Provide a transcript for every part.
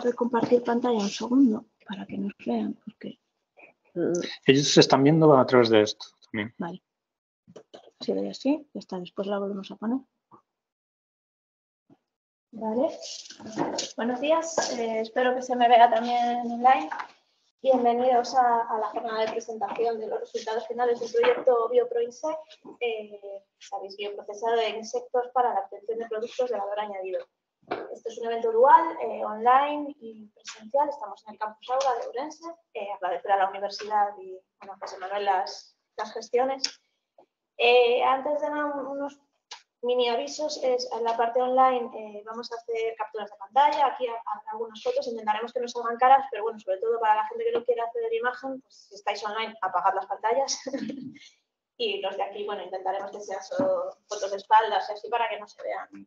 de compartir pantalla un segundo para que nos vean, porque... Ellos se están viendo a través de esto también. Vale. Si doy así, ya está. Después la volvemos a poner. Vale. Buenos días. Eh, espero que se me vea también online. Bienvenidos a, la jornada de presentación de los resultados finales del proyecto BioProInsect, eh, sabéis, bioprocesado de insectos para la obtención de productos de valor añadido. Este es un evento dual, eh, online y presencial. Estamos en el campus Aula de Urense. Eh, agradecer a la universidad y bueno, José Manuel las, las gestiones. Eh, antes de unos mini avisos. Es, en la parte online eh, vamos a hacer capturas de pantalla. Aquí algunas fotos. Intentaremos que no salgan caras, pero bueno, sobre todo para la gente que no quiera acceder a imagen, pues si estáis online, apagad las pantallas. y los de aquí, bueno, intentaremos que sean solo fotos de espaldas así para que no se vean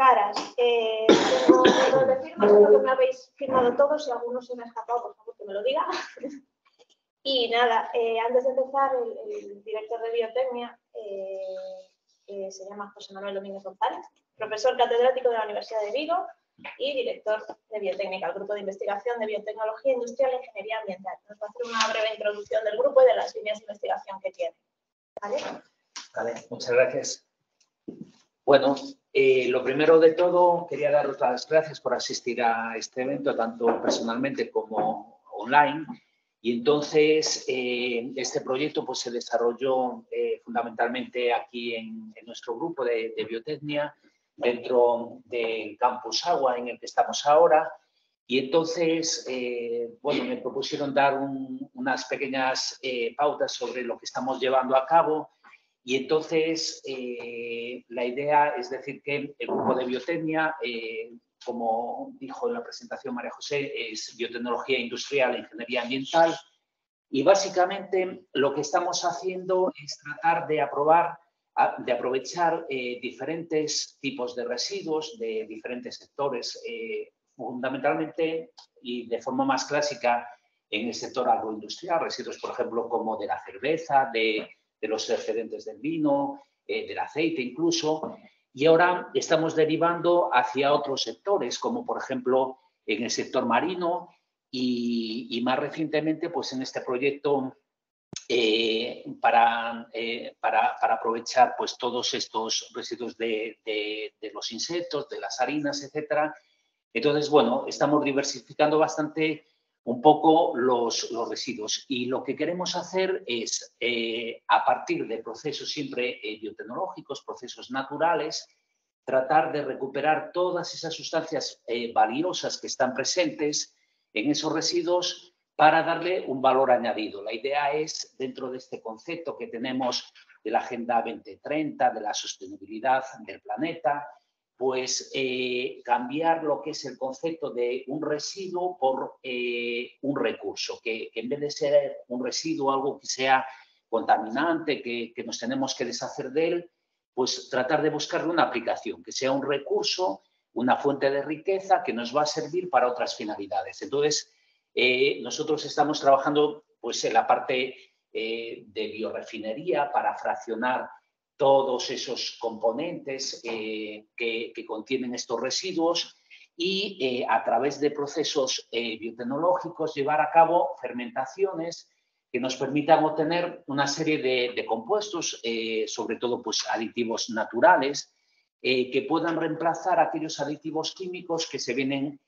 caras. Eh, tengo de firmas, creo que me habéis firmado todos. Si alguno se me ha escapado, por favor, que me lo diga. y nada, eh, antes de empezar, el, director de biotecnia eh, se llama José Manuel Domínguez González, profesor catedrático de la Universidad de Vigo y director de Biotécnica, el Grupo de Investigación de Biotecnología Industrial e Ingeniería Ambiental. Nos va a hacer una breve introducción del grupo y de las líneas de investigación que tiene. ¿Vale? Vale, muchas gracias. Bueno, eh, lo primero de todo, quería daros las gracias por asistir a este evento, tanto personalmente como online. Y entonces, eh, este proyecto pues, se desarrolló eh, fundamentalmente aquí en, nuestro grupo de, biotecnia, dentro del campus Agua en el que estamos ahora. Y entonces, bueno, me propusieron dar unas pequeñas pautas sobre lo que estamos llevando a cabo y entonces, eh, la idea es decir que el grupo de biotecnia, eh, como dijo en la presentación María José, es biotecnología industrial e ingeniería ambiental. Y básicamente lo que estamos haciendo es tratar de aprobar de aprovechar eh, diferentes tipos de residuos de diferentes sectores, fundamentalmente y de forma más clásica en el sector agroindustrial, residuos, por ejemplo, como de la cerveza, de, de los excedentes del vino, eh, del aceite incluso, y ahora estamos derivando hacia otros sectores, como por ejemplo en el sector marino y, más recientemente pues en este proyecto eh, para, eh, para, para, aprovechar pues todos estos residuos de, de, de, los insectos, de las harinas, etcétera. Entonces, bueno, estamos diversificando bastante un poco los, residuos. Y lo que queremos hacer es, eh, a partir de procesos siempre eh, biotecnológicos, procesos naturales, tratar de recuperar todas esas sustancias eh, valiosas que están presentes en esos residuos para darle un valor añadido. La idea es, dentro de este concepto que tenemos de la Agenda 2030, de la sostenibilidad del planeta, pues eh, cambiar lo que es el concepto de un residuo por eh, un recurso, que, en vez de ser un residuo, algo que sea contaminante, que, nos tenemos que deshacer de él, pues tratar de buscarle una aplicación, que sea un recurso, una fuente de riqueza que nos va a servir para otras finalidades. Entonces, eh, nosotros estamos trabajando pues, en la parte de biorefinería para fraccionar todos esos componentes eh, que, contienen estos residuos y eh, a través de procesos eh, biotecnológicos llevar a cabo fermentaciones que nos permitan obtener una serie de, compuestos, sobre todo pues, aditivos naturales, que puedan reemplazar aquellos aditivos químicos que se vienen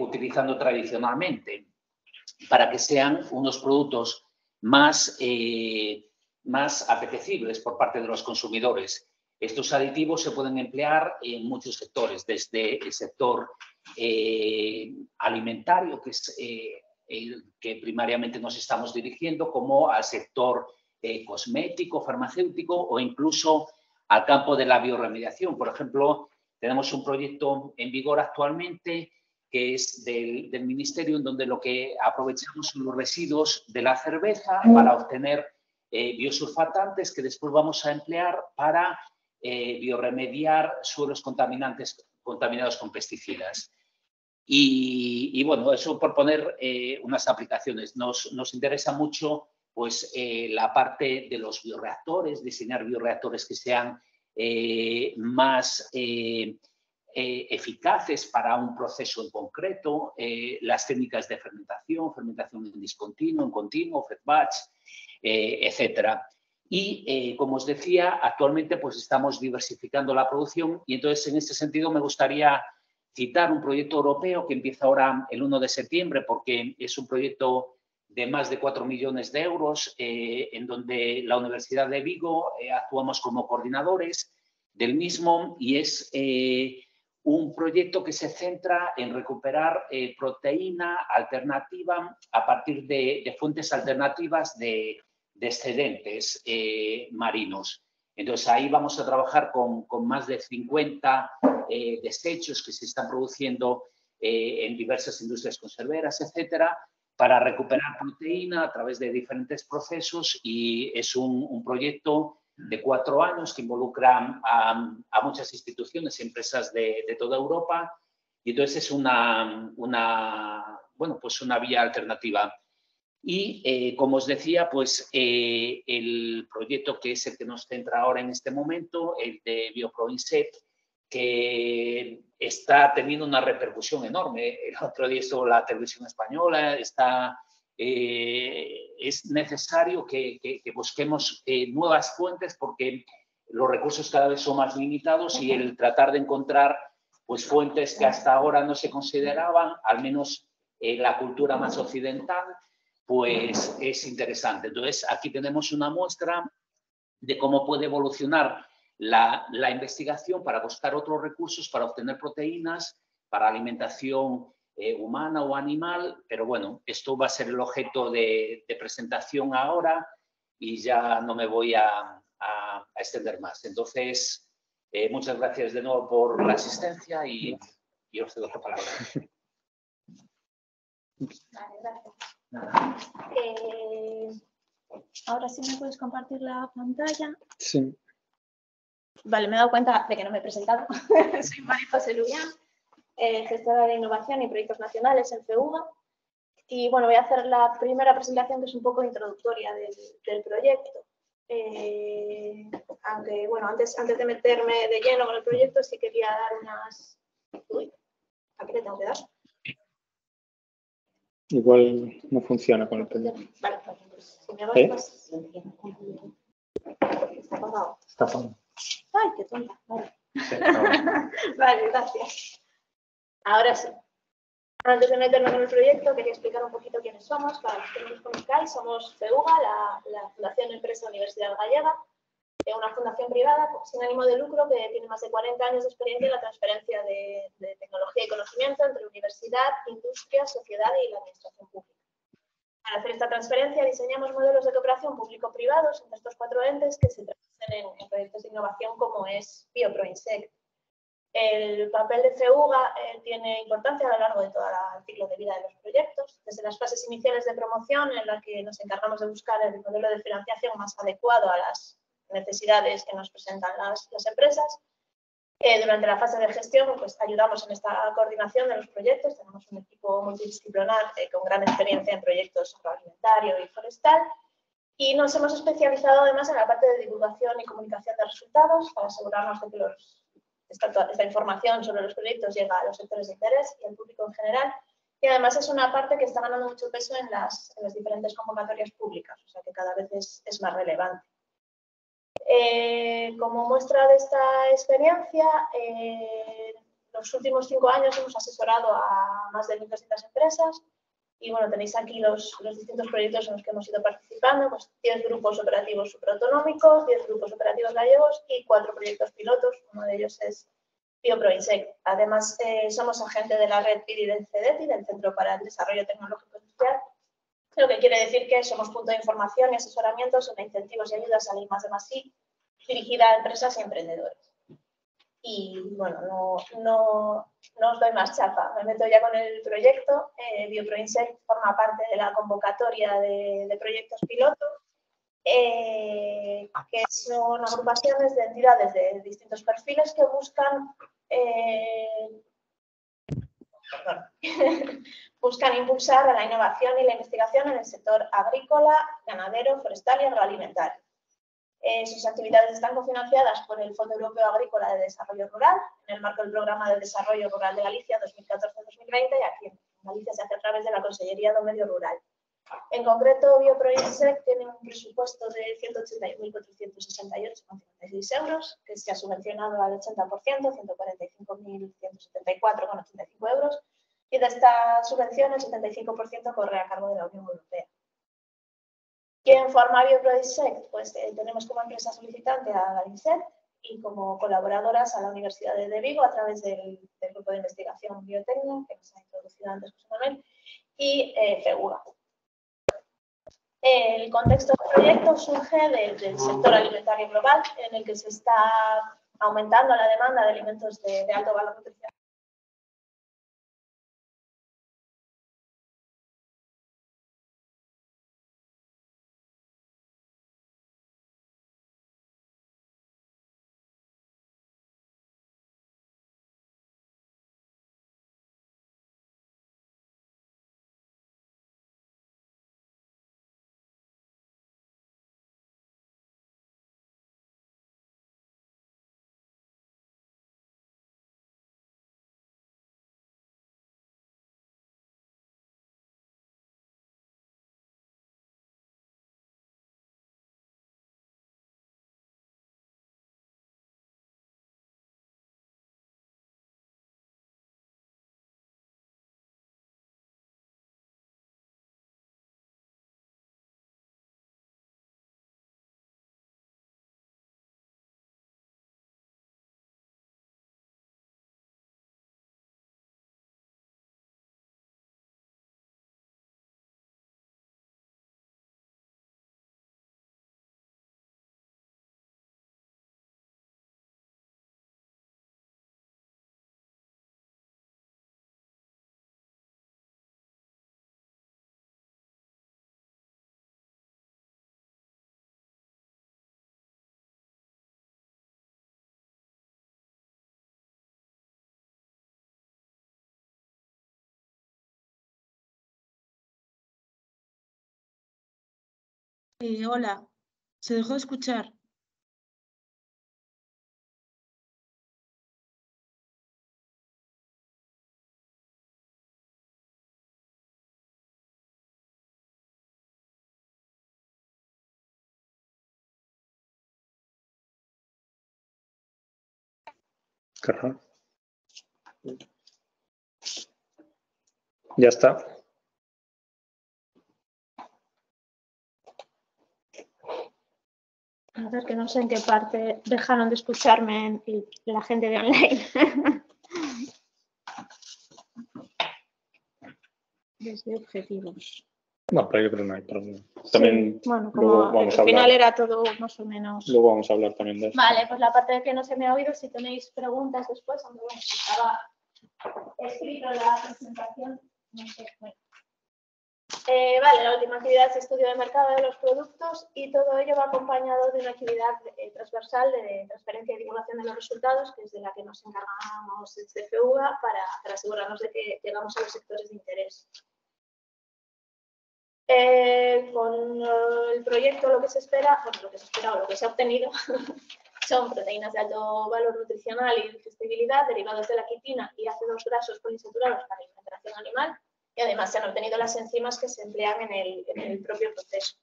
utilizando tradicionalmente para que sean unos productos más más apetecibles por parte de los consumidores. Estos aditivos se pueden emplear en muchos sectores, desde el sector eh, alimentario, que es eh, el que primariamente nos estamos dirigiendo, como al sector eh, cosmético, farmacéutico o incluso al campo de la bioremediación. Por ejemplo, tenemos un proyecto en vigor actualmente que es del, del Ministerio, en donde lo que aprovechamos son los residuos de la cerveza para obtener eh, biosurfatantes que después vamos a emplear para eh, bioremediar suelos contaminantes, contaminados con pesticidas. Y, bueno, eso por poner eh, unas aplicaciones. Nos, nos, interesa mucho pues, la parte de los bioreactores, diseñar bioreactores que sean más eh, eficaces para un proceso en concreto, eh, las técnicas de fermentación, fermentación en discontinuo, en continuo, fed batch, etcétera. Y como os decía, actualmente pues estamos diversificando la producción y entonces en este sentido me gustaría citar un proyecto europeo que empieza ahora el 1 de septiembre porque es un proyecto de más de 4 millones de euros en donde la Universidad de Vigo actuamos como coordinadores del mismo y es eh, un proyecto que se centra en recuperar eh, proteína alternativa a partir de, fuentes alternativas de, excedentes eh, marinos. Entonces ahí vamos a trabajar con, más de 50 desechos que se están produciendo en diversas industrias conserveras, etcétera, para recuperar proteína a través de diferentes procesos y es un proyecto de cuatro años que involucra a, muchas instituciones y empresas de, toda Europa y entonces es una, una, bueno, pues una vía alternativa. Y eh, como os decía, pues eh, el proyecto que es el que nos centra ahora en este momento, el de BioProInset, que está teniendo una repercusión enorme. El otro día estuvo la televisión española, está eh, es necesario que, busquemos eh, nuevas fuentes porque los recursos cada vez son más limitados y el tratar de encontrar pues, fuentes que hasta ahora no se consideraban, al menos en la cultura más occidental, pues es interesante. Entonces, aquí tenemos una muestra de cómo puede evolucionar la, la investigación para buscar otros recursos, para obtener proteínas, para alimentación eh, humana o animal, pero bueno, esto va a ser el objeto de, presentación ahora y ya no me voy a, extender más. Entonces, eh, muchas gracias de nuevo por la asistencia y, y os cedo la palabra. Vale, gracias. Eh, ahora sí me puedes compartir la pantalla. Sí. Vale, me he dado cuenta de que no me he presentado. Soy María José Lubián eh, gestora de innovación y proyectos nacionales en FEUGA. Y bueno, voy a hacer la primera presentación que es un poco introductoria del, proyecto. Eh, aunque, bueno, antes, antes de meterme de lleno con el proyecto, sí quería dar unas... Uy, aquí le tengo que dar. Igual no funciona con el proyecto. Vale, pues si me vas ¿Eh? más... Está apagado. Está apagado. Ay, qué tonta. Vale. vale, gracias. Ahora sí. Antes de meternos en el proyecto, quería explicar un poquito quiénes somos. Para los que no nos conozcáis, somos FEUGA, la, Fundación Empresa Universidad Gallega, una fundación privada sin ánimo de lucro que tiene más de 40 años de experiencia en la transferencia de, tecnología y conocimiento entre universidad, industria, sociedad y la administración pública. Para hacer esta transferencia diseñamos modelos de cooperación público-privados entre estos cuatro entes que se traducen en, proyectos de innovación como es BioProInsect, el papel de FEUGA eh, tiene importancia a lo largo de todo el ciclo de vida de los proyectos, desde las fases iniciales de promoción en la que nos encargamos de buscar el modelo de financiación más adecuado a las necesidades que nos presentan las, empresas. Eh, durante la fase de gestión, pues ayudamos en esta coordinación de los proyectos. Tenemos un equipo multidisciplinar eh, con gran experiencia en proyectos agroalimentario y forestal. Y nos hemos especializado además en la parte de divulgación y comunicación de resultados para asegurarnos de que los esta, información sobre los proyectos llega a los sectores de interés y al público en general. Y además es una parte que está ganando mucho peso en las, en las diferentes convocatorias públicas, o sea que cada vez es, es más relevante. Eh, como muestra de esta experiencia, eh, los últimos cinco años hemos asesorado a más de 1.200 empresas y bueno, tenéis aquí los, los, distintos proyectos en los que hemos ido participando, pues 10 grupos operativos superautonómicos, 10 grupos operativos gallegos y 4 proyectos pilotos, uno de ellos es BioProInsect. Además, eh, somos agente de la red PIDI del CEDETI, del Centro para el Desarrollo Tecnológico Industrial, lo que quiere decir que somos punto de información y asesoramiento sobre incentivos y ayudas a la dirigida a empresas y emprendedores y bueno, no, no, no, os doy más chapa. Me meto ya con el proyecto. Eh, forma parte de la convocatoria de, proyectos piloto, eh, que son agrupaciones de entidades de distintos perfiles que buscan, eh, buscan impulsar a la innovación y la investigación en el sector agrícola, ganadero, forestal y agroalimentario. Eh, sus actividades están cofinanciadas por el Fondo Europeo Agrícola de Desarrollo Rural en el marco del Programa de Desarrollo Rural de Galicia 2014-2020 y aquí en Galicia se hace a través de la Consellería de Medio Rural. En concreto, BioProInsect tiene un presupuesto de 181.468,56 euros, que se ha subvencionado al 80%, 145.174,85 euros, y de esta subvención el 75% corre a cargo de la Unión Europea. ¿Quién forma BioProInsect? Pues eh, tenemos como empresa solicitante a la y como colaboradoras a la Universidad de Vigo a través del, Grupo de Investigación Biotecnia, que nos ha introducido antes José Manuel, y eh, FEUGA. El contexto del proyecto surge del, sector alimentario global, en el que se está aumentando la demanda de alimentos de, de alto valor nutricional Eh, hola, se dejó de escuchar. Ya está. A ver, que no sé en qué parte dejaron de escucharme la gente de online. Desde objetivos. No, pero yo creo que no hay problema. También bueno, como al final era todo más o menos. Luego vamos a hablar también de eso. Vale, pues la parte de que no se me ha oído, si tenéis preguntas después, aunque bueno, estaba escrito la presentación, no sé, bueno. Eh, la última actividad es estudio de mercado de los productos y todo ello va acompañado de una actividad eh, transversal de transferencia y divulgación de los resultados, que es de la que nos encargamos el CFUA para, asegurarnos de que llegamos a los sectores de interés. Eh, con el proyecto lo que se espera, bueno, lo que se espera o lo que se ha obtenido son proteínas de alto valor nutricional y digestibilidad derivados de la quitina y ácidos grasos poliinsaturados para alimentación animal y además se han obtenido las enzimas que se emplean en el, propio proceso.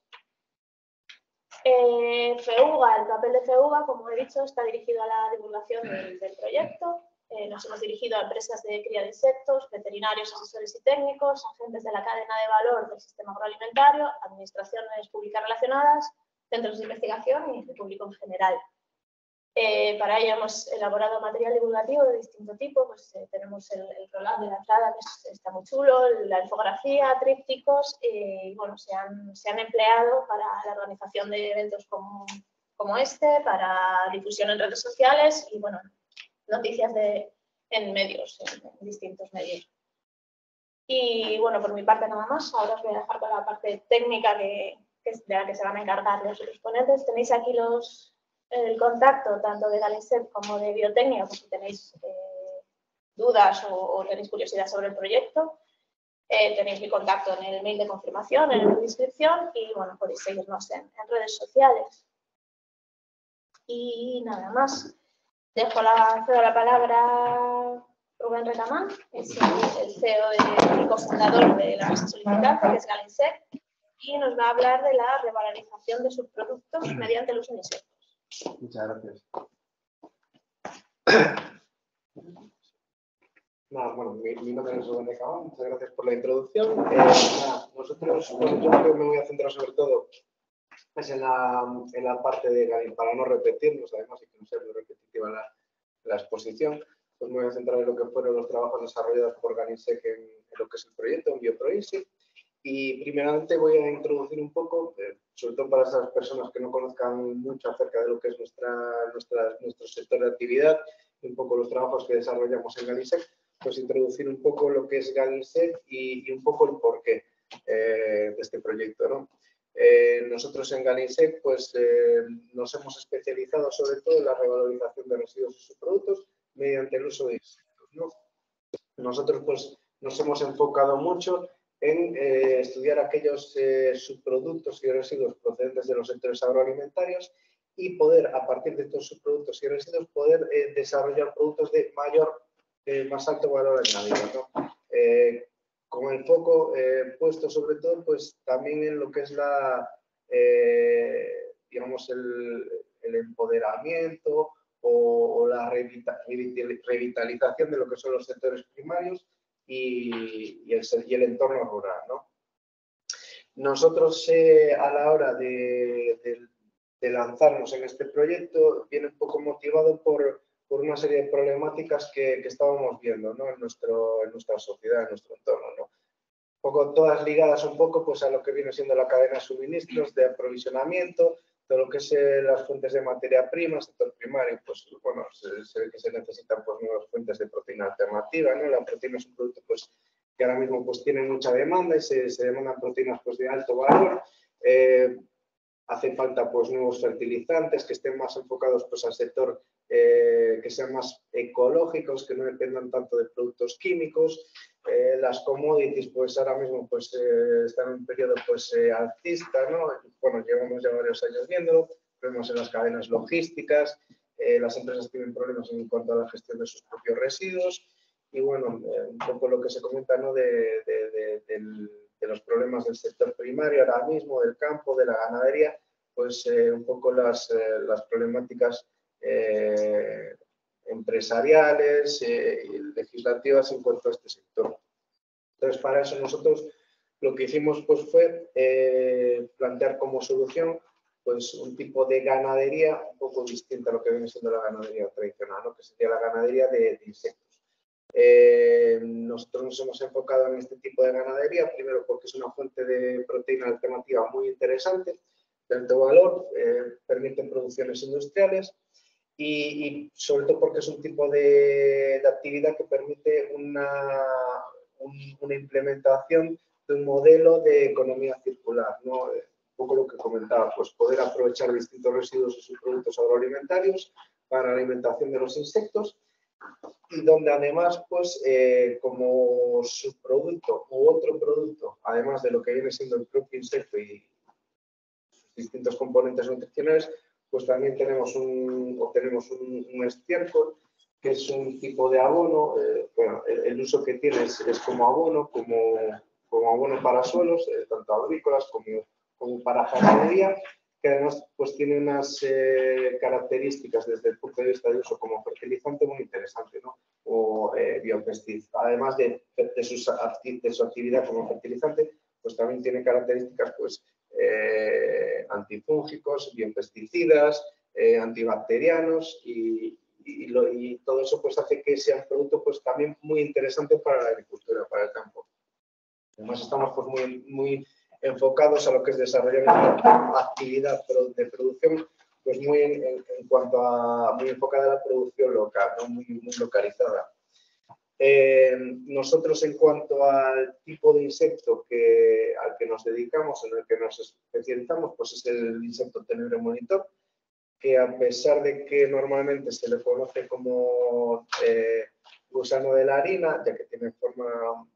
Eh, FEUGA, el papel de FEUGA, como he dicho, está dirigido a la divulgación del, proyecto. Eh, nos hemos dirigido a empresas de cría de insectos, veterinarios, asesores y técnicos, agentes de la cadena de valor del sistema agroalimentario, administraciones públicas relacionadas, centros de investigación y el público en general. Eh, para ello hemos elaborado material divulgativo de distinto tipo, pues eh, tenemos el, el roland de la entrada que está muy chulo, la infografía, trípticos y bueno, se han, se han, empleado para la organización de eventos como, como, este, para difusión en redes sociales y bueno, noticias de, en medios, en, distintos medios. Y bueno, por mi parte nada más, ahora os voy a dejar con la parte técnica que, que de la que se van a encargar los ponentes. Tenéis aquí los, el contacto tanto de Galiset como de Biotecnia, pues si tenéis eh, dudas o, tenéis curiosidad sobre el proyecto. Eh, tenéis mi contacto en el mail de confirmación, en la descripción y bueno, podéis seguirnos en redes sociales. Y nada más. Dejo la, cedo la palabra Rubén Retamán, es el CEO y cofundador de la solicitada, que es Galinsec, y nos va a hablar de la revalorización de sus productos mediante el uso de insectos. Muchas gracias. bueno, mi, nombre es Rubén de Cabán, muchas gracias por la introducción. Eh, nosotros, yo creo que me voy a centrar sobre todo pues en, la, en la parte de para no repetirnos, además, y que no sea muy repetitiva la, la, exposición, pues me voy a centrar en lo que fueron los trabajos desarrollados por Ganisec en, en lo que es el proyecto, en BioProInsi. Y primeramente voy a introducir un poco, eh, sobre todo para esas personas que no conozcan mucho acerca de lo que es nuestra, nuestra, nuestro sector de actividad, un poco los trabajos que desarrollamos en Ganisec, pues introducir un poco lo que es Ganisec y, y un poco el porqué eh, de este proyecto. ¿no? Eh, nosotros en Ganisec pues, eh, nos hemos especializado sobre todo en la revalorización de residuos y subproductos mediante el uso de insectos. ¿no? Nosotros pues, nos hemos enfocado mucho en estudiar aquellos subproductos y residuos procedentes de los sectores agroalimentarios y poder, a partir de estos subproductos y residuos, poder desarrollar productos de mayor eh, más alto valor añadido. ¿no? Eh, con el foco eh, puesto sobre todo pues también en lo que es la, digamos, el, el, empoderamiento o, la revitalización de lo que son los sectores primarios y, y, el, y el, entorno rural. ¿no? Nosotros a la hora de, de, de lanzarnos en este proyecto viene un poco motivado por por una serie de problemáticas que, que estábamos viendo ¿no? en, nuestro, en nuestra sociedad, en nuestro entorno. ¿no? Poco, todas ligadas un poco pues, a lo que viene siendo la cadena de suministros, de aprovisionamiento, todo lo que es eh, las fuentes de materia prima, sector primario, pues bueno, se, ve que se necesitan pues, nuevas fuentes de proteína alternativa, ¿no? La proteína es un producto pues, que ahora mismo pues, tiene mucha demanda y se, se demandan proteínas pues, de alto valor. Eh, hacen falta pues, nuevos fertilizantes que estén más enfocados pues, al sector eh, que sean más ecológicos, que no dependan tanto de productos químicos. Eh, las commodities, pues ahora mismo pues, eh, están en un periodo pues, alcista, ¿no? Bueno, llevamos ya varios años viéndolo, vemos en las cadenas logísticas, las empresas tienen problemas en cuanto a la gestión de sus propios residuos y bueno, un poco lo que se comenta ¿no? de, de, de los problemas del sector primario ahora mismo, del campo, de la ganadería, pues un poco las, las problemáticas eh, empresariales eh, y legislativas en cuanto a este sector. Entonces, para eso nosotros lo que hicimos pues, fue eh, plantear como solución pues, un tipo de ganadería un poco distinta a lo que viene siendo la ganadería tradicional, que sería la ganadería de, insectos. Nosotros nos hemos enfocado en este tipo de ganadería, primero porque es una fuente de proteína alternativa muy interesante, de alto valor, permite producciones industriales y, sobre todo porque es un tipo de, actividad que permite una, una, implementación de un modelo de economía circular. ¿no? Un poco lo que comentaba, pues poder aprovechar distintos residuos y sus productos agroalimentarios para la alimentación de los insectos y donde además, pues, eh, como subproducto u otro producto, además de lo que viene siendo el propio insecto y sus distintos componentes nutricionales, pues también tenemos un, obtenemos un, estiércol, que es un tipo de abono, eh, bueno, el, uso que tiene es, como abono, como, como abono para suelos, eh, tanto agrícolas como, como para jardinería, además pues tiene unas eh, características desde el punto de vista de uso como fertilizante muy interesante, ¿no? O biopesticida. Además de, de, de su actividad como fertilizante, pues también tiene características pues eh, antifúngicos, biopesticidas, eh, antibacterianos y, todo eso pues hace que sea un producto pues también muy interesante para la agricultura, para el campo. Además estamos pues muy enfocados a lo que es desarrollar una actividad de producción pues muy en, cuanto a muy enfocada a la producción local, muy, muy localizada. Eh, nosotros en cuanto al tipo de insecto que, al que nos dedicamos, en el que nos especializamos, pues es el insecto tenebre monitor, que a pesar de que normalmente se le conoce como eh, gusano de la harina, ya que tiene forma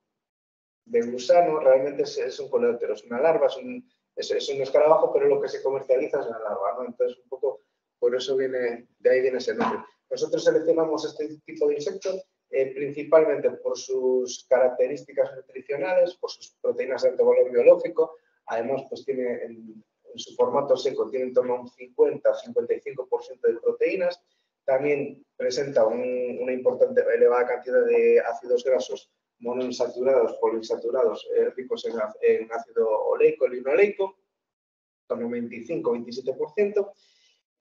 de gusano, realmente es, un coleóptero, es una larva, es un, es, un, escarabajo, pero lo que se comercializa es la larva. ¿no? Entonces, un poco por eso viene, de ahí viene ese nombre. Nosotros seleccionamos este tipo de insectos eh, principalmente por sus características nutricionales, por sus proteínas de alto valor biológico, además pues tiene en, su formato seco tiene en torno a un 50-55% de proteínas, también presenta una importante, elevada cantidad de ácidos grasos monoinsaturados, poliinsaturados, eh, ricos en, en, ácido oleico, linoleico, torno a 25-27%,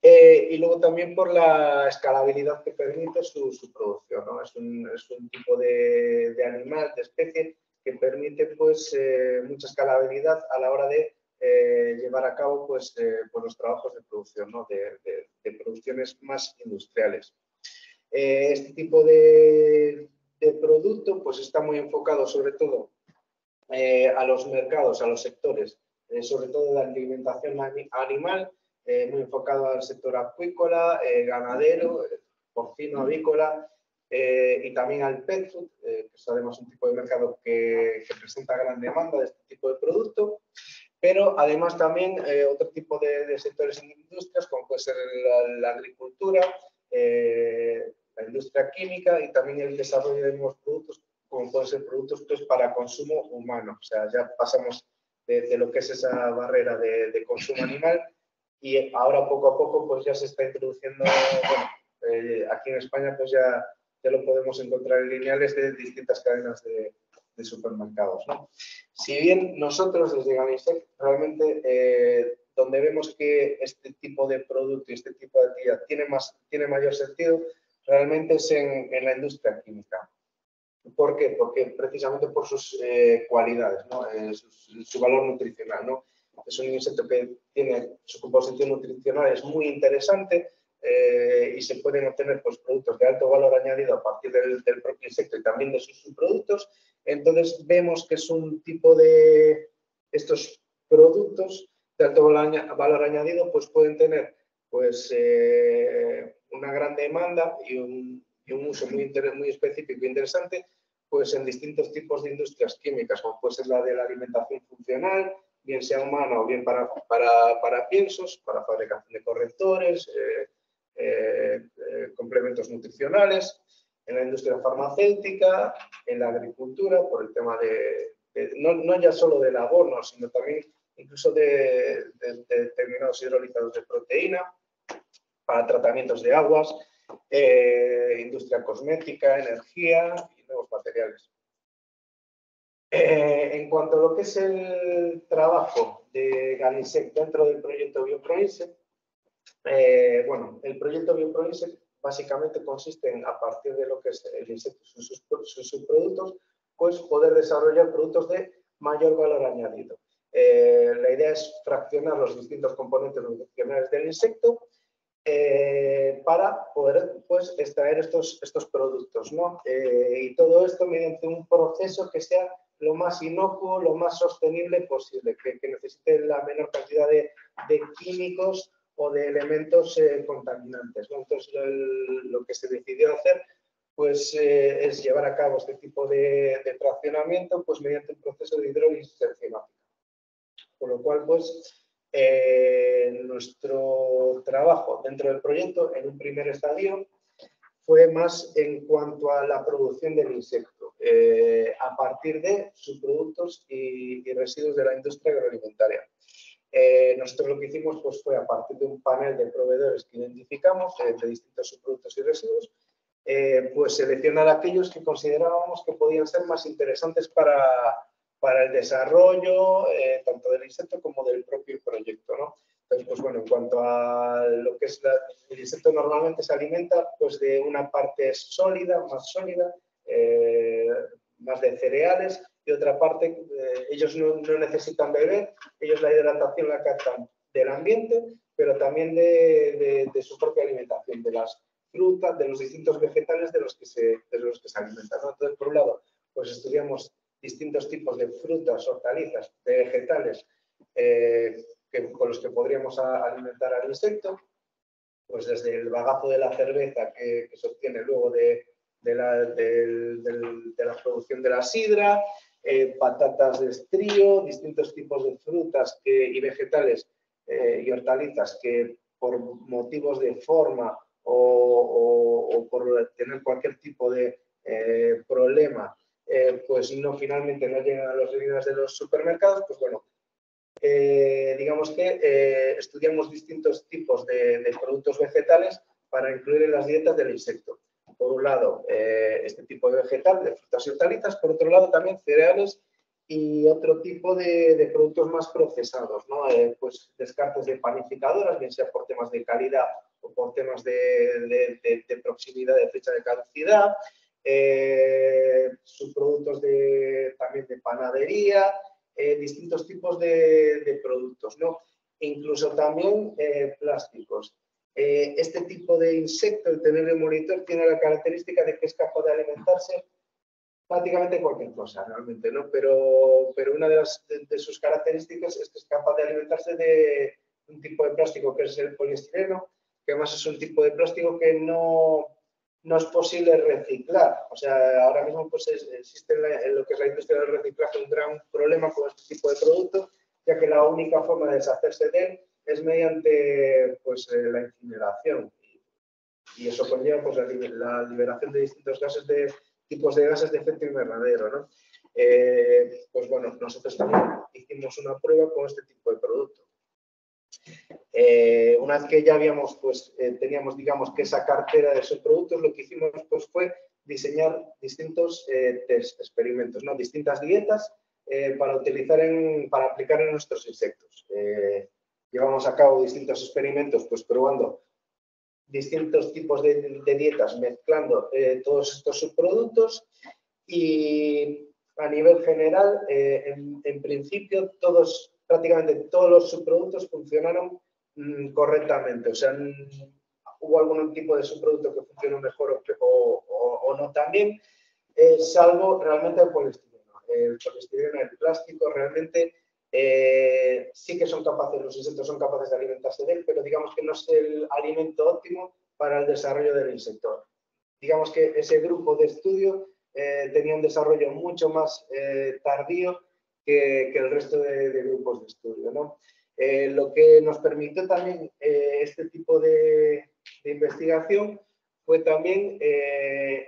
eh, y luego también por la escalabilidad que permite su, producción. ¿no? Es, un, es, un, tipo de, de, animal, de especie, que permite pues, eh, mucha escalabilidad a la hora de eh, llevar a cabo pues, pues, los trabajos de producción, ¿no? de, de, producciones más industriales. este tipo de, producto pues, está muy enfocado sobre todo a los mercados, a los sectores, sobre todo de alimentación animal, eh, muy enfocado al sector acuícola, eh, ganadero, porcino, avícola eh, y también al pet food, que es además un tipo de mercado que, presenta gran demanda de este tipo de producto, pero además también otro tipo de, sectores en industrias, como puede ser la, agricultura, la industria química y también el desarrollo de nuevos productos, como pueden ser productos pues, para consumo humano. O sea, ya pasamos de, lo que es esa barrera de, de consumo animal y ahora poco a poco pues ya se está introduciendo, bueno, eh, aquí en España pues ya, ya lo podemos encontrar en lineales de distintas cadenas de, de supermercados. ¿no? Si bien nosotros desde Ganisec realmente eh, donde vemos que este tipo de producto y este tipo de actividad tiene, más, tiene mayor sentido, realmente es en, en la industria química. ¿Por qué? Porque precisamente por sus eh, cualidades, ¿no? su, su, valor nutricional. ¿no? es un insecto que tiene su composición nutricional, es muy interesante eh, y se pueden obtener pues, productos de alto valor añadido a partir del, propio insecto y también de sus subproductos. Entonces vemos que es un tipo de estos productos de alto valor añadido pues pueden tener pues eh, una gran demanda y un, y un uso muy, muy específico e interesante pues en distintos tipos de industrias químicas, como puede ser la de la alimentación funcional, bien sea humano o bien para, para, para piensos, para fabricación de correctores, eh, eh, eh, complementos nutricionales, en la industria farmacéutica, en la agricultura, por el tema de, no, no, ya solo del abono, sino también incluso de, de, determinados hidrolizados de proteína, para tratamientos de aguas, industria cosmética, energía y nuevos materiales. Eh, en cuanto a lo que es el trabajo de Galisec dentro del proyecto BioProInsect, eh, bueno, el proyecto BioProInsect básicamente consiste en, a partir de lo que es el insecto y sus, subproductos, pues poder desarrollar productos de mayor valor añadido. Eh, la idea es fraccionar los distintos componentes nutricionales del insecto para poder pues, extraer estos, estos productos. ¿no? y todo esto mediante un proceso que sea lo más inocuo, lo más sostenible posible, que, necesite la menor cantidad de, químicos o de elementos eh, contaminantes. Entonces, lo que se decidió hacer pues, eh, es llevar a cabo este tipo de, fraccionamiento pues, mediante un proceso de hidrólisis enzimática. Por lo cual, pues, eh, nuestro trabajo dentro del proyecto, en un primer estadio, fue más en cuanto a la producción del insecto, eh, a partir de subproductos y, y, residuos de la industria agroalimentaria. Eh, nosotros lo que hicimos pues, fue a partir de un panel de proveedores que identificamos eh, de distintos subproductos y residuos, pues seleccionar aquellos que considerábamos que podían ser más interesantes para, para el desarrollo tanto del insecto como del propio proyecto. ¿no? Entonces, pues bueno, en cuanto a lo que es el insecto normalmente se alimenta pues de una parte sólida, más sólida, eh, más de cereales, y otra parte, eh, ellos no, necesitan beber, ellos la hidratación la captan del ambiente, pero también de, su propia alimentación, de las frutas, de los distintos vegetales de los que se, de los que se alimentan. Entonces, por un lado, pues estudiamos distintos tipos de frutas, hortalizas, de vegetales, eh, con los que podríamos alimentar al insecto, pues desde el bagazo de la cerveza que, se obtiene luego de, la, de, la, producción de la sidra, eh, patatas de estrío, distintos tipos de frutas y vegetales eh, y hortalizas que por motivos de forma o, por tener cualquier tipo de eh, problema, eh, pues no finalmente no llegan a los líneas de los supermercados, pues bueno, eh, digamos que estudiamos distintos tipos de, de, productos vegetales para incluir en las dietas del insecto. Por un lado, este tipo de vegetal, de frutas y hortalizas, por otro lado también cereales y otro tipo de, productos más procesados, ¿no? Eh, pues descartes de panificadoras, bien sea por temas de calidad o por temas de, proximidad de fecha de caducidad, eh, subproductos de, también de panadería, eh, distintos tipos de, productos, ¿no? incluso también eh, plásticos. este tipo de insecto, el tener el monitor, tiene la característica de que es capaz de alimentarse prácticamente cualquier cosa realmente, ¿no? Pero, pero una de, las, de, sus características es que es capaz de alimentarse de un tipo de plástico que es el poliestireno, que además es un tipo de plástico que no, no es posible reciclar. O sea, ahora mismo pues existe en, lo que es la industria del reciclaje un gran problema con este tipo de productos, ya que la única forma de deshacerse de él es mediante pues, eh, la incineración. Y eso conlleva pues, la liberación de distintos gases de, tipos de gases de efecto invernadero. ¿no? Eh, pues bueno, nosotros también hicimos una prueba con este tipo de producto. Eh, una vez que ya habíamos, pues eh, teníamos, digamos, que esa cartera de esos productos, lo que hicimos pues, fue diseñar distintos test, experimentos, ¿no? distintas dietas para utilizar en, para aplicar en nuestros insectos. llevamos a cabo distintos experimentos, pues probando distintos tipos de, dietas mezclando eh, todos estos subproductos y a nivel general, eh, en, principio, todos, prácticamente todos los subproductos funcionaron mm, correctamente. O sea, hubo algún tipo de subproducto que funcionó mejor o, no tan bien, eh, salvo realmente el poliestireno. El poliestireno, el plástico, realmente eh, sí que son capaces, los insectos son capaces de alimentarse de él, pero digamos que no es el alimento óptimo para el desarrollo del insecto. Digamos que ese grupo de estudio eh, tenía un desarrollo mucho más eh, tardío que, el resto de, grupos de estudio. ¿no? lo que nos permitió también este tipo de, investigación fue también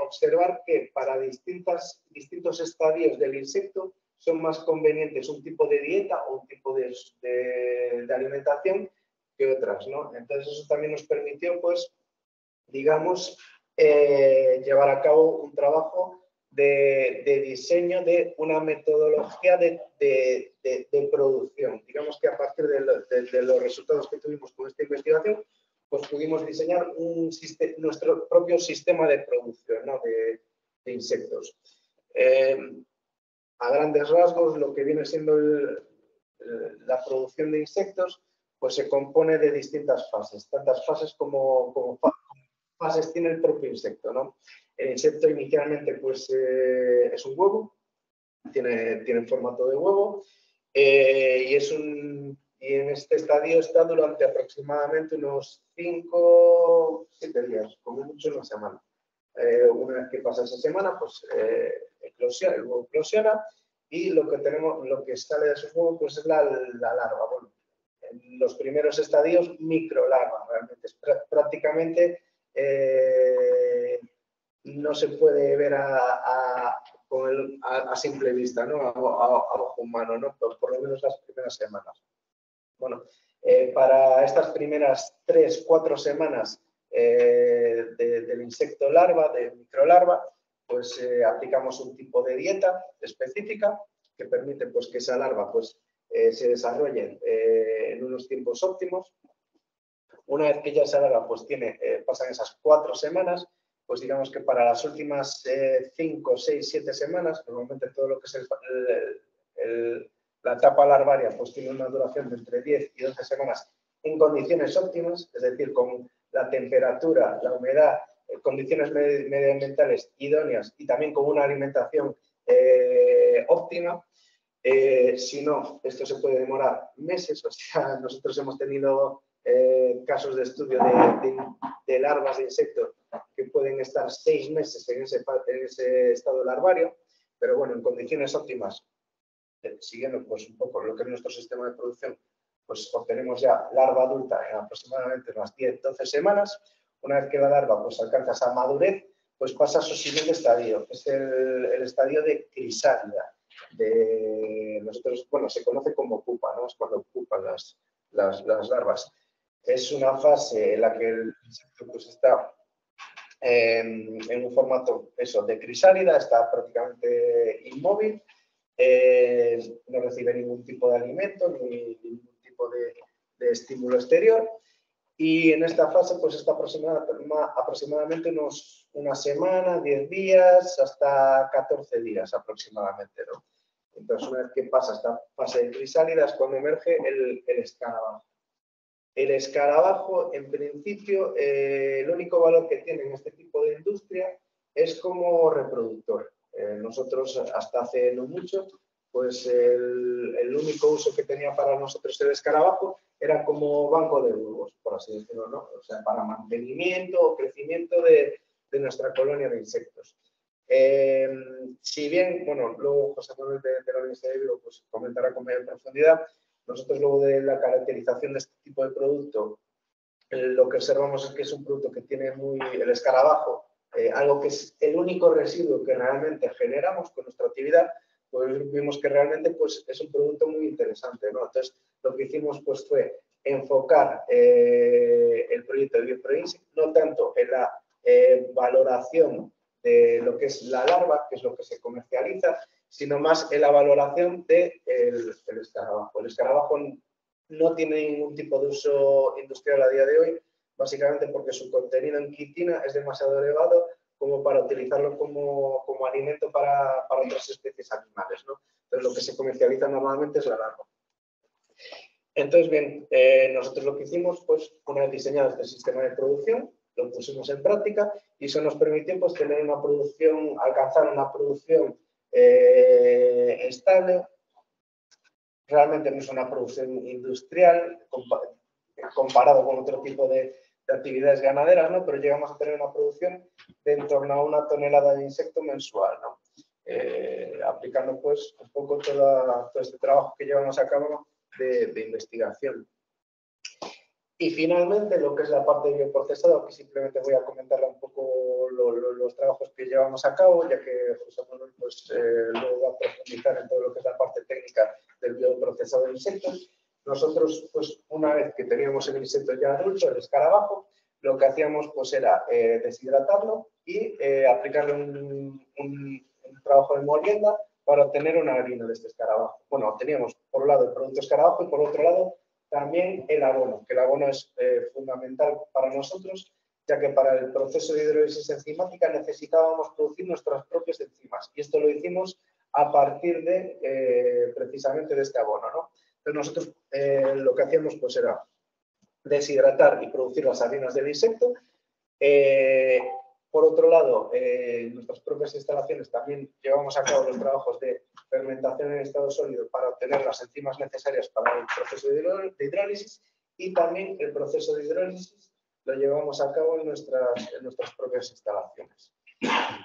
observar que para distintas, distintos estadios del insecto son más convenientes un tipo de dieta o un tipo de, de, alimentación que otras, ¿no? Entonces eso también nos permitió, pues, digamos, eh, llevar a cabo un trabajo de, de, diseño de una metodología de, de, producción. Digamos que a partir de, los resultados que tuvimos con esta investigación, pues pudimos diseñar un nuestro propio sistema de producción ¿no? de, insectos. Eh, a grandes rasgos, lo que viene siendo la producción de insectos, pues se compone de distintas fases, tantas fases como, fases tiene el propio insecto. ¿no? El insecto inicialmente pues, eh, es un huevo, tiene, tiene formato de huevo, eh, y, es un, y en este estadio está durante aproximadamente unos 5, 7 días, como mucho una semana. Eh, una vez que pasa esa semana, pues eclosiona, el huevo eclosiona y lo que tenemos, lo que sale de esos huevos pues es la, larva. Bueno, en los primeros estadios, microlarva, realmente. Es prácticamente eh, no se puede ver a, simple vista, ¿no? a, ojo humano, ¿no? por, lo menos las primeras semanas. Bueno, eh, para estas primeras tres, cuatro semanas eh, del insecto larva, de microlarva, pues aplicamos un tipo de dieta específica que permite pues, que esa larva pues, se desarrolle en unos tiempos óptimos. Una vez que ya esa larva pues, tiene, pasan esas cuatro semanas, pues digamos que para las últimas cinco, seis, siete semanas, normalmente todo lo que es la etapa larvaria pues, tiene una duración de entre 10 y 12 semanas en condiciones óptimas, es decir, con la temperatura, la humedad condiciones medioambientales idóneas y también con una alimentación eh, óptima. Eh, si no, esto se puede demorar meses. O sea, nosotros hemos tenido eh, casos de estudio de, larvas de insectos que pueden estar seis meses en ese, en ese estado larvario, pero bueno, en condiciones óptimas, siguiendo pues un poco lo que es nuestro sistema de producción, pues obtenemos ya larva adulta en aproximadamente unas 10-12 semanas. Una vez que la larva pues, alcanza esa madurez, pues pasa a su siguiente estadio, que es el, estadio de crisálida. De nosotros, bueno, se conoce como pupa, ¿no? Es cuando ocupan las, las, larvas. Es una fase en la que el insecto pues, está en, un formato eso, de crisálida, está prácticamente inmóvil, eh, no recibe ningún tipo de alimento ni ningún tipo de, estímulo exterior. Y en esta fase pues está aproximadamente unos, una semana, 10 días, hasta 14 días aproximadamente. Entonces, una vez que pasa esta fase de crisálida es cuando emerge el, el escarabajo. El escarabajo, en principio, eh, el único valor que tiene en este tipo de industria es como reproductor. Eh, nosotros, hasta hace no mucho, pues el, único uso que tenía para nosotros el escarabajo era como banco de huevos, por así decirlo, ¿no? O sea, para mantenimiento o crecimiento de, nuestra colonia de insectos. Eh, si bien, bueno, luego José Manuel de, de la Universidad de Vigo pues, comentará con mayor profundidad, nosotros luego de la caracterización de este tipo de producto, lo que observamos es que es un producto que tiene muy el escarabajo, eh, algo que es el único residuo que realmente generamos con nuestra actividad, pues vimos que realmente pues, es un producto muy interesante. ¿no? Entonces, lo que hicimos pues, fue enfocar eh, el proyecto de BioProInsect no tanto en la eh, valoración de lo que es la larva, que es lo que se comercializa, sino más en la valoración del de el escarabajo. El escarabajo no tiene ningún tipo de uso industrial a día de hoy, básicamente porque su contenido en quitina es demasiado elevado como para utilizarlo como, como alimento para, para, otras especies animales. ¿no? Lo que se comercializa normalmente es la larva. Entonces, bien, eh, nosotros lo que hicimos, pues, una vez diseñado este sistema de producción, lo pusimos en práctica y eso nos permitió pues, tener una producción, alcanzar una producción eh, estable. Realmente no es una producción industrial comparado con otro tipo de, actividades ganaderas, ¿no? pero llegamos a tener una producción de en torno a una tonelada de insecto mensual, ¿no? Eh, aplicando pues un poco todo este trabajo que llevamos a cabo de, de investigación. Y finalmente, lo que es la parte de bioprocesado, que simplemente voy a comentarle un poco los trabajos que llevamos a cabo, ya que José Manuel pues, eh, luego va a profundizar en todo lo que es la parte técnica del bioprocesado de insectos. Nosotros, pues, una vez que teníamos el insecto ya adulto, el escarabajo, lo que hacíamos pues, era eh, deshidratarlo y eh, aplicarle un, un, trabajo de molienda para obtener una harina de este escarabajo. Bueno, teníamos por un lado el producto escarabajo y por otro lado también el abono, que el abono es eh, fundamental para nosotros, ya que para el proceso de hidrólisis enzimática necesitábamos producir nuestras propias enzimas. Y esto lo hicimos a partir de, eh, precisamente, de este abono. ¿no? Entonces nosotros eh, lo que hacíamos pues, era deshidratar y producir las harinas del insecto, por otro lado, eh, en nuestras propias instalaciones también llevamos a cabo los trabajos de fermentación en estado sólido para obtener las enzimas necesarias para el proceso de hidrólisis y también el proceso de hidrólisis lo llevamos a cabo en nuestras, en nuestras propias instalaciones.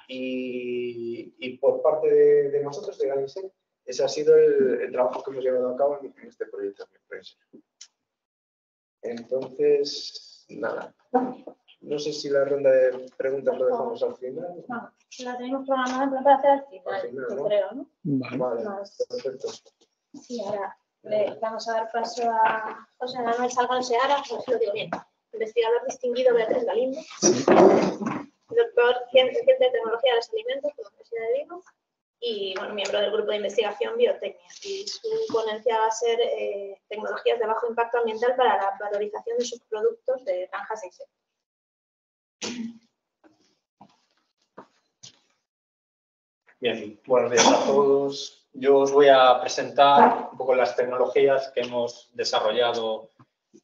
Y, por parte de, nosotros, de Galisec, ese ha sido el, trabajo que hemos llevado a cabo en, este proyecto. Entonces, nada. No sé si la ronda de preguntas lo dejamos al final. No, la tenemos programada para hacer al final, yo creo, ¿no? Vale, perfecto. Sí, ahora le vamos a dar paso a José Manuel Salgón Seara, no si lo digo bien, investigador distinguido Beatriz Galindo, doctor en Ciencia y Tecnología de los Alimentos por la Universidad de Vigo y bueno, miembro del grupo de investigación Biotecnia. Y su ponencia va a ser eh, tecnologías de bajo impacto ambiental para la valorización de subproductos de granjas de insectos. Bien, buenos días a todos. Yo os voy a presentar un poco las tecnologías que hemos desarrollado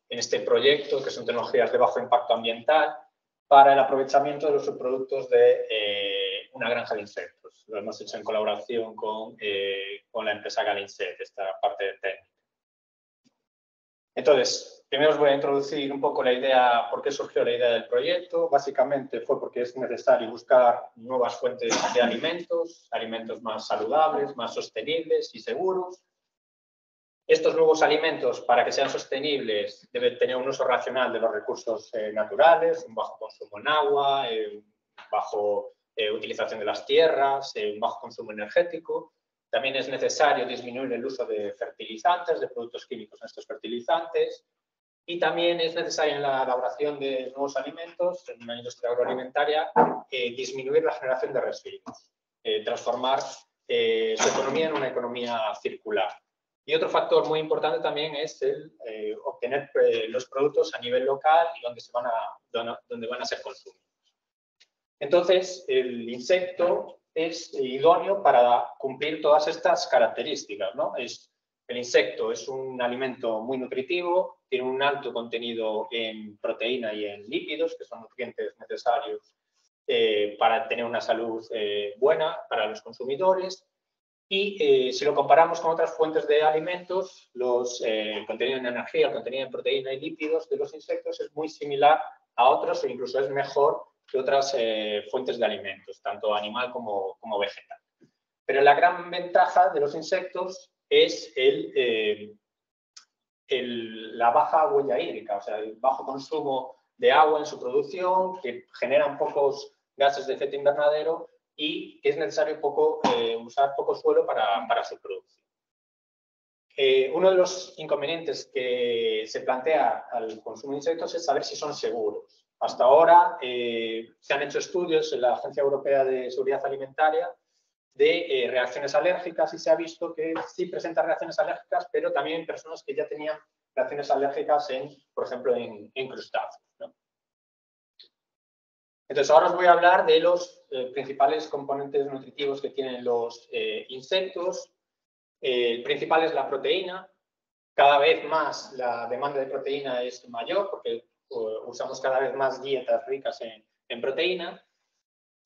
en este proyecto, que son tecnologías de bajo impacto ambiental para el aprovechamiento de los subproductos de eh, una granja de insectos. Lo hemos hecho en colaboración con, eh, con la empresa Galinset, esta parte de técnica. Entonces, primero os voy a introducir un poco la idea, por qué surgió la idea del proyecto. Básicamente fue porque es necesario buscar nuevas fuentes de alimentos, alimentos más saludables, más sostenibles y seguros. Estos nuevos alimentos, para que sean sostenibles, deben tener un uso racional de los recursos eh, naturales, un bajo consumo en agua, eh, bajo eh, utilización de las tierras, un bajo consumo energético. También es necesario disminuir el uso de fertilizantes, de productos químicos en estos fertilizantes. Y también es necesario en la elaboración de nuevos alimentos, en una industria agroalimentaria, disminuir la generación de residuos, transformar su economía en una economía circular. Y otro factor muy importante también es el eh, obtener eh, los productos a nivel local y donde, se van a, donde van a ser consumidos. Entonces, el insecto es idóneo para cumplir todas estas características. ¿no? Es, el insecto es un alimento muy nutritivo, tiene un alto contenido en proteína y en lípidos, que son nutrientes necesarios eh, para tener una salud buena para los consumidores y eh, si lo comparamos con otras fuentes de alimentos, los, eh, el contenido en energía, el contenido en proteína y lípidos de los insectos es muy similar a otros o incluso es mejor que otras eh, fuentes de alimentos, tanto animal como, como, vegetal. Pero la gran ventaja de los insectos es el, el, la baja huella hídrica, o sea, el bajo consumo de agua en su producción, que generan pocos gases de efecto invernadero y es necesario poco, eh, usar poco suelo para, para su producción. Eh, uno de los inconvenientes que se plantea al consumo de insectos es saber si son seguros. Hasta ahora eh, se han hecho estudios en la Agencia Europea de Seguridad Alimentaria de reacciones alérgicas y se ha visto que sí presenta reacciones alérgicas, pero también personas que ya tenían reacciones alérgicas en, por ejemplo, en, crustáceos. Entonces, ahora os voy a hablar de los eh, principales componentes nutritivos que tienen los eh, insectos. Eh, el principal es la proteína. Cada vez más la demanda de proteína es mayor porque usamos cada vez más dietas ricas en, proteína.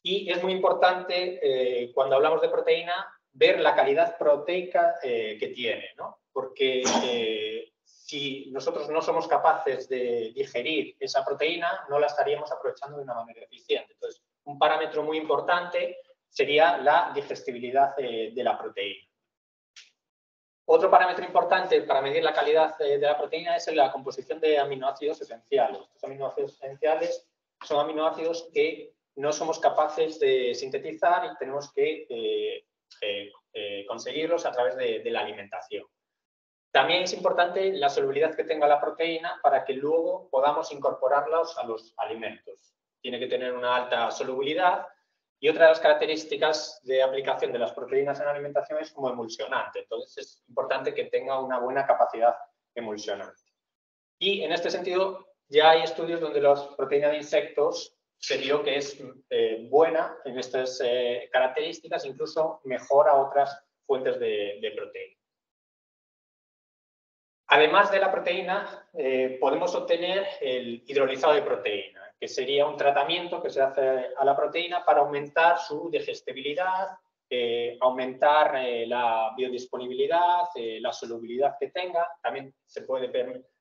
Y es muy importante, cuando hablamos de proteína, ver la calidad proteica que tiene, ¿no? Porque si nosotros no somos capaces de digerir esa proteína, no la estaríamos aprovechando de una manera eficiente. Entonces, un parámetro muy importante sería la digestibilidad de, la proteína. Otro parámetro importante para medir la calidad de la proteína es la composición de aminoácidos esenciales. Estos aminoácidos esenciales son aminoácidos que no somos capaces de sintetizar y tenemos que eh, eh, eh, conseguirlos a través de la alimentación. También es importante la solubilidad que tenga la proteína para que luego podamos incorporarlos a los alimentos. Tiene que tener una alta solubilidad y otra de las características de aplicación de las proteínas en alimentación es como emulsionante. Entonces es importante que tenga una buena capacidad emulsionante. Y en este sentido ya hay estudios donde la proteína de insectos se vio que es eh, buena en estas eh, características, incluso mejor a otras fuentes de proteína. Además de la proteína, eh, podemos obtener el hidrolizado de proteína, que sería un tratamiento que se hace a la proteína para aumentar su digestibilidad, eh, aumentar eh, la biodisponibilidad, la solubilidad que tenga. También se puede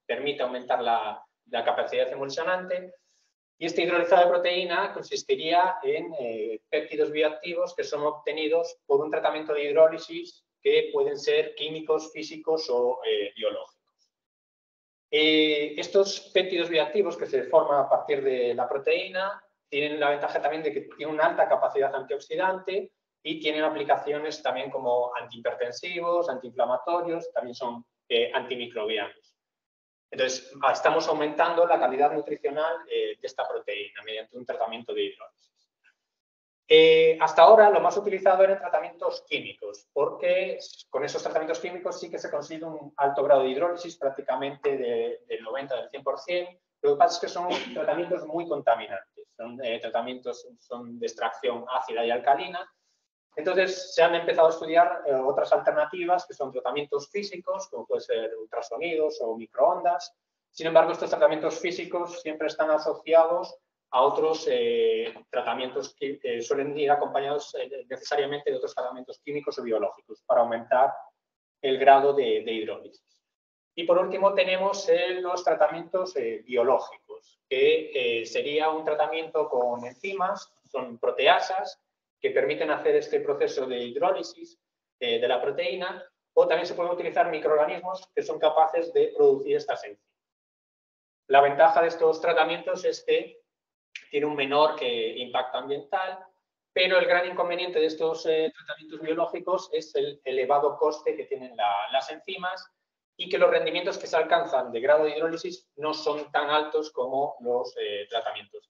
permite aumentar la, la, capacidad emulsionante. Y este hidrolizado de proteína consistiría en péptidos bioactivos que son obtenidos por un tratamiento de hidrólisis que pueden ser químicos, físicos o biológicos. Eh, estos péptidos bioactivos que se forman a partir de la proteína tienen la ventaja también de que tienen una alta capacidad antioxidante y tienen aplicaciones también como antihipertensivos, antiinflamatorios, también son eh, antimicrobianos. Entonces, estamos aumentando la calidad nutricional eh, de esta proteína mediante un tratamiento de hidrólisis. Eh, hasta ahora lo más utilizado eran tratamientos químicos, porque con esos tratamientos químicos sí que se consigue un alto grado de hidrólisis, prácticamente del 90, del 100%. Lo que pasa es que son tratamientos muy contaminantes, son eh, tratamientos son de extracción ácida y alcalina. Entonces se han empezado a estudiar eh, otras alternativas que son tratamientos físicos, como puede ser ultrasonidos o microondas. Sin embargo, estos tratamientos físicos siempre están asociados a otros eh, tratamientos que eh, suelen ir acompañados eh, necesariamente de otros tratamientos químicos o biológicos para aumentar el grado de, hidrólisis. Y por último tenemos los tratamientos biológicos, que sería un tratamiento con enzimas, son proteasas, que permiten hacer este proceso de hidrólisis de la proteína o también se pueden utilizar microorganismos que son capaces de producir estas enzimas. La ventaja de estos tratamientos es que tiene un menor impacto ambiental, pero el gran inconveniente de estos eh, tratamientos biológicos es el elevado coste que tienen las enzimas y que los rendimientos que se alcanzan de grado de hidrólisis no son tan altos como los eh, tratamientos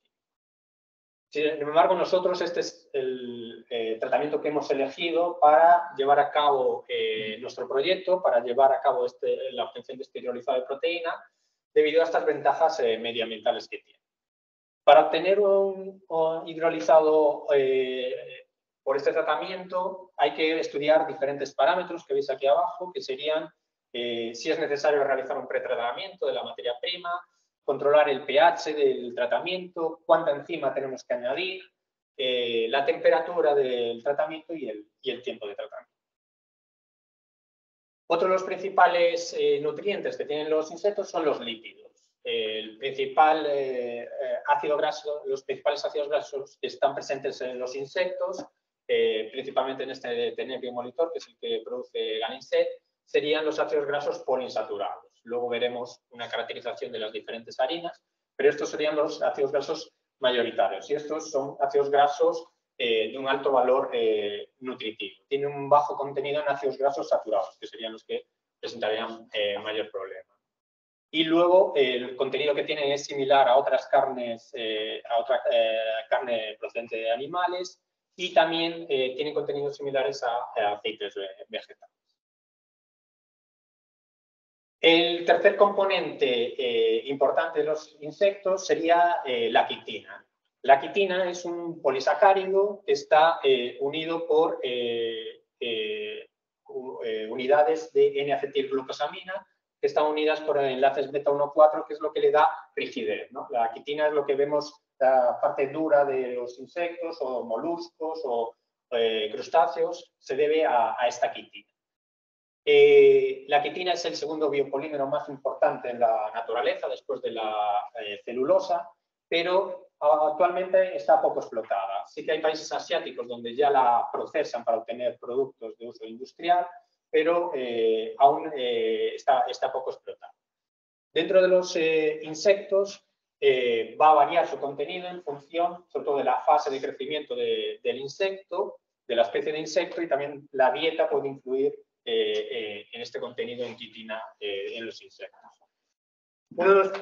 sin embargo, nosotros este es el eh, tratamiento que hemos elegido para llevar a cabo eh, nuestro proyecto, para llevar a cabo este, la obtención de este de proteína, debido a estas ventajas medioambientales que tiene. Para obtener un, hidrolizado por este tratamiento hay que estudiar diferentes parámetros que veis aquí abajo, que serían si es necesario realizar un pretratamiento de la materia prima, controlar el pH del tratamiento, cuánta enzima tenemos que añadir, eh, la temperatura del tratamiento y el, tiempo de tratamiento. Otro de los principales eh, nutrientes que tienen los insectos son los lípidos. Eh, graso, los principales ácidos grasos que están presentes en los insectos, principalmente en este Tenebrio molitor, que es el que produce Ganiset, serían los ácidos grasos poliinsaturados. Luego veremos una caracterización de las diferentes harinas, pero estos serían los ácidos grasos mayoritarios. Y estos son ácidos grasos eh, de un alto valor eh, nutritivo. Tienen un bajo contenido en ácidos grasos saturados, que serían los que presentarían eh, mayor problema. Y luego el contenido que tienen es similar a otras carnes, a otra carne procedente de animales y también tienen contenidos similares a aceites vegetales. El tercer componente eh, importante de los insectos sería eh, la quitina. La quitina es un polisacárido que está eh, unido por unidades de N-acetilglucosamina que están unidas por enlaces beta-1,4, que es lo que le da rigidez. La quitina es lo que vemos, la parte dura de los insectos o moluscos o crustáceos, se debe a esta quitina. Eh, la quitina es el segundo biopolímero más importante en la naturaleza después de la eh, celulosa, pero actualmente está poco explotada. Sí que hay países asiáticos donde ya la procesan para obtener productos de uso industrial, pero eh, aún está, está, poco explotada. Dentro de los insectos va a variar su contenido en función sobre todo de la fase de crecimiento del insecto, de la especie de insecto y también la dieta puede influir eh, eh, en este contenido en quitina eh, en los insectos. Uno de los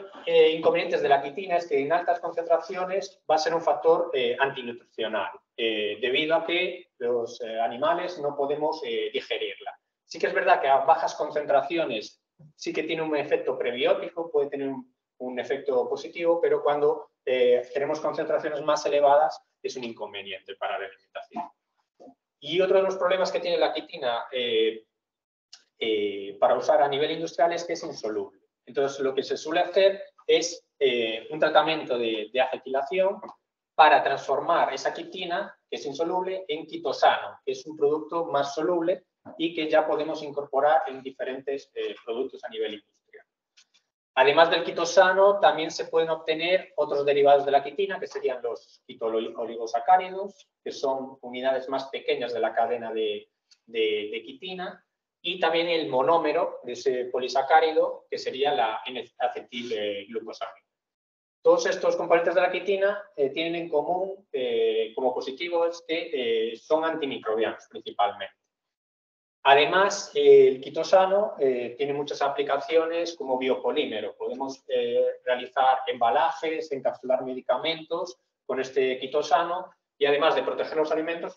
inconvenientes de la quitina es que en altas concentraciones va a ser un factor antinutricional, debido a que los animales no podemos digerirla. Sí que es verdad que a bajas concentraciones sí que tiene un efecto prebiótico, puede tener un, un efecto positivo, pero cuando tenemos concentraciones más elevadas es un inconveniente para la alimentación. Y otro de los problemas que tiene la quitina eh, para usar a nivel industrial es que es insoluble. Entonces, lo que se suele hacer es eh, un tratamiento de, acetilación para transformar esa quitina, que es insoluble, en quitosano, que es un producto más soluble y que ya podemos incorporar en diferentes eh, productos a nivel industrial. Además del quitosano, también se pueden obtener otros derivados de la quitina, que serían los quitoligosacáridos, que son unidades más pequeñas de la cadena de, quitina, y también el monómero de ese polisacárido, que sería la N-acetilglucosamina. Todos estos componentes de la quitina eh, tienen en común eh, como positivo es que eh, son antimicrobianos principalmente. Además, el quitosano tiene muchas aplicaciones como biopolímero. Podemos realizar embalajes, encapsular medicamentos con este quitosano y además de proteger los alimentos,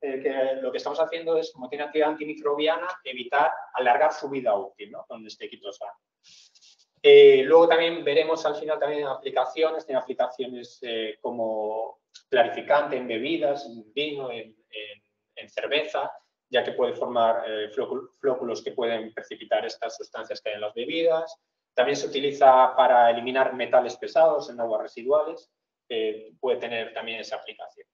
eh, lo que estamos haciendo es, como tiene actividad antimicrobiana, evitar alargar su vida útil con este quitosano. Eh, luego también veremos al final también aplicaciones, tiene aplicaciones eh, como clarificante en bebidas, en vino, en, cerveza, ya que puede formar flóculos que pueden precipitar estas sustancias que hay en las bebidas. También se utiliza para eliminar metales pesados en aguas residuales, puede tener también esa aplicación.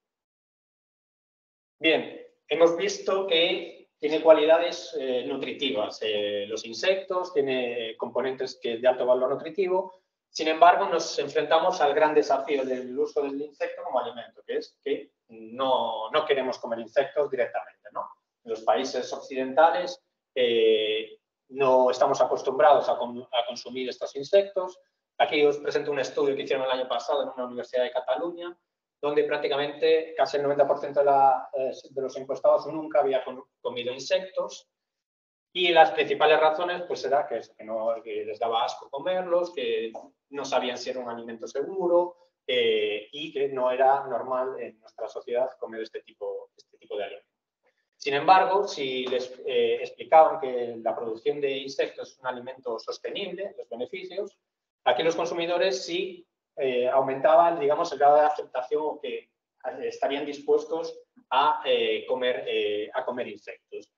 Bien, hemos visto que tiene cualidades eh, nutritivas. Eh, los insectos tiene componentes que de alto valor nutritivo. Sin embargo, nos enfrentamos al gran desafío del uso del insecto como alimento, que es que no, no queremos comer insectos directamente. Los países occidentales no estamos acostumbrados a, consumir estos insectos. Aquí os presento un estudio que hicieron el año pasado en una universidad de Cataluña, donde prácticamente casi el 90% de, de, los encuestados nunca había comido insectos y las principales razones, pues, era que, les daba asco comerlos, que no sabían si era un alimento seguro eh, y que no era normal en nuestra sociedad comer este tipo, este tipo de alimentos. Sin embargo, si les eh, explicaban que la producción de insectos es un alimento sostenible, los beneficios, aquí los consumidores sí eh, aumentaban, digamos, el grado de aceptación o que estarían dispuestos a, comer, a comer insectos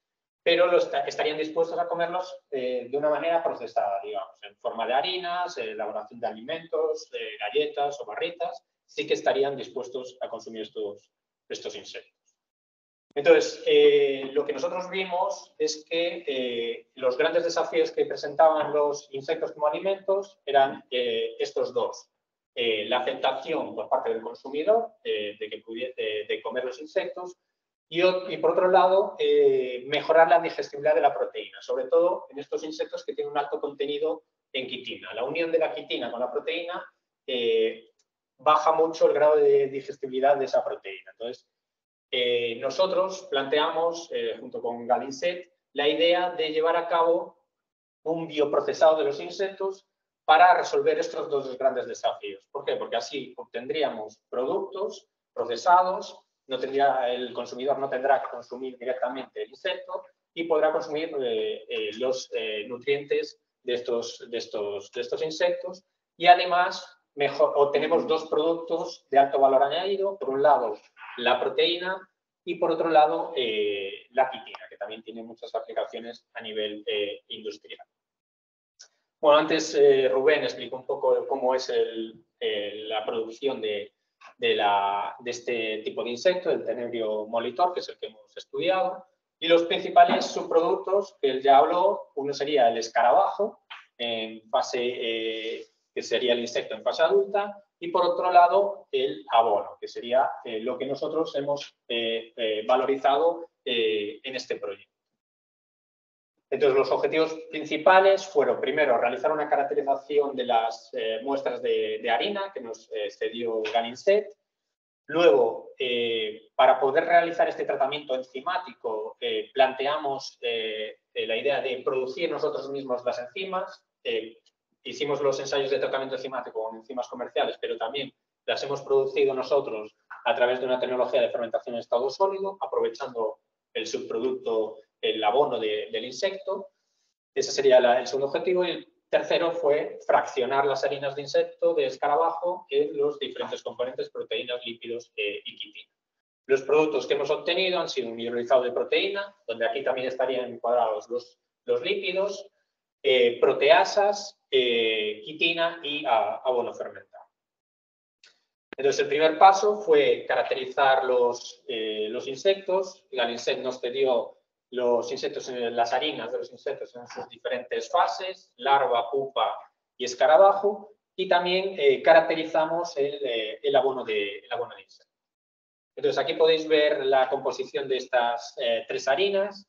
pero estarían dispuestos a comerlos eh, de una manera procesada, digamos, en forma de harinas, elaboración de alimentos, galletas o barritas, sí que estarían dispuestos a consumir estos, estos insectos. Entonces, eh, lo que nosotros vimos es que eh, los grandes desafíos que presentaban los insectos como alimentos eran estos dos. la aceptación por parte del consumidor de, que comer los insectos y, por otro lado, eh, mejorar la digestibilidad de la proteína, sobre todo en estos insectos que tienen un alto contenido en quitina. La unión de la quitina con la proteína eh, baja mucho el grado de digestibilidad de esa proteína. Entonces, eh, nosotros planteamos, junto con Galinset, la idea de llevar a cabo un bioprocesado de los insectos para resolver estos dos grandes desafíos. ¿Por qué? Porque así obtendríamos productos procesados no tendría, el consumidor no tendrá que consumir directamente el insecto y podrá consumir eh, eh, los eh, nutrientes de estos, de, estos, de estos insectos y además mejor, obtenemos dos productos de alto valor añadido, por un lado la proteína y por otro lado la quitina, que también tiene muchas aplicaciones a nivel industrial. Bueno, antes Rubén explicó un poco cómo es la producción de, de, la, de este tipo de insecto, el tenebrio molitor, que es el que hemos estudiado, y los principales subproductos que él ya habló, uno sería el escarabajo, en fase, eh, que sería el insecto en fase adulta, y por otro lado el abono, que sería eh, lo que nosotros hemos eh, valorizado en este proyecto. Entonces, los objetivos principales fueron, primero, realizar una caracterización de las eh, muestras de, harina que nos eh, cedió Galinset. Luego, eh, para poder realizar este tratamiento enzimático, planteamos la idea de producir nosotros mismos las enzimas. Hicimos los ensayos de tratamiento enzimático con enzimas comerciales, pero también las hemos producido nosotros a través de una tecnología de fermentación en estado sólido, aprovechando el subproducto el abono del insecto. Ese sería el segundo objetivo. Y el tercero fue fraccionar las harinas de insecto, de escarabajo, en los diferentes componentes, proteínas, lípidos eh, y quitina. Los productos que hemos obtenido han sido un hidrolizado de proteína, donde aquí también estarían encuadrados los, lípidos, eh, proteasas, eh, quitina y abono fermentado. Entonces, el primer paso fue caracterizar los, los insectos. Galincet nos cedió los insectos, las harinas de los insectos en sus diferentes fases, larva, pupa y escarabajo, y también eh, caracterizamos el, eh, el, abono de, el abono de insecto. Entonces aquí podéis ver la composición de estas eh, tres harinas.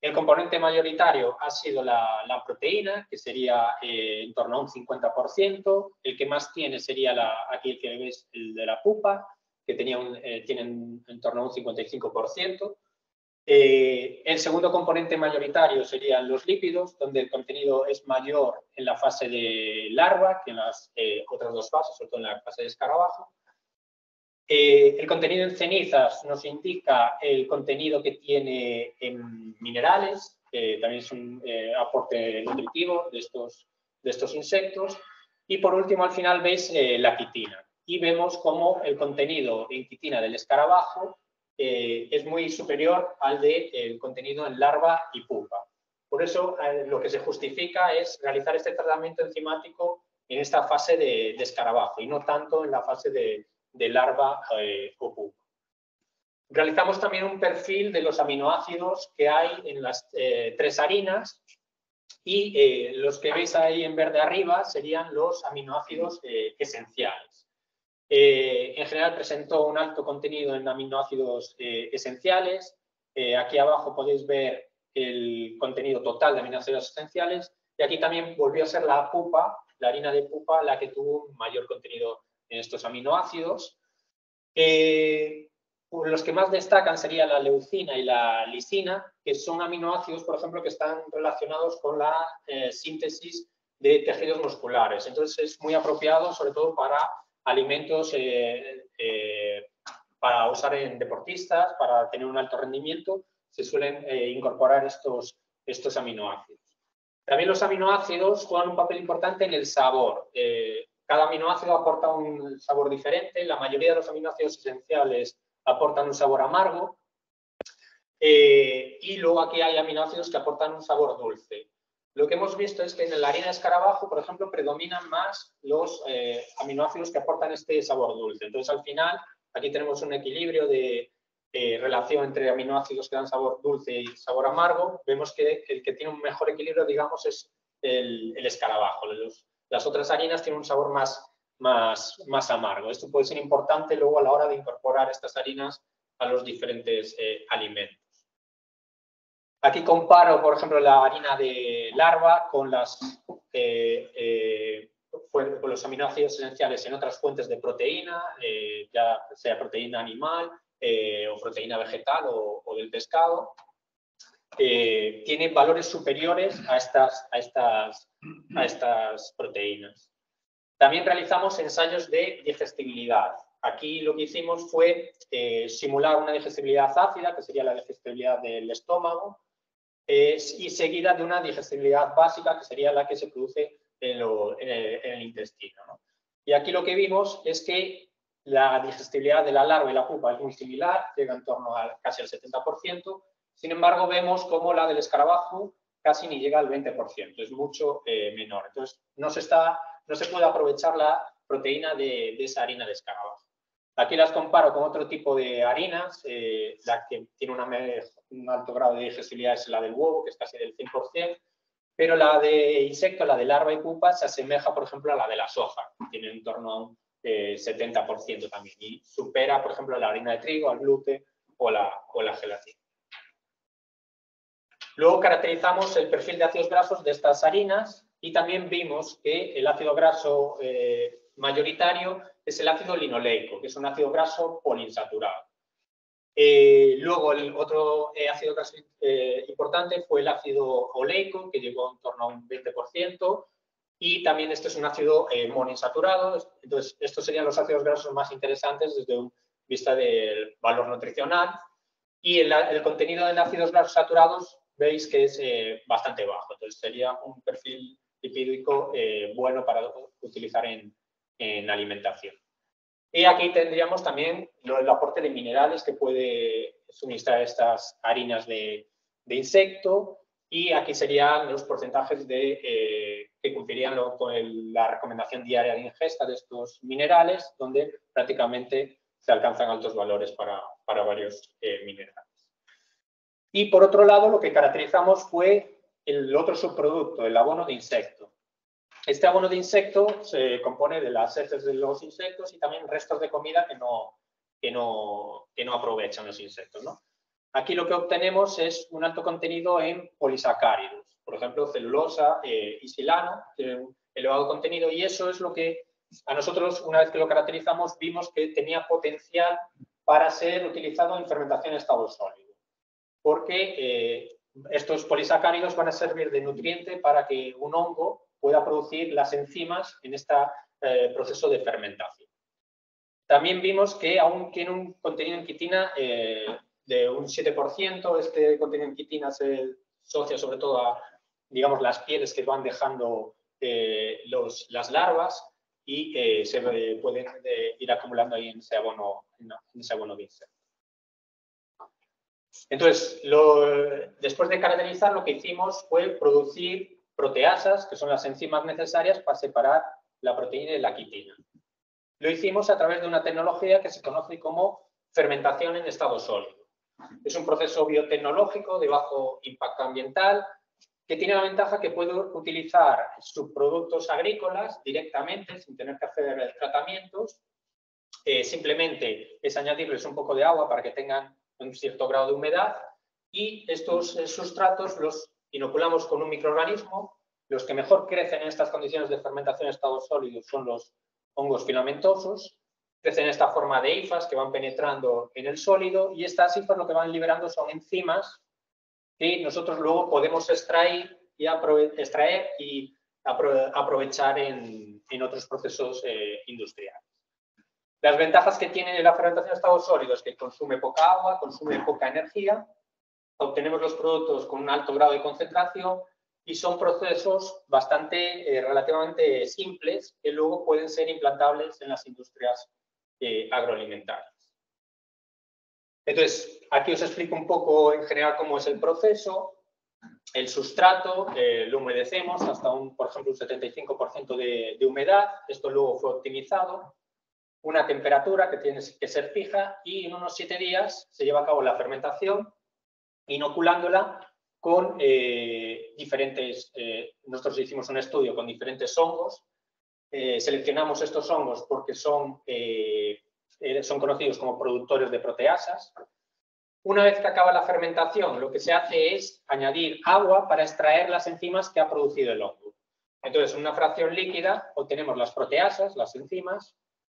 El componente mayoritario ha sido la, la proteína, que sería en torno a un 50%. El que más tiene sería la, aquí el que veis, el de la pupa, que tenía un, tienen en torno a un 55%. Eh, el segundo componente mayoritario serían los lípidos, donde el contenido es mayor en la fase de larva que en las eh, otras dos fases, sobre todo en la fase de escarabajo. Eh, el contenido en cenizas nos indica el contenido que tiene en minerales, que también es un aporte nutritivo de estos, de estos insectos. Y por último, al final veis la quitina. Y vemos cómo el contenido en quitina del escarabajo eh, es muy superior al del de, contenido en larva y pulpa. Por eso eh, lo que se justifica es realizar este tratamiento enzimático en esta fase de, escarabajo y no tanto en la fase de, larva eh, o pulpa. Realizamos también un perfil de los aminoácidos que hay en las tres harinas y los que veis ahí en verde arriba serían los aminoácidos esenciales. Eh, en general presentó un alto contenido en aminoácidos eh, esenciales. Eh, aquí abajo podéis ver el contenido total de aminoácidos esenciales y aquí también volvió a ser la pupa, la harina de pupa, la que tuvo un mayor contenido en estos aminoácidos. Eh, los que más destacan serían la leucina y la lisina, que son aminoácidos, por ejemplo, que están relacionados con la eh, síntesis de tejidos musculares. Entonces es muy apropiado, sobre todo para alimentos eh, eh, para usar en deportistas, para tener un alto rendimiento, se suelen incorporar estos, estos aminoácidos. También los aminoácidos juegan un papel importante en el sabor. Cada aminoácido aporta un sabor diferente. La mayoría de los aminoácidos esenciales aportan un sabor amargo. Eh, y luego aquí hay aminoácidos que aportan un sabor dulce. Lo que hemos visto es que en la harina de escarabajo, por ejemplo, predominan más los eh, aminoácidos que aportan este sabor dulce. Entonces, al final, aquí tenemos un equilibrio de eh, relación entre aminoácidos que dan sabor dulce y sabor amargo. Vemos que el que tiene un mejor equilibrio, digamos, es el, escarabajo. Las otras harinas tienen un sabor más, más, más amargo. Esto puede ser importante luego a la hora de incorporar estas harinas a los diferentes eh, alimentos. Aquí comparo, por ejemplo, la harina de larva con, las, eh, eh, los aminoácidos esenciales en otras fuentes de proteína, ya sea proteína animal o proteína vegetal o, o del pescado. tiene valores superiores a estas, a estas, a estas proteínas. También realizamos ensayos de digestibilidad. Aquí lo que hicimos fue eh, simular una digestibilidad ácida, que sería la digestibilidad del estómago, y seguida de una digestibilidad básica, que sería la que se produce en, el, intestino. Y aquí lo que vimos es que la digestibilidad de la larva y la pupa es muy similar, llega en torno a casi al 70%, sin embargo vemos como la del escarabajo casi ni llega al 20%, es mucho eh, menor. Entonces, no se puede aprovechar la proteína de, esa harina de escarabajo. Aquí las comparo con otro tipo de harinas, eh, la que tiene un alto grado de digestibilidad es la del huevo, que es casi del 100%, pero la de insecto, la de larva y pupa, se asemeja, por ejemplo, a la de la soja, tiene en torno a un 70% eh, también, y supera, por ejemplo, la harina de trigo, al gluten o la gelatina. Luego caracterizamos el perfil de ácidos grasos de estas harinas y también vimos que el ácido graso eh, mayoritario es el ácido linoleico, que es un ácido graso poliinsaturado. Eh, luego, el otro eh, ácido graso importante fue el ácido oleico, que llegó en torno a un 20%, y también este es un ácido monoinsaturado. Entonces, estos serían los ácidos grasos más interesantes desde un vista del valor nutricional. Y el, el contenido en ácidos grasos saturados veis que es bastante bajo. Entonces, sería un perfil lipídico eh, bueno para utilizar en, alimentación. Y aquí tendríamos también el aporte de minerales que puede suministrar estas harinas de, insecto y aquí serían los porcentajes de, eh, que cumplirían con la recomendación diaria de ingesta de estos minerales, donde prácticamente se alcanzan altos valores para, varios eh, minerales. Y por otro lado, lo que caracterizamos fue el otro subproducto, el abono de insecto. Este abono de insecto se compone de las heces de los insectos y también restos de comida que no, que no, que no aprovechan los insectos. Aquí lo que obtenemos es un alto contenido en polisacáridos, por ejemplo, celulosa eh, y silano, un elevado contenido y eso es lo que a nosotros, una vez que lo caracterizamos, vimos que tenía potencial para ser utilizado en fermentación en estado sólido, porque eh, estos polisacáridos van a servir de nutriente para que un hongo pueda producir las enzimas en este proceso de fermentación. También vimos que aún tiene un contenido en quitina eh, de un 7%, este contenido en quitina se asocia sobre todo a digamos, las pieles que van dejando las larvas y se pueden ir acumulando ahí en ese abono, en ese abono de entonces, después de caracterizar, lo que hicimos fue producir proteasas, que son las enzimas necesarias para separar la proteína de la quitina. Lo hicimos a través de una tecnología que se conoce como fermentación en estado sólido. Es un proceso biotecnológico de bajo impacto ambiental que tiene la ventaja que puede utilizar subproductos agrícolas directamente sin tener que hacer tratamientos. Eh, simplemente es añadirles un poco de agua para que tengan un cierto grado de humedad y estos sustratos los inoculamos con un microorganismo. Los que mejor crecen en estas condiciones de fermentación en estado sólido son los hongos filamentosos. Crecen en esta forma de hifas que van penetrando en el sólido y estas hifas lo que van liberando son enzimas que nosotros luego podemos extraer y, extraer y aprovechar en, otros procesos eh, industriales. Las ventajas que tiene la fermentación en estado sólido es que consume poca agua, consume poca energía, obtenemos los productos con un alto grado de concentración y son procesos bastante eh, relativamente simples que luego pueden ser implantables en las industrias eh, agroalimentarias. Entonces, aquí os explico un poco en general cómo es el proceso. El sustrato eh, lo humedecemos hasta un, por ejemplo, un 75% de, de humedad. Esto luego fue optimizado una temperatura que tiene que ser fija y en unos siete días se lleva a cabo la fermentación, inoculándola con eh, diferentes, eh, nosotros hicimos un estudio con diferentes hongos, eh, seleccionamos estos hongos porque son, son conocidos como productores de proteasas. Una vez que acaba la fermentación, lo que se hace es añadir agua para extraer las enzimas que ha producido el hongo. Entonces, en una fracción líquida obtenemos las proteasas, las enzimas,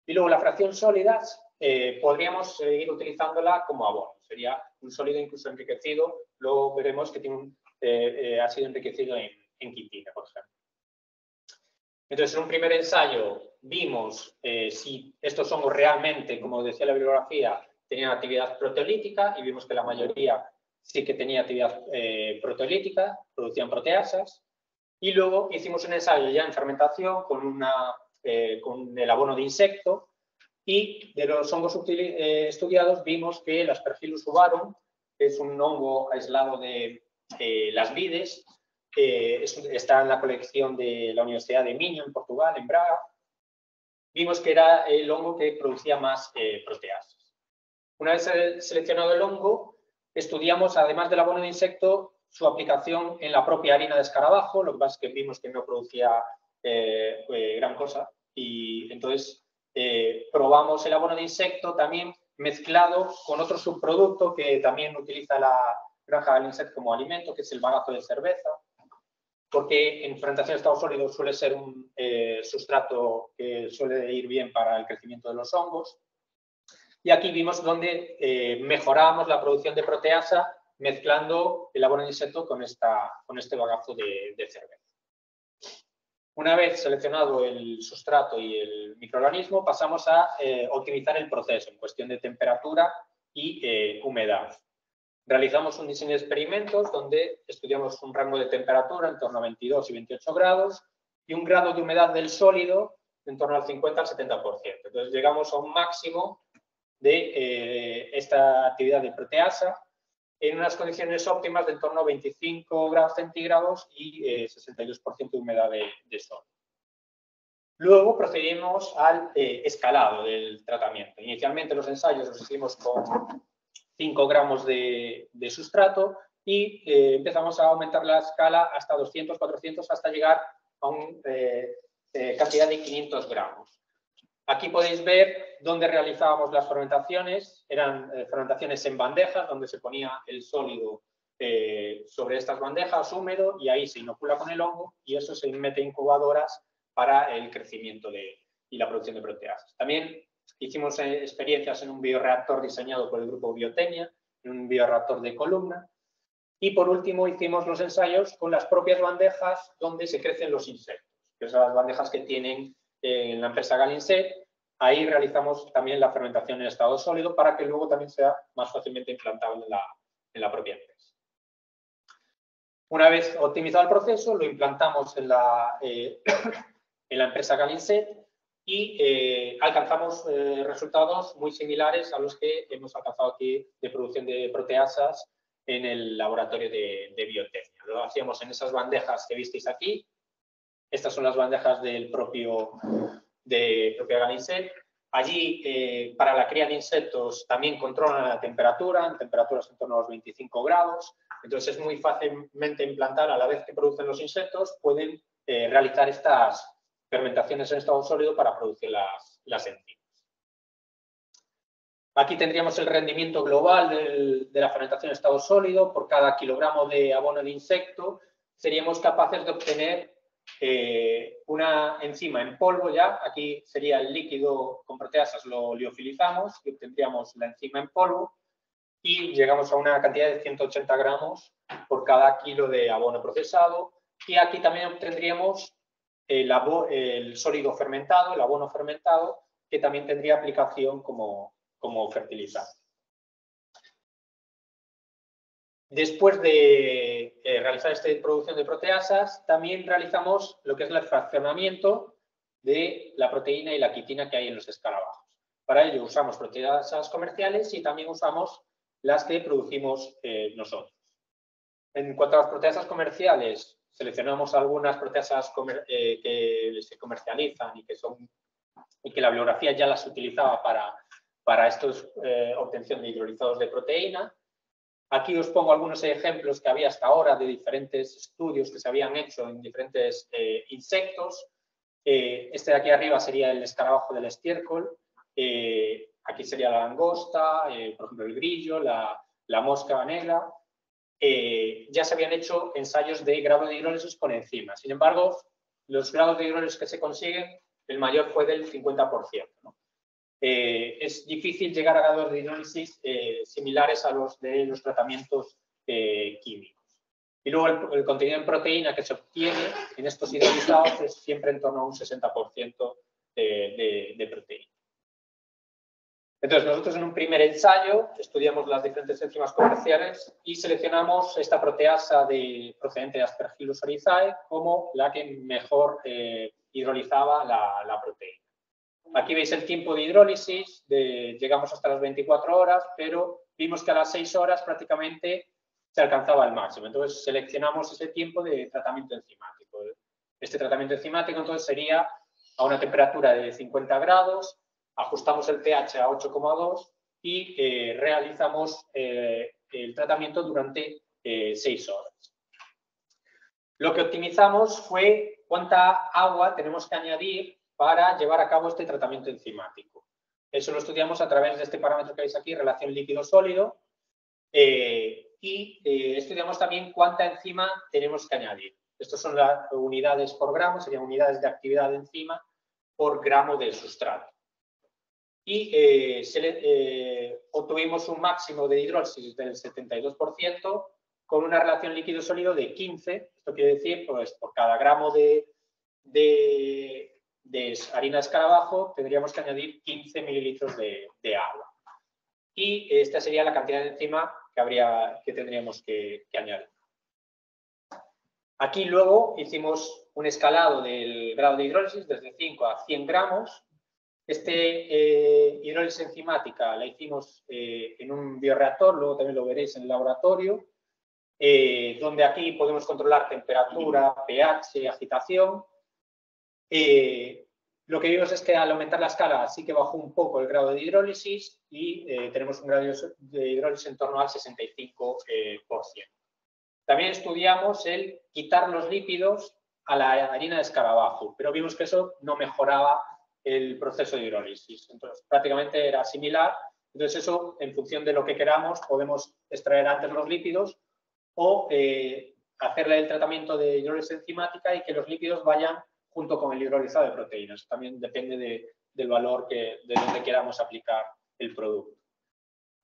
y luego la fracción sólida eh, podríamos seguir utilizándola como abono. Sería un sólido incluso enriquecido. Luego veremos que tiene eh, eh, ha sido enriquecido en, en quitina, por ejemplo. Entonces, en un primer ensayo vimos si estos hongos realmente, como decía la bibliografía, tenían actividad proteolítica y vimos que la mayoría sí que tenía actividad proteolítica, producían proteasas. Y luego hicimos un ensayo ya en fermentación con una eh, con el abono de insecto y de los hongos eh, estudiados vimos que el Aspergillus uvarum es un hongo aislado de eh, las vides, está en la colección de la Universidad de Minho en Portugal, en Braga. Vimos que era el hongo que producía más proteasas. Una vez seleccionado el hongo, estudiamos, además del abono de insecto, su aplicación en la propia harina de escarabajo, lo que pasa es que vimos que no producía eh, gran cosa. Y entonces eh, probamos el abono de insecto también mezclado con otro subproducto que también utiliza la granja del insecto como alimento, que es el bagazo de cerveza, porque en fermentación de estado sólido suele ser un eh, sustrato que suele ir bien para el crecimiento de los hongos. Y aquí vimos donde eh, mejoramos la producción de proteasa mezclando el abono de insecto con, esta, con este bagazo de cerveza. Una vez seleccionado el sustrato y el microorganismo, pasamos a eh, optimizar el proceso en cuestión de temperatura y eh, humedad. Realizamos un diseño de experimentos donde estudiamos un rango de temperatura en torno a 22 y 28 grados y un grado de humedad del sólido en torno al 50 al 70%. Entonces llegamos a un máximo de eh, esta actividad de proteasa en unas condiciones óptimas de en torno a 25 grados centígrados y 62% eh, de humedad de, sol. Luego procedimos al eh, escalado del tratamiento. Inicialmente los ensayos los hicimos con 5 gramos de, sustrato y eh, empezamos a aumentar la escala hasta 200, 400 hasta llegar a una cantidad de 500 gramos. Aquí podéis ver dónde realizábamos las fermentaciones. Eran eh, fermentaciones en bandejas, donde se ponía el sólido eh, sobre estas bandejas húmedo y ahí se inocula con el hongo y eso se mete en incubadoras para el crecimiento de, y la producción de proteasas. También hicimos eh, experiencias en un bioreactor diseñado por el grupo Biotenia, en un bioreactor de columna. Y por último hicimos los ensayos con las propias bandejas donde se crecen los insectos, que son las bandejas que tienen en la empresa Galinset Ahí realizamos también la fermentación en estado sólido para que luego también sea más fácilmente implantable en la, propia empresa. Una vez optimizado el proceso, lo implantamos en la, eh, en la empresa Galinset y eh, alcanzamos eh, resultados muy similares a los que hemos alcanzado aquí de producción de proteasas en el laboratorio de, de biotecnia. Lo hacíamos en esas bandejas que visteis aquí. Estas son las bandejas del propio de propia. Allí, eh, para la cría de insectos, también controlan la temperatura, en temperaturas en torno a los 25 grados. Entonces, es muy fácilmente implantar, a la vez que producen los insectos, pueden eh, realizar estas fermentaciones en estado sólido para producir las, las enzimas. Aquí tendríamos el rendimiento global de la fermentación en estado sólido. Por cada kilogramo de abono de insecto seríamos capaces de obtener eh, una enzima en polvo ya. Aquí sería el líquido con proteasas, lo liofilizamos y obtendríamos la enzima en polvo y llegamos a una cantidad de 180 gramos por cada kilo de abono procesado. Y aquí también obtendríamos el, el sólido fermentado, el abono fermentado, que también tendría aplicación como, como fertilizante. Después de eh, realizar esta producción de proteasas, también realizamos lo que es el fraccionamiento de la proteína y la quitina que hay en los escarabajos. Para ello usamos proteasas comerciales y también usamos las que producimos eh, nosotros. En cuanto a las proteasas comerciales, seleccionamos algunas proteasas eh, que se comercializan y que, son, y que la bibliografía ya las utilizaba para para esta obtención de hidrolizados de proteína. Aquí os pongo algunos ejemplos que había hasta ahora de diferentes estudios que se habían hecho en diferentes eh, insectos. Eh, este de aquí arriba sería el escarabajo del estiércol. aquí sería la langosta, por ejemplo el grillo, la, mosca negra. ya se habían hecho ensayos de grado de hidrólisis por encima. Sin embargo, los grados de hidrólisis que se consiguen, el mayor fue del 50%. ¿no? Eh, es difícil llegar a grados de hidrólisis eh, similares a los de los tratamientos eh, químicos. Y luego el, contenido en proteína que se obtiene en estos hidrolizados es siempre en torno a un 60% de, de, proteína. Entonces, nosotros en un primer ensayo estudiamos las diferentes enzimas comerciales y seleccionamos esta proteasa de, procedente de Aspergillus oryzae como la que mejor hidrolizaba la proteína. Aquí veis el tiempo de hidrólisis, llegamos hasta las 24 horas, pero vimos que a las 6 horas prácticamente se alcanzaba el máximo. Entonces seleccionamos ese tiempo de tratamiento enzimático. Este tratamiento enzimático entonces sería a una temperatura de 50 grados, ajustamos el pH a 8,2 y eh, realizamos eh, el tratamiento durante 6 eh, horas. Lo que optimizamos fue cuánta agua tenemos que añadir para llevar a cabo este tratamiento enzimático. Eso lo estudiamos a través de este parámetro que veis aquí, relación líquido-sólido, eh, y eh, estudiamos también cuánta enzima tenemos que añadir. Estas son las unidades por gramo, serían unidades de actividad de enzima por gramo de sustrato. Y eh, obtuvimos un máximo de hidrólisis del 72% con una relación líquido-sólido de 15. Esto quiere decir, pues, por cada gramo de harina de escarabajo tendríamos que añadir 15 mililitros de, agua. Y esta sería la cantidad de enzima que, habría, que tendríamos que, añadir. Aquí luego hicimos un escalado del grado de hidrólisis desde 5 a 100 gramos. Este eh, hidrólisis enzimática la hicimos eh, en un bioreactor, luego también lo veréis en el laboratorio, eh, donde aquí podemos controlar temperatura, pH, agitación eh, lo que vimos es que al aumentar la escala sí que bajó un poco el grado de hidrólisis y eh, tenemos un grado de hidrólisis en torno al 65%. Eh, También estudiamos el quitar los lípidos a la harina de escarabajo, pero vimos que eso no mejoraba el proceso de hidrólisis. Entonces, prácticamente era similar. Entonces, eso, en función de lo que queramos, podemos extraer antes los lípidos o hacerle el tratamiento de hidrólisis enzimática y que los lípidos vayan junto con el hidrolizado de proteínas. También depende del valor que, de donde queramos aplicar el producto.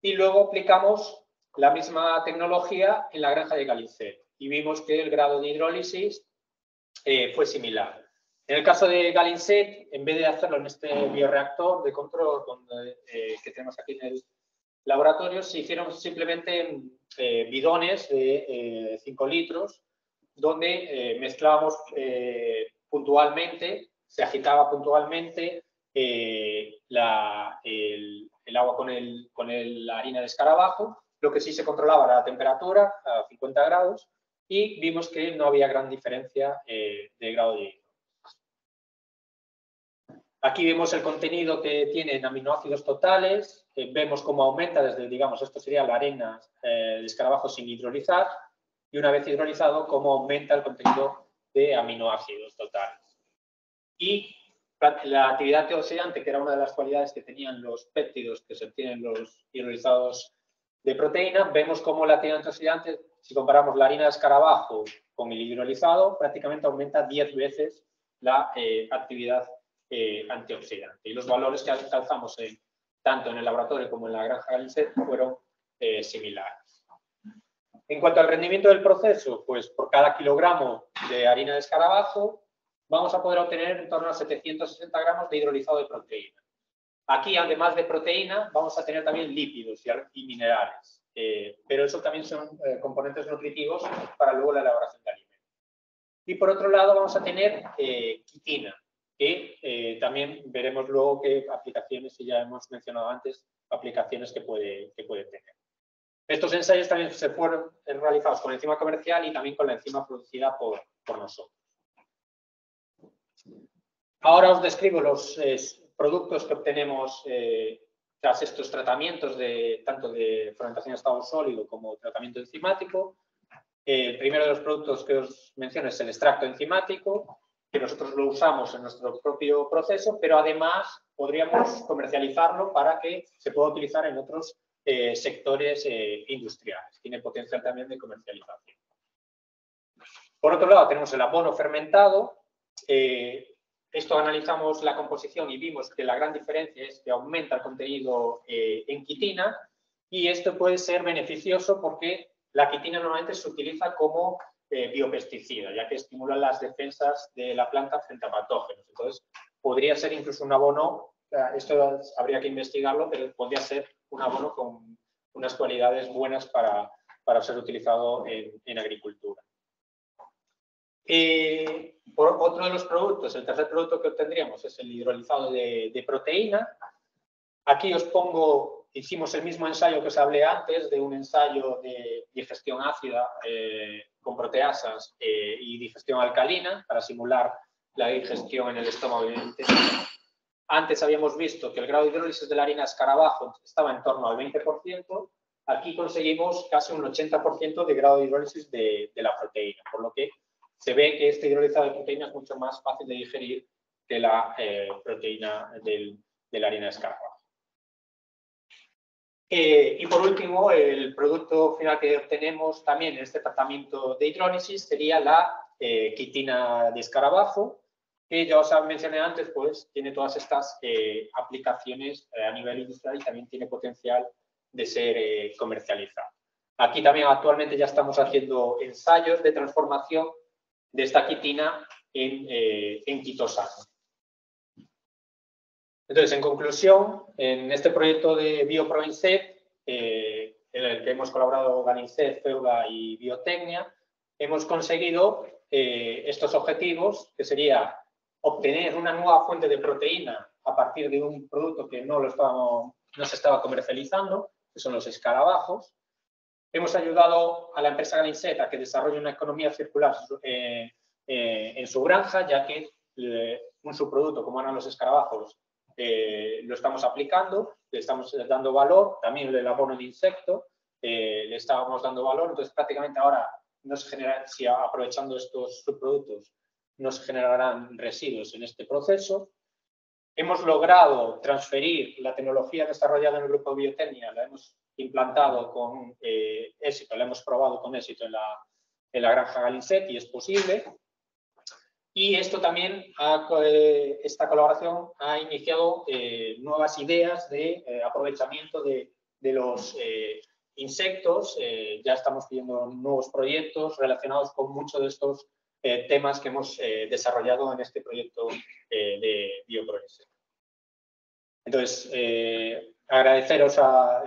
Y luego aplicamos la misma tecnología en la granja de Galicet y vimos que el grado de hidrólisis eh, fue similar. En el caso de Galinset, en vez de hacerlo en este bioreactor de control eh, que tenemos aquí en el laboratorio, se hicieron simplemente eh, bidones de 5 litros, donde mezclábamos puntualmente, se agitaba puntualmente eh, el, agua con, el, con la harina de escarabajo, lo que sí se controlaba era la temperatura a 50 grados y vimos que no había gran diferencia eh, de grado de hidrógeno. Aquí vemos el contenido que tiene en aminoácidos totales, vemos cómo aumenta desde, digamos, esto sería la arena eh, de escarabajo sin hidrolizar, y una vez hidrolizado, cómo aumenta el contenido de aminoácidos totales. Y la actividad antioxidante, que era una de las cualidades que tenían los péptidos que se obtienen los hidrolizados de proteína, vemos cómo la actividad antioxidante, si comparamos la harina de escarabajo con el hidrolizado, prácticamente aumenta 10 veces la eh, actividad eh, antioxidante. Y los valores que alcanzamos tanto en el laboratorio como en la granja Galinset fueron eh, similares. En cuanto al rendimiento del proceso, pues por cada kilogramo de harina de escarabajo vamos a poder obtener en torno a 760 gramos de hidrolizado de proteína. Aquí, además de proteína, vamos a tener también lípidos y, minerales, eh, pero eso también son eh, componentes nutritivos para luego la elaboración de alimentos. Y por otro lado, vamos a tener eh, quitina, que también veremos luego qué aplicaciones, y ya hemos mencionado antes, aplicaciones que puede, que puede tener. Estos ensayos también se fueron realizados con enzima comercial y también con la enzima producida por, por nosotros. Ahora os describo los eh, productos que obtenemos eh, tras estos tratamientos de tanto de fermentación en estado sólido como tratamiento enzimático. el primero de los productos que os menciono es el extracto enzimático, que nosotros lo usamos en nuestro propio proceso, pero además podríamos comercializarlo para que se pueda utilizar en otros eh, sectores industriales. Tiene potencial también de comercialización. Por otro lado, tenemos el abono fermentado, eh, esto analizamos la composición y vimos que la gran diferencia es que aumenta el contenido eh, en quitina y esto puede ser beneficioso porque la quitina normalmente se utiliza como eh, biopesticida, ya que estimula las defensas de la planta frente a patógenos. Entonces, podría ser incluso un abono, esto habría que investigarlo, pero podría ser un abono con unas cualidades buenas para, ser utilizado en agricultura. Eh, por otro de los productos, el tercer producto que obtendríamos es el hidrolizado de, proteína. Aquí os pongo, hicimos el mismo ensayo que os hablé antes, de un ensayo de digestión ácida eh, con proteasas eh, y digestión alcalina para simular la digestión en el estómago y. Antes habíamos visto que el grado de hidrólisis de la harina escarabajo estaba en torno al 20%, aquí conseguimos casi un 80% de grado de hidrólisis de, la proteína, por lo que se ve que este hidrolizado de proteína es mucho más fácil de digerir que la eh, proteína de la harina escarabajo. Eh, y por último, el producto final que obtenemos también en este tratamiento de hidrólisis sería la eh, quitina de escarabajo, que ya os mencioné antes, pues tiene todas estas aplicaciones a nivel industrial y también tiene potencial de ser comercializado. Aquí también actualmente ya estamos haciendo ensayos de transformación de esta quitina en, eh, en quitosano. Entonces, en conclusión, en este proyecto de BioProInset, eh, en el que hemos colaborado Ganinset, Feuga y Biotecnia, hemos conseguido eh, estos objetivos, que sería obtener una nueva fuente de proteína a partir de un producto que no, lo no se estaba comercializando, que son los escarabajos, Hemos ayudado a la empresa Galinset a que desarrolle una economía circular eh, eh, en su granja, ya que eh, un subproducto como eran los escarabajos lo estamos aplicando, le estamos dando valor, también el abono de insecto, le estábamos dando valor, entonces prácticamente ahora no se genera, si aprovechando estos subproductos no se generarán residuos en este proceso. Hemos logrado transferir la tecnología desarrollada en el grupo biotecnia, la hemos implantado con eh, éxito, lo hemos probado con éxito en la, la granja Galinset y es posible. Y esto también, eh, esta colaboración ha iniciado eh, nuevas ideas de aprovechamiento de, de los insectos. ya estamos pidiendo nuevos proyectos relacionados con muchos de estos temas que hemos desarrollado en este proyecto de bioprogreso. Entonces, agradeceros a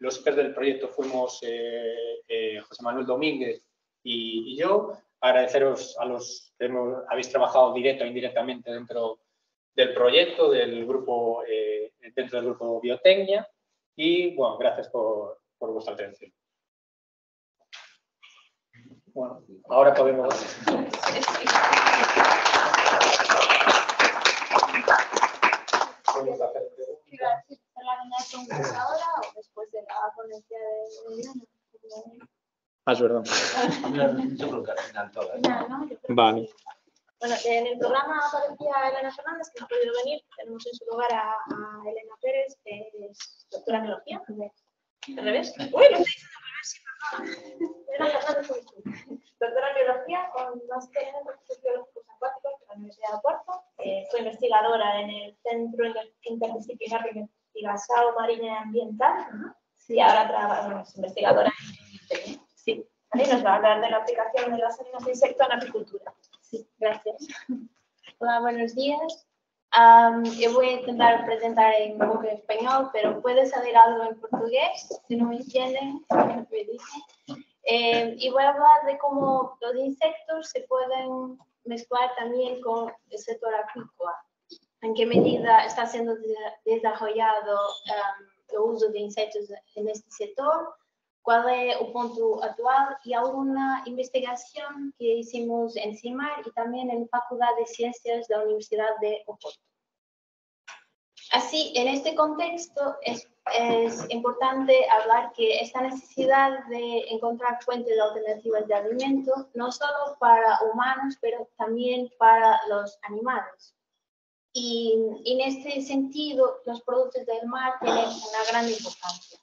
los expertos del proyecto, fuimos eh, eh, José Manuel Domínguez y, yo, agradeceros a los que habéis trabajado directo e indirectamente dentro del proyecto, del grupo, eh, dentro del grupo Biotecnia y, bueno, gracias por, por vuestra atención. Bueno, ahora podemos... podemos hacer la ahora o después de la ponencia de Ah, es verdad. Yo creo que al final Vale. Bueno, en el programa aparecía Elena Fernández, que no ha podido venir. Tenemos en su lugar a, a Elena Pérez, que es doctora en biología. ¿Al revés? Uy, lo estoy diciendo sí. Doctora en biología con máster en recursos biológicos acuáticos de la Universidad de Puerto. Eh, fue investigadora en el Centro Interdisciplinar de Investigación Marina y Ambiental. Y ahora bueno, es investigadora en. Sí. Y nos va a hablar de la aplicación de las salinas de insecto en apicultura. Sí, gracias. Hola, buenos días. Am, yo voy a intentar presentar en poco español, pero puede salir algo en portugués, si no me entienden, me dicen. Eh, y voy a hablar de cómo los insectos se pueden mezclar también con el sector acuícola. En qué medida está siendo de- desarrollado am, el uso de insectos en este sector, cuál es el punto actual y alguna investigación que hicimos en CIMAR y también en Facultad de Ciencias de la Universidad de Oporto. Así, en este contexto es, es importante hablar que esta necesidad de encontrar fuentes alternativas de alimento, no solo para humanos, pero también para los animales. Y en este sentido, los productos del mar tienen una gran importancia.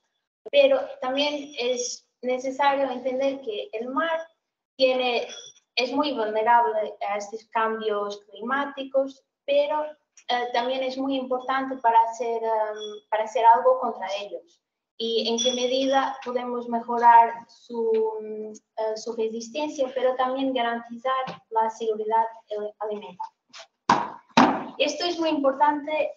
Pero también es necesario entender que el mar tiene, es muy vulnerable a estos cambios climáticos, pero eh, también es muy importante para hacer, em, para hacer algo contra ellos. Y en qué medida podemos mejorar su, eh, su resistencia, pero también garantizar la seguridad eh, alimentaria. Esto es muy importante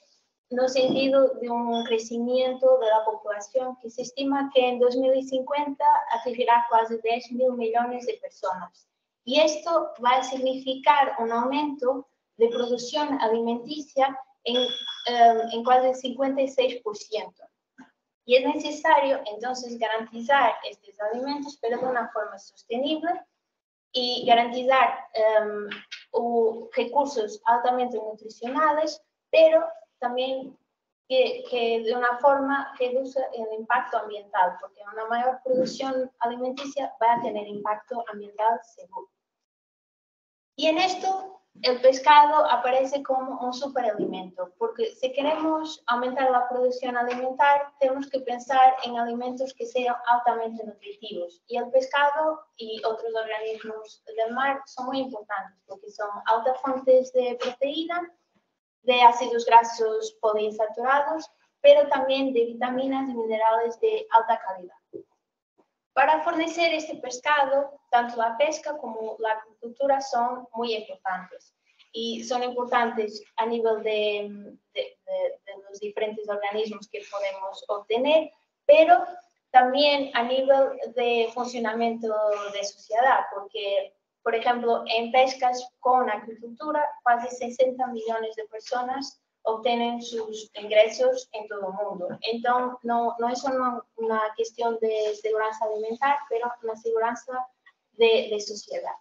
en el sentido de un crecimiento de la población que se estima que en 2050 atingirá casi 10 mil millones de personas. Y esto va a significar un aumento de producción alimenticia en, eh, en casi 56%. Y es necesario entonces garantizar estos alimentos, pero de una forma sostenible y garantizar o recursos altamente nutricionales, pero también que, que de una forma reduzca el impacto ambiental, porque una mayor producción alimenticia va a tener impacto ambiental seguro. Y en esto el pescado aparece como un superalimento, porque si queremos aumentar la producción alimentar, tenemos que pensar en alimentos que sean altamente nutritivos. Y el pescado y otros organismos del mar son muy importantes, porque son altas fuentes de proteína, de ácidos grasos poliinsaturados, pero también de vitaminas y minerales de alta calidad. Para fornecer este pescado, tanto la pesca como la agricultura son muy importantes y son importantes a nivel de, de- los diferentes organismos que podemos obtener, pero también a nivel de funcionamiento de sociedad, porque, por ejemplo, en pescas con agricultura, casi 60 millones de personas obtienen sus ingresos en todo el mundo. Entonces, no, no es una, una cuestión de seguridad alimentar, pero una seguridad de, de sociedad.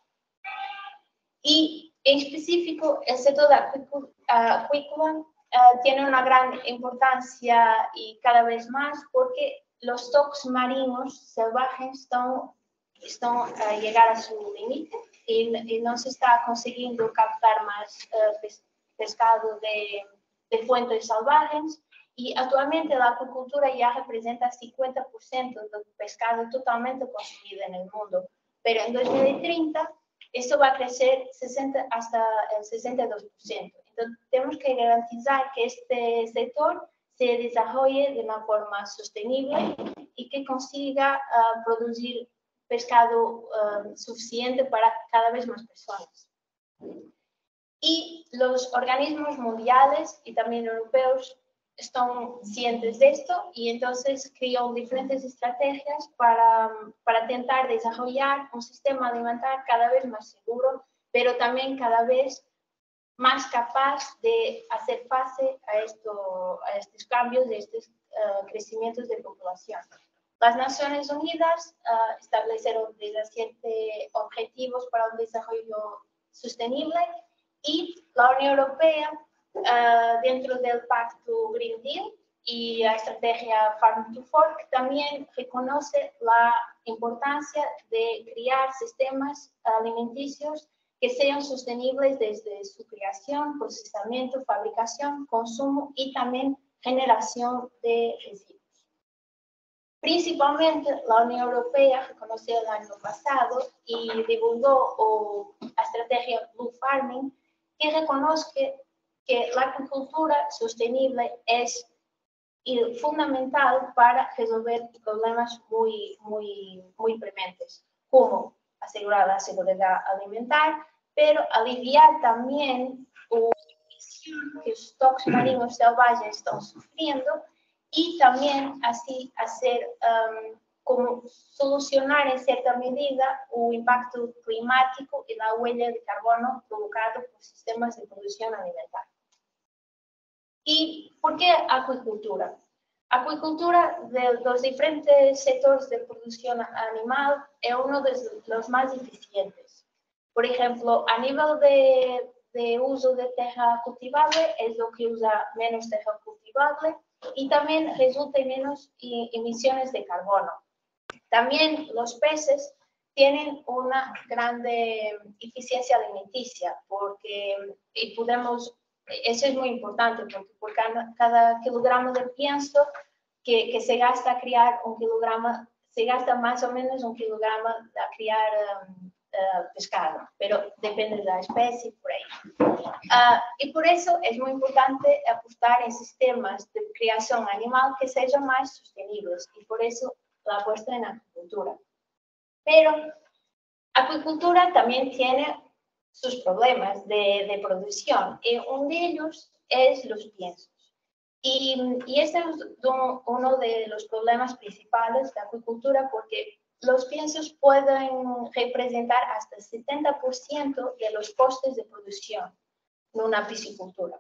Y en específico, el sector acuícola acuícola, ah, tiene una gran importancia y cada vez más porque los stocks marinos salvajes están, están a llegar a su límite y, y no se está consiguiendo captar más eh, pes- pescado de, de fuentes salvajes. Y actualmente la acuicultura ya representa 50% del pescado totalmente consumido en el mundo. Pero en 2030 esto va a crecer 60 hasta el 62%. Entonces, tenemos que garantizar que este sector se desarrolle de una forma sostenible y que consiga ah, producir pescado ah, suficiente para cada vez más personas. Y los organismos mundiales y también europeos están conscientes de esto y entonces creó diferentes estrategias para, para intentar desarrollar un sistema alimentario cada vez más seguro, pero también cada vez más capaz de hacer face a, esto, a estos cambios, de estos eh, crecimientos de población. Las Naciones Unidas eh, establecieron 17 objetivos para un desarrollo sostenible y la Unión Europea Uh, dentro del Pacto Green Deal y la estrategia Farm to Fork también reconoce la importancia de crear sistemas alimenticios que sean sostenibles desde su creación, procesamiento, fabricación, consumo y también generación de residuos. Principalmente la Unión Europea reconoció el año pasado y divulgó la estrategia Blue Farming que reconoce que la agricultura sostenible es fundamental para resolver problemas muy, muy, muy prementes, como asegurar la seguridad alimentar, pero aliviar también la que los stocks marinos salvajes están sufriendo y también así hacer um, como solucionar en cierta medida el impacto climático y la huella de carbono provocado por sistemas de producción alimentaria. ¿Y por qué acuicultura? Acuicultura de los diferentes sectores de producción animal es uno de los más eficientes. Por ejemplo, a nivel de, de uso de tierra cultivable, es lo que usa menos tierra cultivable y también resulta en menos emisiones de carbono. También los peces tienen una grande eficiencia alimenticia porque y podemos eso es muy importante porque por cada, kilogramo de pienso que, que, se gasta a criar un kilogramo, se gasta más o menos un kilogramo a criar um, uh, pescado, pero depende de la especie por ahí. Uh, y por eso es muy importante apostar en sistemas de creación animal que sean más sostenibles y por eso la apuesta en acuicultura. Pero acuicultura también tiene sus problemas de, de producción. Y uno de ellos es los piensos. Y, y este es uno de los problemas principales de la acuicultura porque los piensos pueden representar hasta el 70% de los costes de producción en una piscicultura.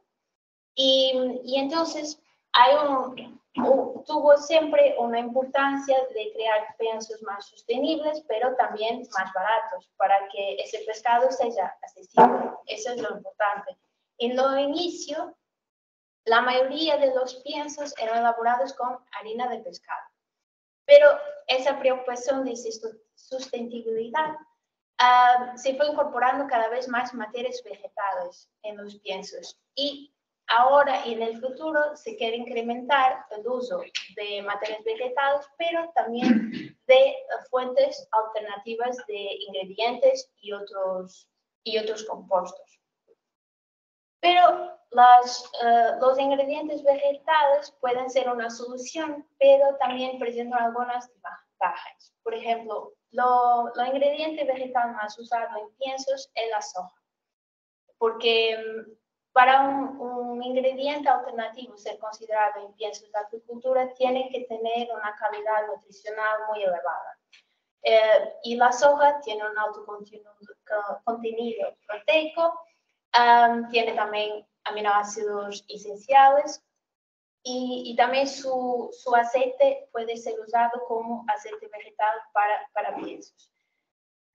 Y, y entonces hay un, tuvo siempre una importancia de crear piensos más sostenibles, pero también más baratos, para que ese pescado sea accesible. Eso es lo importante. En lo inicio, la mayoría de los piensos eran elaborados con harina de pescado, pero esa preocupación de sustentabilidad uh, se fue incorporando cada vez más materias vegetales en los piensos y Ahora y en el futuro se quiere incrementar el uso de materiales vegetales, pero también de fuentes alternativas de ingredientes y otros, y otros compuestos. Pero las, eh, los ingredientes vegetales pueden ser una solución, pero también presentan algunas desventajas. Por ejemplo, lo, lo ingrediente vegetal más usado en piensos es la soja, porque mm, para un, ingrediente alternativo ser considerado en piensos de agricultura, tiene que tener una calidad nutricional muy elevada. Eh, y la soja tiene un alto contenido, proteico, tiene también aminoácidos esenciales y, también su, su, aceite puede ser usado como aceite vegetal para, para piensos.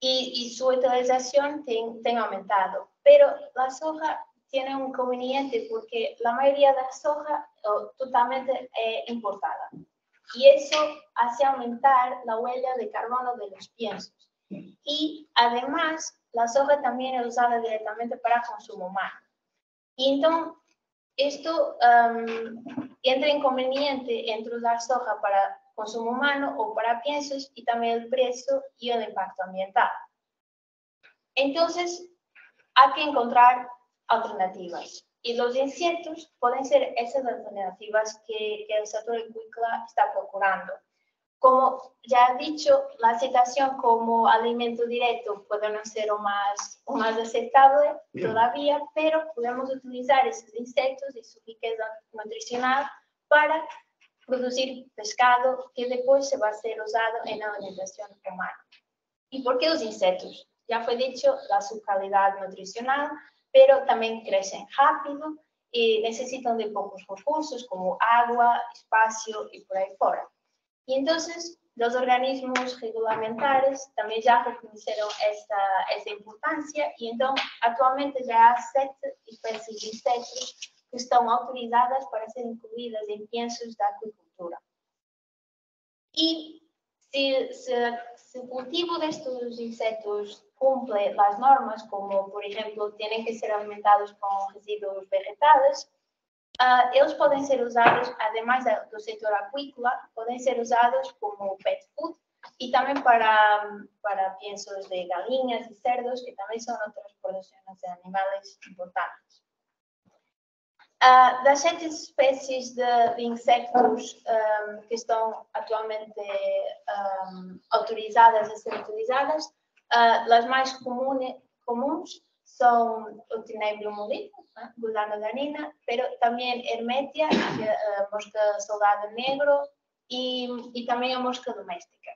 Y, y su utilización tiene aumentado, pero la soja tiene un inconveniente porque la mayoría de la soja es totalmente eh, importada. Y eso hace aumentar la huella de carbono de los piensos. Y además, la soja también es usada directamente para consumo humano. Y entonces, esto um, entra inconveniente entre usar soja para consumo humano o para piensos y también el precio y el impacto ambiental. Entonces, hay que encontrar alternativas. Y los insectos pueden ser esas alternativas que, el sector agrícola está procurando. Como ya he dicho, la citación como alimento directo puede no ser o más, o más aceptable todavía, pero podemos utilizar esos insectos y su riqueza nutricional para producir pescado que después se va a ser usado en la alimentación humana. ¿Y por qué los insectos? Ya fue dicho, la su calidad nutricional, pero también crecen rápido y necesitan de pocos recursos como agua, espacio y por ahí fuera. Y entonces los organismos regulamentarios también ya reconocieron esta, esta importancia y entonces actualmente ya hay siete especies de insectos que están autorizadas para ser incluidas en piensos de acuicultura. Y si, si, si el cultivo de estos insectos cumple las normas, como por ejemplo tienen que ser alimentados con residuos vegetales, uh, eles podem ser usados, además do setor acuícola, podem ser usados como pet food y también para, para piensos de galinhas y cerdos, que también son otras producciones de animales importantes. Uh, das sete espécies de, de insectos um, que estão atualmente um, autorizadas a ser utilizadas, uh, as mais comuns Tinebrio molito, né, gusano de harina, pero também Hermetia, que, uh, mosca soldado negro, e, e também a mosca doméstica.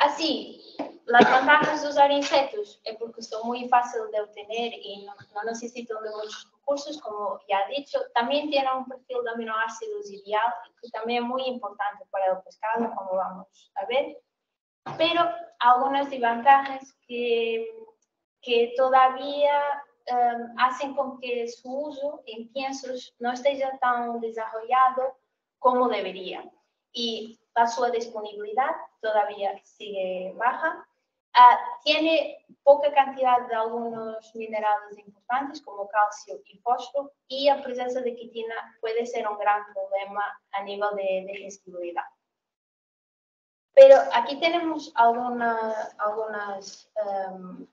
Así, las ventajas de usar insectos es porque son muy fáciles de obtener y no, no, necesitan de muchos recursos, como ya he dicho. También tienen un perfil de aminoácidos ideal, que también es muy importante para el pescado, como vamos a ver. Pero algunas desventajas que, que todavía um, hacen con que su uso en piensos no esté tan desarrollado como debería. Y la su disponibilidad todavía sigue baja. Uh, tiene poca cantidad de algunos minerales importantes como calcio y fósforo y la presencia de quitina puede ser un gran problema a nivel de digestibilidad. Pero aquí tenemos alguna, algunas um,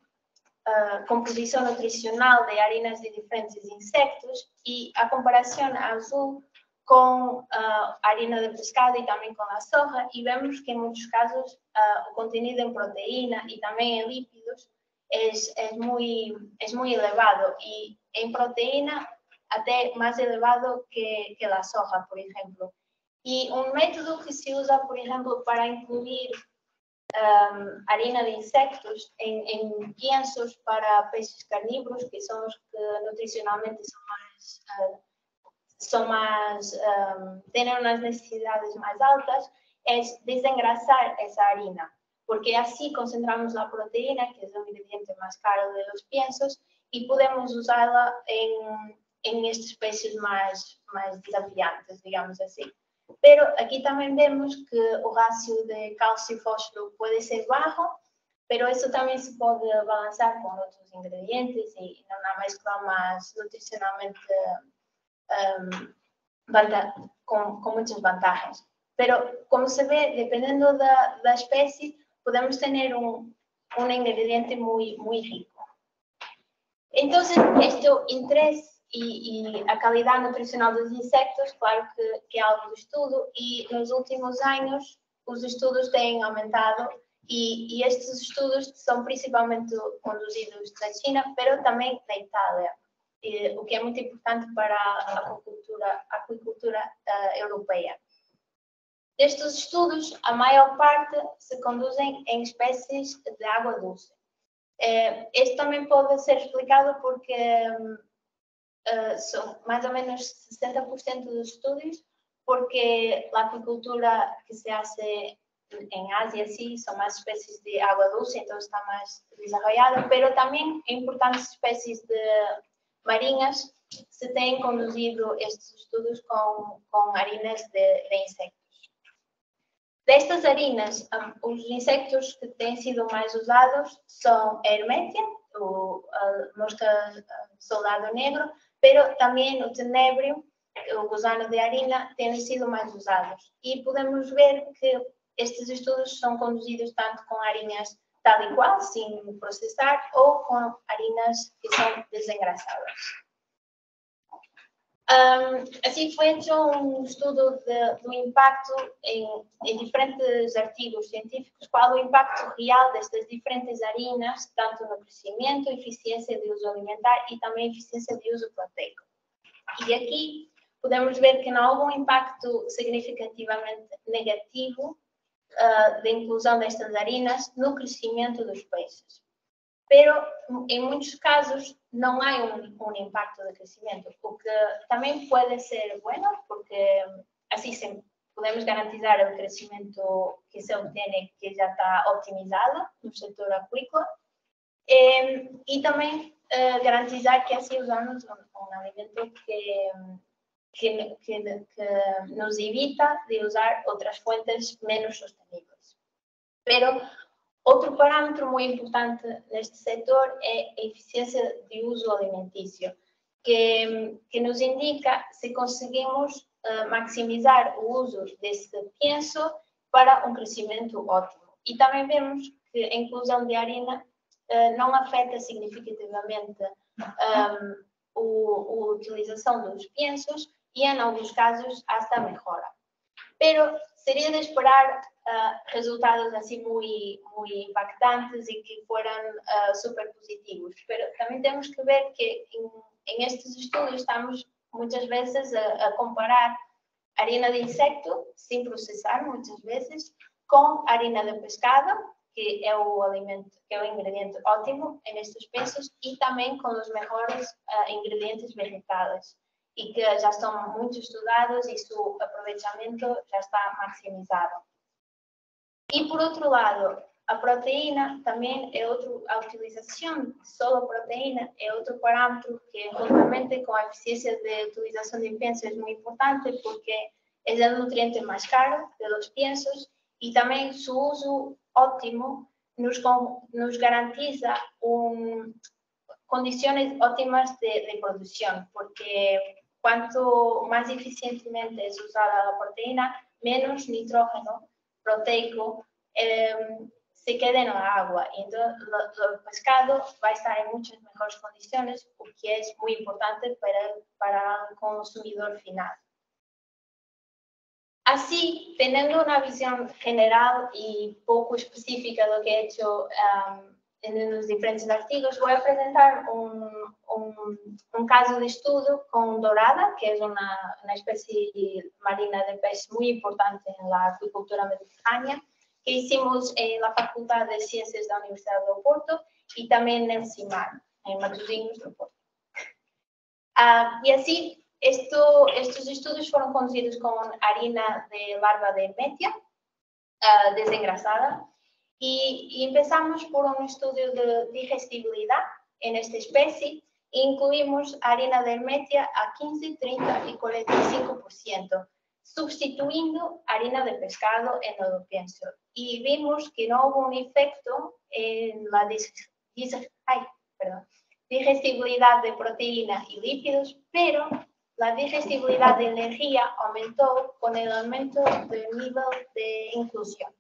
uh, composición nutricional de harinas de diferentes insectos y a comparación azul com uh, harina de pescado e também com a soja e vemos que em muitos casos uh, o contenido em proteína e também em lípidos é, é, muito, é muito elevado e em proteína até mais elevado que, que a soja, por exemplo. E um método que se usa, por exemplo, para incluir um, harina de insectos em, em piensos para peixes carnívoros, que são os que nutricionalmente são mais uh, son más, um, tienen unas necesidades más altas, es desengrasar esa harina, porque así concentramos la proteína, que es el ingrediente más caro de los piensos, y podemos usarla en, en especies más, más desafiantes, digamos así. Pero aquí también vemos que el ratio de calcio y fósforo puede ser bajo, pero eso también se puede balancear con otros ingredientes y en una mezcla más nutricionalmente um, com, com muitas vantagens. Pero, como se vê, dependendo da, da espécie, podemos ter um, um ingrediente muito, muito rico. Então, este interesse e, e, a qualidade nutricional dos insectos, claro que, que, é algo de estudo, e nos últimos anos os estudos têm aumentado, e, e estes estudos são principalmente conduzidos na China, mas também na Itália o que é muito importante para a aquicultura, a aquicultura uh, europeia. Destes estudos, a maior parte se conduzem em espécies de água doce. Uh, este também pode ser explicado porque uh, são mais ou menos 60% dos estudos, porque a aquicultura que se hace em Ásia, sim, são mais espécies de água doce, então está mais desarrollado, mas também importantes espécies de marinhas se têm conduzido estes estudos com, com harinas de, de insectos. Destas harinas, um, os insectos que têm sido mais usados são a hermetia, o, a mosca soldado negro, pero também o tenebrio, o gusano de harina, têm sido mais usados. E podemos ver que estes estudos são conduzidos tanto com harinhas tal e qual, sem processar, ou com harinas que são desengraçadas. Um, assim foi hecho um estudo de, do impacto em, em, diferentes artigos científicos, qual o impacto real destas diferentes harinas, tanto no crescimento, eficiência de uso alimentar e também eficiência de uso proteico. E aqui podemos ver que não houve um impacto significativamente negativo uh, de inclusão destas harinas no crescimento dos peixes. Pero em muitos casos não há um, um impacto de crescimento, o que também pode ser bueno, porque assim sim, podemos garantizar o crescimento que se obtém, que já está optimizado no setor acuícola, e, e também uh, garantizar que assim usamos um, um alimento que que, que, que, nos evita de usar outras fontes menos sostenibles. Pero Outro parâmetro muito importante neste setor é a eficiência de uso alimentício, que, que nos indica se conseguimos uh, maximizar o uso desse pienso para um crescimento ótimo. E também vemos que a inclusão de harina uh, não afeta significativamente um, o, a utilização dos piensos e, em alguns casos, hasta melhora. Pero seria de esperar uh, resultados assim muito, muito impactantes e que foram uh, super positivos. Pero também temos que ver que em, em estes estudos estamos muitas vezes a, a, comparar harina de insecto, sem processar muitas vezes, com harina de pescado, que é o alimento, que é o ingrediente ótimo em estes pesos, e também com os melhores uh, ingredientes vegetais e que já estão muito estudados e seu aproveitamento já está maximizado. E por outro lado, a proteína também é outro, a utilização de solo proteína é outro parâmetro que, juntamente com a eficiência de utilização de piensos, é muito importante porque é o nutriente mais caro de los piensos e também seu uso ótimo nos, nos garantiza um, condições ótimas de, de porque quanto mais eficientemente é usada a proteína, menos nitrógeno proteico eh, se quede na água. Então, o pescado vai estar em muitas melhores condições, o que é muito importante para, para o consumidor final. Assim, tendo uma visão general e pouco específica do que he hecho um, en los diferentes artigos, voy a presentar un, un, un, caso de estudio con dorada, que es una, una, especie marina de pez muy importante en la agricultura mediterránea, que hicimos en la Facultad de Ciencias de la Universidad de Oporto y también en CIMAR, en Matosinhos de Oporto. Uh, y así, esto, estos estudios fueron conducidos con harina de larva de metia uh, desengrasada, y, empezamos por un estudio de digestibilidad en esta especie. Incluimos harina de metia a 15, 30 y 45%, sustituyendo harina de pescado en el pienso. Y vimos que no hubo un efecto en la digestibilidad de proteína y lípidos, pero la digestibilidad de energía aumentó con el aumento del nivel de inclusión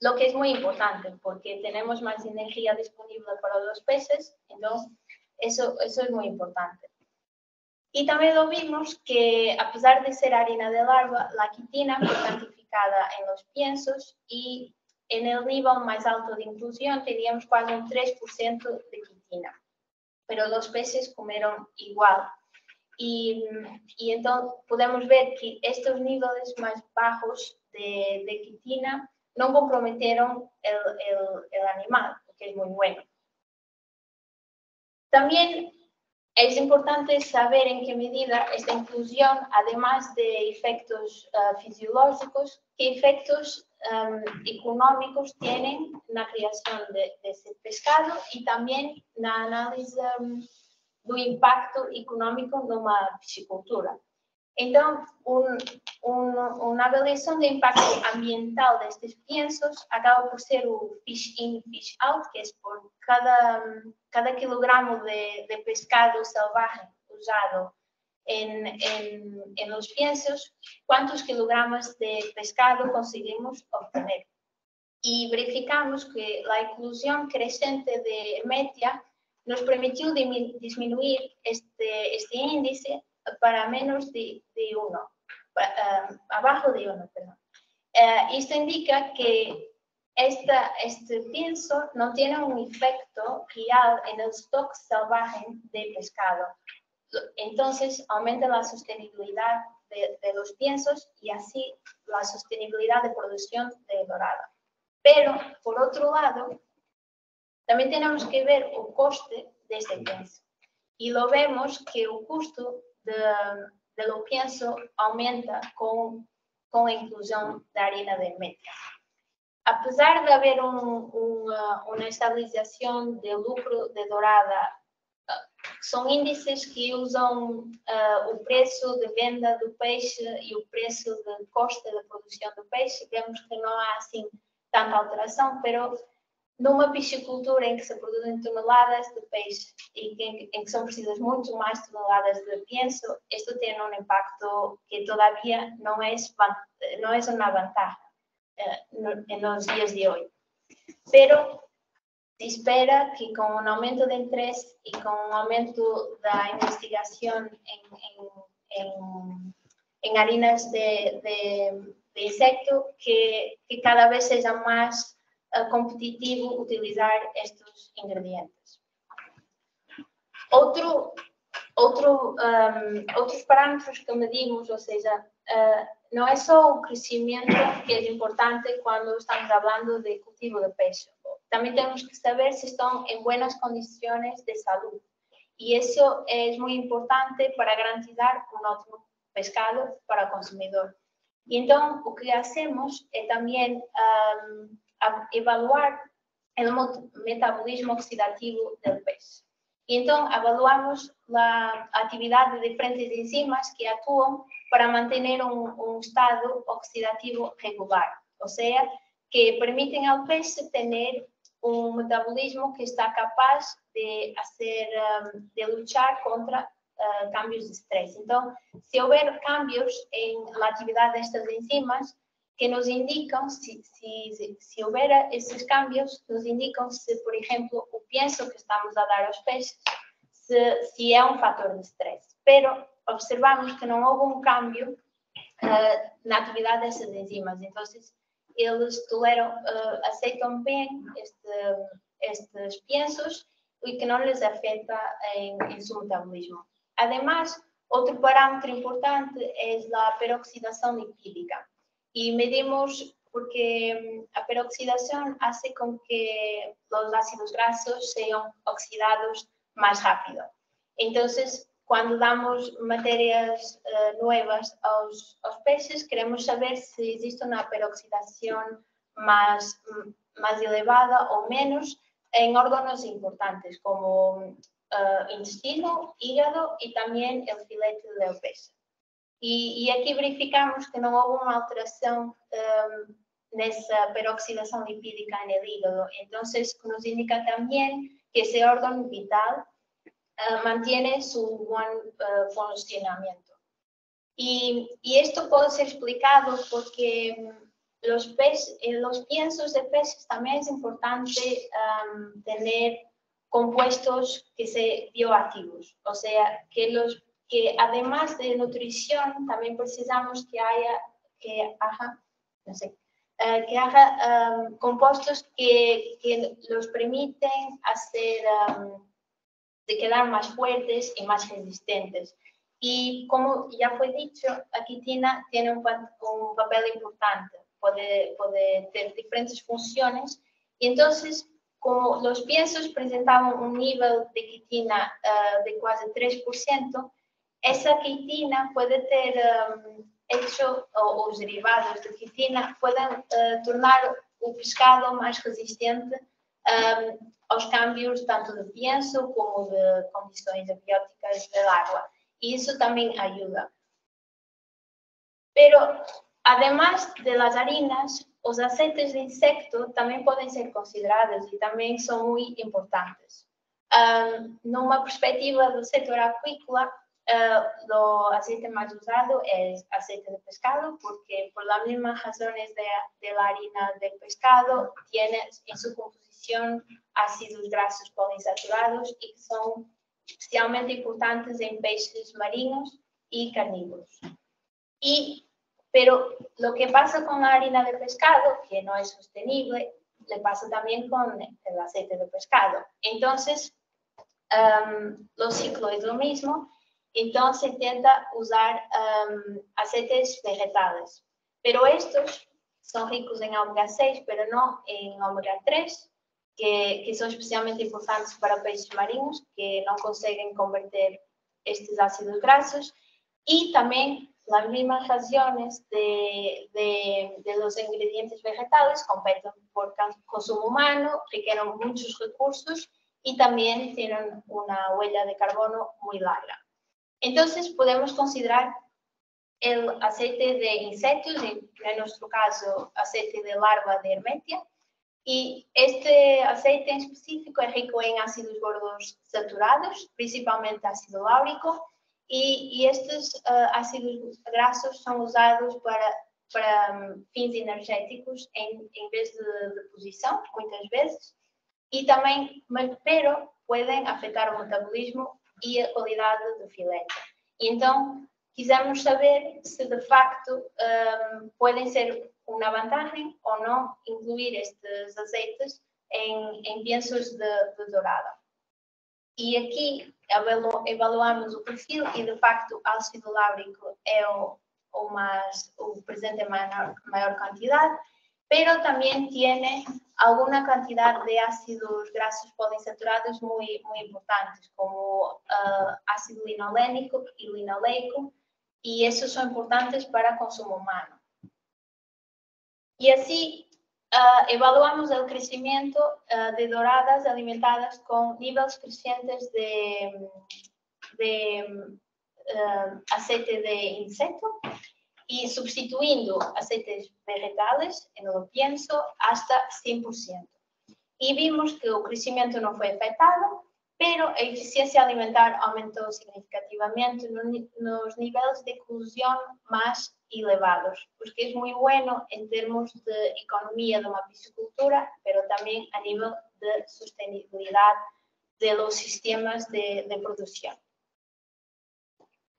lo que es muy importante porque tenemos más energía disponible para los peces, entonces eso, eso es muy importante. Y también lo vimos que a pesar de ser harina de larva, la quitina fue cuantificada en los piensos y en el nivel más alto de inclusión teníamos casi un 3% de quitina, pero los peces comieron igual. Y, y, entonces podemos ver que estos niveles más bajos de, de quitina no comprometieron el, animal, que es muy bueno. También es importante saber en qué medida esta inclusión, además de efectos uh, fisiológicos, qué efectos um, económicos tienen la creación de, ese pescado y también la análisis um, do impacto económico numa piscicultura. Então, um, um, uma avaliação de impacto ambiental destes piensos acaba por ser o fish in, fish out, que é por cada, cada quilogramo de, de pescado selvagem usado en, en, los piensos, cuántos kilogramos de pescado conseguimos obtener. Y verificamos que la inclusión creciente de metia nos permitió disminuir este, este índice para menos de, de uh, abajo de uno, perdón. Uh, esto indica que esta, este pienso no tiene un efecto real en el stock salvaje de pescado. Entonces aumenta la sostenibilidad de, de, los piensos y así la sostenibilidad de producción de dorada. Pero, por otro lado, también tenemos que ver el coste de este pienso. Y lo vemos que el costo de, de lo pienso aumenta con, con la inclusión de harina de metia. A pesar de haber un, una, una estabilización de lucro de dorada, são índices que usam uh, o preço de venda do peixe e o preço de custo da produção do peixe. Vemos que não há assim tanta alteração, pero numa piscicultura em que se produzem toneladas de peixe e que, em, que são precisas muito mais toneladas de pienso, isto tem um impacto que todavía não é, não é uma vantagem eh, no, nos dias de hoje. Pero se espera que com um aumento de interesse e com um aumento da investigação em, em, em, em harinas de, de, de insecto, que, que cada vez seja mais competitivo utilizar estes ingredientes. Outro, outro, um, outros parâmetros que medimos, ou seja, uh, não é só o crescimento que é importante quando estamos falando de cultivo de peixe. Também temos que saber se estão em boas condições de saúde. E isso é muito importante para garantizar um ótimo pescado para o consumidor. E então, o que hacemos é também um, evaluar o metabolismo oxidativo do peixe. E então, avaliamos a atividade de diferentes enzimas que atuam para manter um, um estado oxidativo regular, ou seja, que permitem ao peixe ter um metabolismo que está capaz de, hacer, de lutar contra uh, cambios de estresse. Então, se houver cambios em, na atividade destas enzimas, que nos indicam, se, houver esses cambios, nos indicam se, por exemplo, o pienso que estamos a dar aos peixes, se, é um fator de estresse. Pero observamos que não houve um cambio uh, na atividade dessas enzimas. Então, eles toleram, uh, aceitam bem este, estes piensos e que não lhes afeta em, em seu metabolismo. Además, outro parâmetro importante é a peroxidação lipídica y medimos porque mm, la peroxidación hace con que los ácidos grasos sean oxidados más rápido. Entonces, cuando damos materias uh, nuevas aos, aos peces, queremos saber si existe una peroxidación más, mm, más elevada o menos en órganos importantes como uh, intestino, hígado y también el filete del pez. E, e aqui verificamos que não houve uma alteração um, nessa peroxidação lipídica no hígado. Então, isso nos indica também que esse órgão vital uh, mantém seu bom uh, funcionamento. E, e isto pode ser explicado porque los, pez, los piensos de peces también es importante um, tener compuestos que se bioactivos, o sea, que los que además de nutrición, también precisamos que haya, que haga, no sé, uh, que haga um, compostos que, que, los permiten hacer, um, de quedar más fuertes y más resistentes. Y como ya fue dicho, la quitina tiene un, un papel importante, puede, puede tener diferentes funciones. Y entonces, como los piensos presentaban un nivel de quitina uh, de casi 3%, esa quitina puede ter um, hecho, ou os derivados da quitina, podem uh, tornar o pescado mais resistente um, aos cambios tanto de pienso como de condições abióticas da água. E isso também ajuda. Pero, además de las harinas, os aceites de insecto também podem ser considerados e também são muito importantes. Um, numa perspectiva do setor aquícola, Uh, lo aceite más usado es aceite de pescado porque por las mismas razones de, de, la harina de pescado tiene en su composición ácidos grasos poliinsaturados y que son especialmente importantes en peces marinos y carnívoros. Y, pero lo que pasa con la harina de pescado, que no es sostenible, le pasa también con el aceite de pescado. Entonces, um, los ciclos es lo mismo Então se tenta usar um, aceites vegetais. Pero estos são ricos em ômega 6, pero não em ômega 3, que, que especialmente importantes para peixes marinhos, que não conseguem converter estes ácidos grasos. E também las mismas razones de, de, de, los ingredientes vegetales competen por consumo humano, requieren muchos recursos y también tienen una huella de carbono muy larga. Entonces podemos considerar el aceite de insectos, en, nuestro caso aceite de larva de hermetia, y este aceite en específico es rico en ácidos gordos saturados, principalmente ácido láurico, y, y estos uh, ácidos grasos son usados para, para um, fins energéticos em, vez de, de posição, muitas vezes, e também, pero podem afetar o metabolismo e a qualidade do filete. E então, quisemos saber se de facto um, podem ser uma vantagem ou não incluir estes azeites em, em piensos de, de dourada. E aqui evaluamos o perfil e de facto ácido láurico é o, o, mais, o presente em maior, maior quantidade, pero también tiene alguna cantidad de ácidos grasos poliinsaturados muy, muy importantes, como uh, ácido linolénico y linoleico, y esos son importantes para consumo humano. Y así uh, evaluamos el crecimiento uh, de doradas alimentadas con niveles crecientes de, de aceite de insecto y sustituyendo aceites vegetales en el pienso hasta 100%. Y vimos que el crecimiento no fue afectado, pero la eficiencia alimentar aumentó significativamente en los niveles de inclusión más elevados, porque es muy bueno en términos de economía de una piscicultura, pero también a nivel de sostenibilidad de los sistemas de, de producción.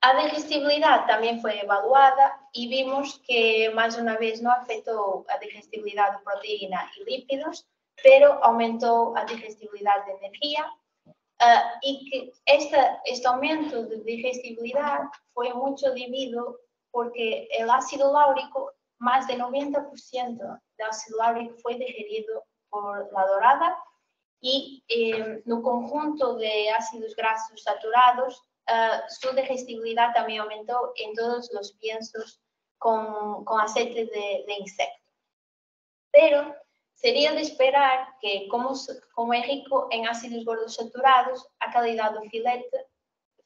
A digestibilidade tamén foi evaluada e vimos que, máis unha vez, non afectou a digestibilidade de proteína e lípidos, pero aumentou a digestibilidade de energía uh, e que esta, este aumento de digestibilidade foi muito debido porque o ácido láurico, máis de 90% do ácido láurico foi digerido por la dorada e eh, no conjunto de ácidos grasos saturados uh, su digestibilidad también aumentó en todos los piensos con, con aceite de, de, insecto. Pero sería de esperar que, como, como es rico en ácidos gordos saturados, a calidad del filete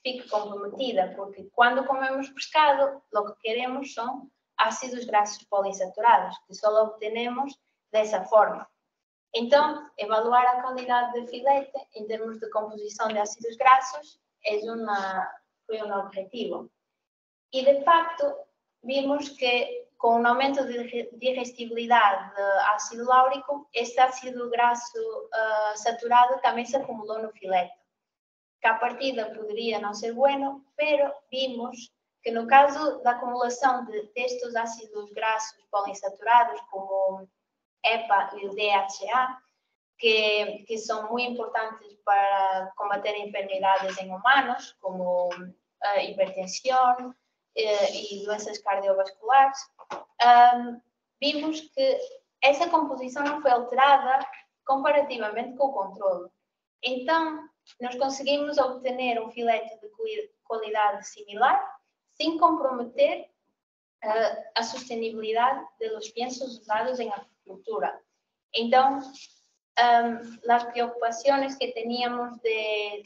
fique comprometida, porque cuando comemos pescado, lo que queremos son ácidos grasos poliinsaturados, que solo obtenemos de esa forma. Então, evaluar a qualidade do filete em termos de composição de ácidos grasos es una, fue un objetivo. Y de facto vimos que con un aumento de digestibilidad de ácido láurico, este ácido graso uh, saturado también se acumuló en el filete, que a partida podría no ser bueno, pero vimos que no caso da acumulação de, destes ácidos grasos poliinsaturados, como EPA e o DHA, que, que son muy importantes para combater enfermedades en humanos, como uh, hipertensión uh, y doenças cardiovasculares, vimos que essa composição não foi alterada comparativamente com o controle. Então, nós conseguimos obter um filete de qualidade similar, sem comprometer uh, a sustentabilidade dos piensos usados em agricultura. Então, um, las preocupaciones que teníamos de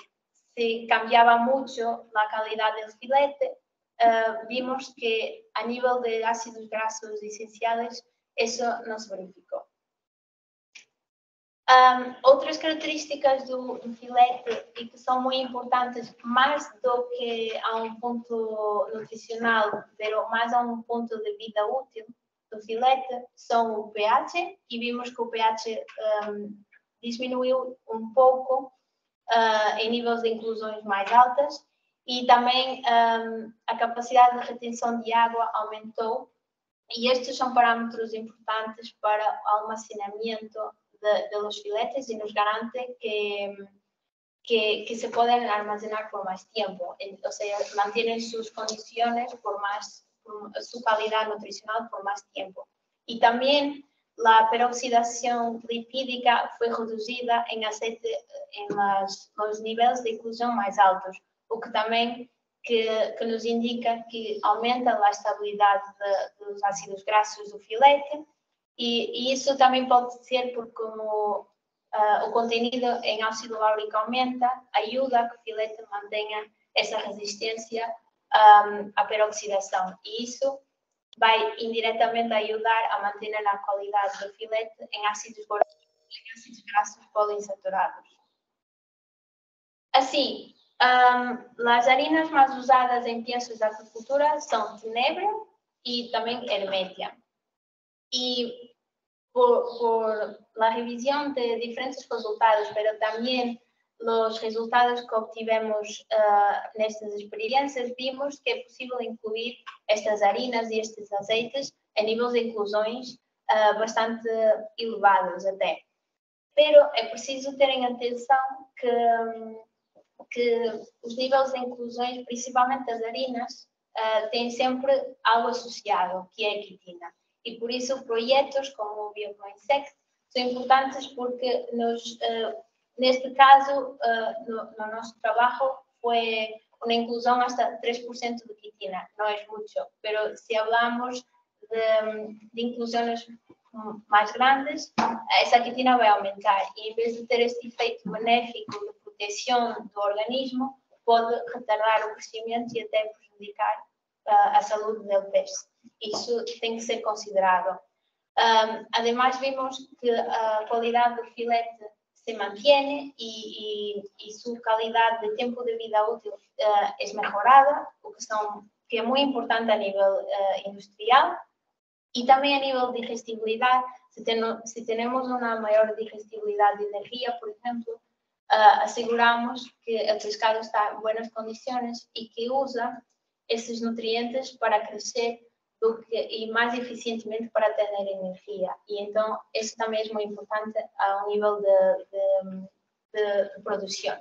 si cambiaba mucho la calidad del filete, uh, vimos que a nivel de ácidos grasos esenciales eso no se verificó. Um, outras características do, do, filete e que são muito importantes, mais do que a um ponto nutricional, mas mais a um ponto de vida útil, do filete são o pH e vimos que o pH um, diminuiu um pouco uh, em níveis de inclusões mais altas e também um, a capacidade de retenção de água aumentou e estes são parâmetros importantes para o almacenamento los filetes e nos garante que, que, que, se podem armazenar por mais tempo, ou seja, mantêm suas condições por mais su calidad nutricional por más tiempo. Y también la peroxidación lipídica fue reducida en aceite en las, los niveles de inclusión más altos, o que también que, que nos indica que aumenta a estabilidade de, dos ácidos graxos do filete e, e, isso também pode ser porque como uh, o contenido em ácido láurico aumenta, ajuda a que o filete mantenha essa resistência um, a peroxidação. E isso vai indiretamente ajudar a manter a qualidade do filete em ácidos, em ácidos graxos poliinsaturados. Assim, um, as harinas mais usadas em piensos de agricultura são tenebra e também hermétia. E por, por la revisión de diferentes resultados, pero también los resultados que obtivemos uh, nestas experiencias, vimos que é possível incluir estas harinas e estes aceites a níveis de inclusões uh, bastante elevados até. Pero é preciso terem atenção que, que os níveis de inclusões, principalmente das harinas, uh, têm sempre algo associado, que é a quitina. E por isso projetos como o BioProInsect são importantes porque nos Neste caso, uh, no, no, nosso trabalho, foi uma inclusão hasta 3% de quitina. Não é muito, mas se falamos de, de inclusões mais grandes, essa quitina vai aumentar. E em vez de ter este efeito benéfico de proteção do organismo, pode retardar o crescimento e até prejudicar uh, a saúde do peixe. Isso tem que ser considerado. Um, ademais, vimos que a qualidade do filete se mantiene y, y, y, su calidad de tiempo de vida útil uh, es mejorada, o que, son, que es muy importante a nivel uh, industrial. Y también a nivel de digestibilidad, si, ten, si, tenemos una mayor digestibilidad de energía, por ejemplo, uh, aseguramos que el pescado está en buenas condiciones y que usa esos nutrientes para crecer que, y más eficientemente para tener energía. Y entonces eso también es muy importante a un nivel de, de, de producción.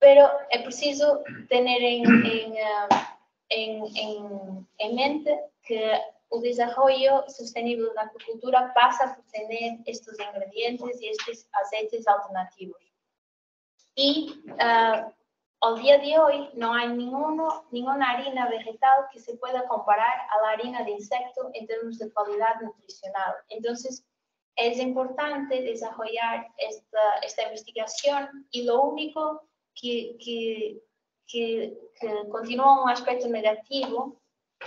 Pero es preciso tener en, en, en, en, en mente que el desarrollo sostenible de la agricultura pasa por tener estos ingredientes y estos aceites alternativos. Y uh, al día de hoy no hay ninguno, ninguna harina vegetal que se pueda comparar a la harina de insecto en términos de calidad nutricional. Entonces, es importante desarrollar esta, esta investigación y lo único que, que, que, que continúa un aspecto negativo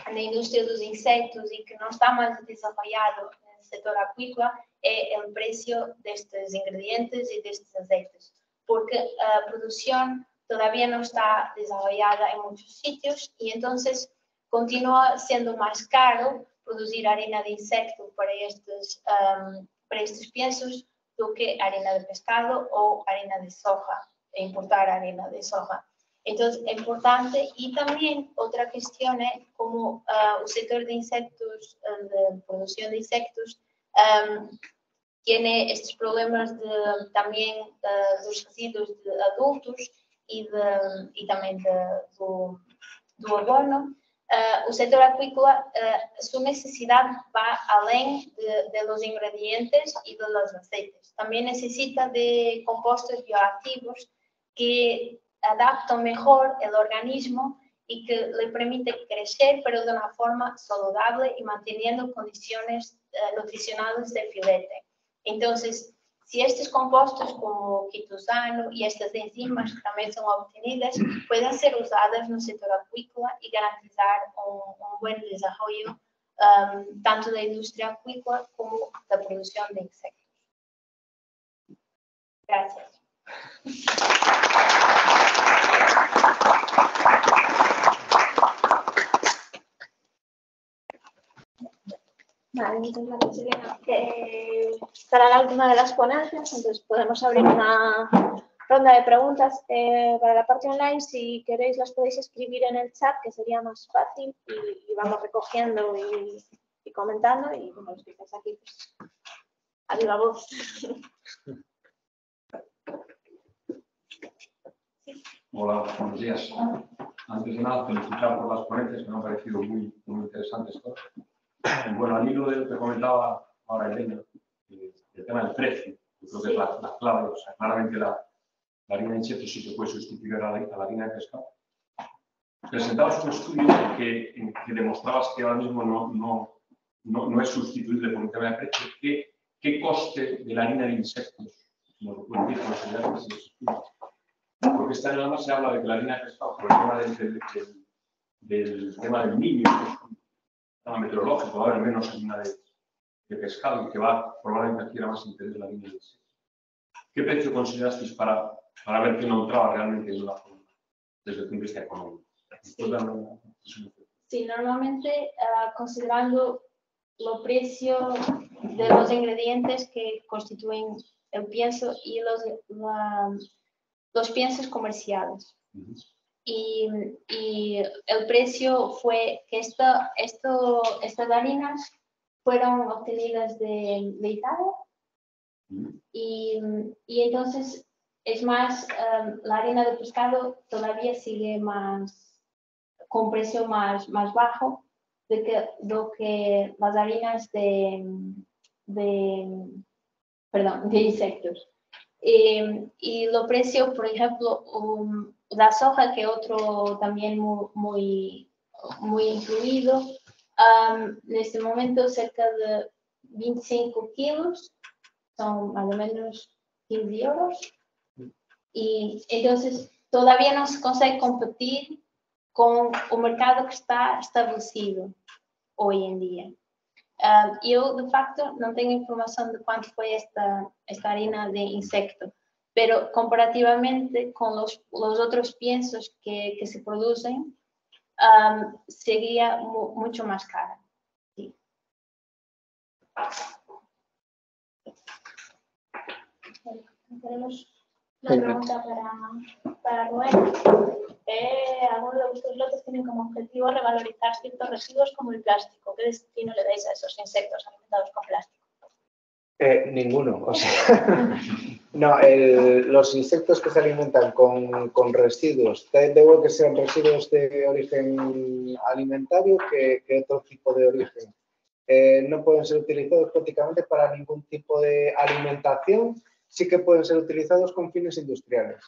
en la industria de los insectos y que no está más desarrollado en el sector acuícola es el precio de estos ingredientes y de estos aceites, porque la producción todavía no está desarrollada en muchos sitios y entonces continúa siendo más caro producir harina de insecto para estos, um, para estos piensos do que harina de pescado o harina de soja, e importar harina de soja. Entonces, es importante y también otra cuestión es como uh, el sector de insectos, de producción de insectos, um, tiene estos problemas de, también uh, los residuos de adultos e, de, e também de, do, do abono, uh, o setor acuícola, uh, a sua necessidade vai além de, de los ingredientes e de los aceites. Também necessita de compostos bioactivos que adaptam melhor o organismo e que lhe permitem crescer, pero de uma forma saudável e mantendo condições uh, nutricionais de filete. Então, Si estos compuestos como quitosano y estas enzimas que también son obtenidas pueden ser usadas en el sector acuícola y garantizar un buen desarrollo um, tanto de la industria acuícola como de la producción de insectos. Gracias. Vale, muchas gracias, Elena. Para la última de las ponencias, entonces podemos abrir una ronda de preguntas eh, para la parte online. Si queréis, las podéis escribir en el chat, que sería más fácil, y, vamos recogiendo y, comentando. Y como los que estáis aquí, pues, a viva voz. Hola, buenos días. Antes de nada, felicitar por las ponencias que me han parecido muy, muy interesantes. Bueno, al hilo de lo que comentaba ahora Elena, eh, el tema del precio, yo creo que es la, clave, o sea, claramente la, harina de insectos sí se puede sustituir a la, harina de pescado. Presentabas un estudio que, que demostrabas que ahora mismo no, no, no, no, es sustituible por un tema de precio. ¿Qué, ¿Qué, coste de la harina de insectos, nos lo pueden decir, Porque este año además se habla de que la harina de pescado, por el tema del, del, del- del tema del niño, que es un tema meteorológico, va a haber menos harina de, de pescado y que va probablemente adquiera más interés la harina de ese. ¿Qué precio considerasteis para, para ver que no entraba realmente en una forma desde el punto de vista económico? ¿Puedes dar una- Sí, normalmente ah, considerando los precios de los ingredientes que constituyen el pienso y los, la- los piensos comerciales. Ujú. Y, y el precio fue que esta, esto, estas harinas fueron obtenidas de, de Italia Ujú. y, y entonces es más, um, la harina de pescado todavía sigue más, con precio más, más bajo de que, lo que las harinas de, de, perdón, de insectos. Eh, y los precios, por ejemplo, um, la soja, que otro también muy, muy, muy incluido, um, en este momento cerca de 25 kilos, son más o menos 15 euros. Y entonces todavía no se consegue competir con un mercado que está establecido hoy en día. Ah, yo, de facto, no tengo información de cuánto fue esta, esta harina de insecto, pero comparativamente con los, los otros piensos que, que se producen, sería mu- mucho más cara. Sí. Tenemos una pregunta para, para Rubén. Eh, algunos de vuestros lotes tienen como objetivo revalorizar ciertos residuos como el plástico. ¿Qué destino le dais a esos insectos alimentados con plástico? Eh, ninguno. O sea, no, los insectos que se alimentan con, con residuos, igual que sean residuos de origen alimentario que, que otro tipo de origen, eh, no pueden ser utilizados prácticamente para ningún tipo de alimentación, sí que pueden ser utilizados con fines industriales.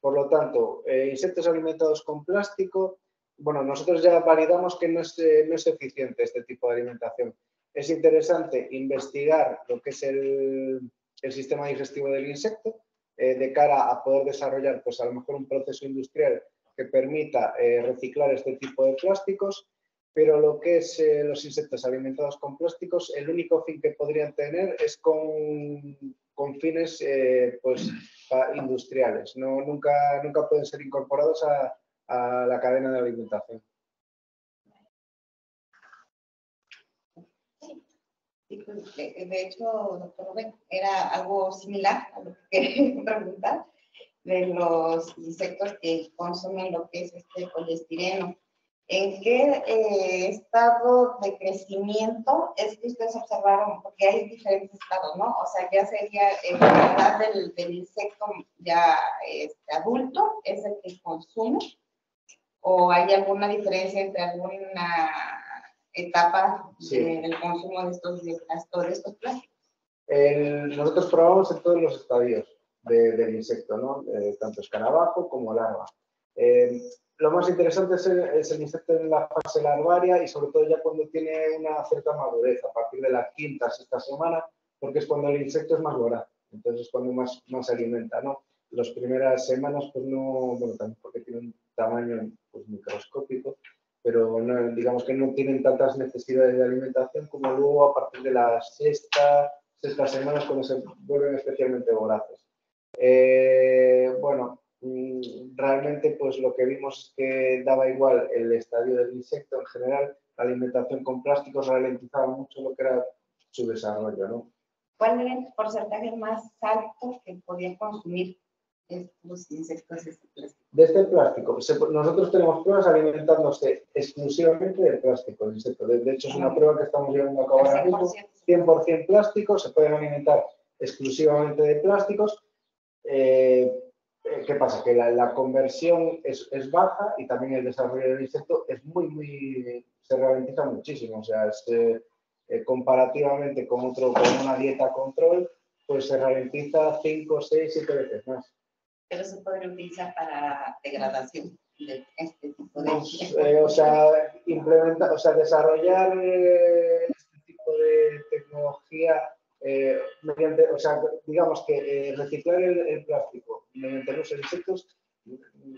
Por lo tanto, eh, insectos alimentados con plástico, bueno, nosotros ya validamos que no es, eh, no es eficiente este tipo de alimentación. Es interesante investigar lo que es el, el sistema digestivo del insecto eh, de cara a poder desarrollar, pues a lo mejor un proceso industrial que permita eh, reciclar este tipo de plásticos, pero lo que es eh, los insectos alimentados con plásticos, el único fin que podrían tener es con, con fines pues, industriales. No, nunca, nunca pueden ser incorporados a, a la cadena de alimentación. De, de hecho, doctor Rubén, era algo similar a lo que quería preguntar de los insectos que consumen lo que es este poliestireno. ¿En qué eh, estado de crecimiento es que ustedes observaron? Porque hay diferentes estados, ¿no? O sea, ya sería eh, la edad del, del insecto ya este, adulto, es el que consume, o hay alguna diferencia entre alguna etapa Sí. de- del consumo de estos bioplastos, de estos plásticos. El- nosotros probamos en todos los estadios de- del insecto, ¿no? Eh, tanto escarabajo como larva. Eh, lo más interesante es el, es el insecto en la fase larvaria y sobre todo ya cuando tiene una cierta madurez, a partir de la quinta, sexta semana, porque es cuando el insecto es más voraz, entonces es cuando más, más se alimenta, ¿no? Las primeras semanas, pues no, bueno, también porque tiene un tamaño pues, microscópico, pero no- digamos que no tienen tantas necesidades de alimentación como luego a partir de la sexta, semanas cuando se vuelven especialmente voraces. Eh, bueno, mm, realmente pues lo que vimos es que daba igual el estadio del insecto en general, la alimentación con plásticos ralentizaba mucho lo que era su desarrollo, ¿no? ¿Cuál era el porcentaje más alto que podía consumir insectos este plástico? De este plástico, se- nosotros tenemos pruebas alimentándose exclusivamente del plástico, el insecto. De, hecho, es una prueba que estamos llevando a cabo ahora mismo. 100%. 100% plástico, se pueden alimentar exclusivamente de plásticos. Eh, eh, ¿Qué pasa? Que la, la conversión es, es baja y también el desarrollo del insecto es muy, muy, se ralentiza muchísimo. O sea, es, eh, comparativamente con, otro, con una dieta control, pues se ralentiza 5, 6, 7 veces más. Pero se podría utilizar para degradación de este tipo de Pues, eh, o sea, implementar, o sea, desarrollar eh, este tipo de tecnología eh, mediante, o sea, digamos que reciclar el, el plástico mediante los insectos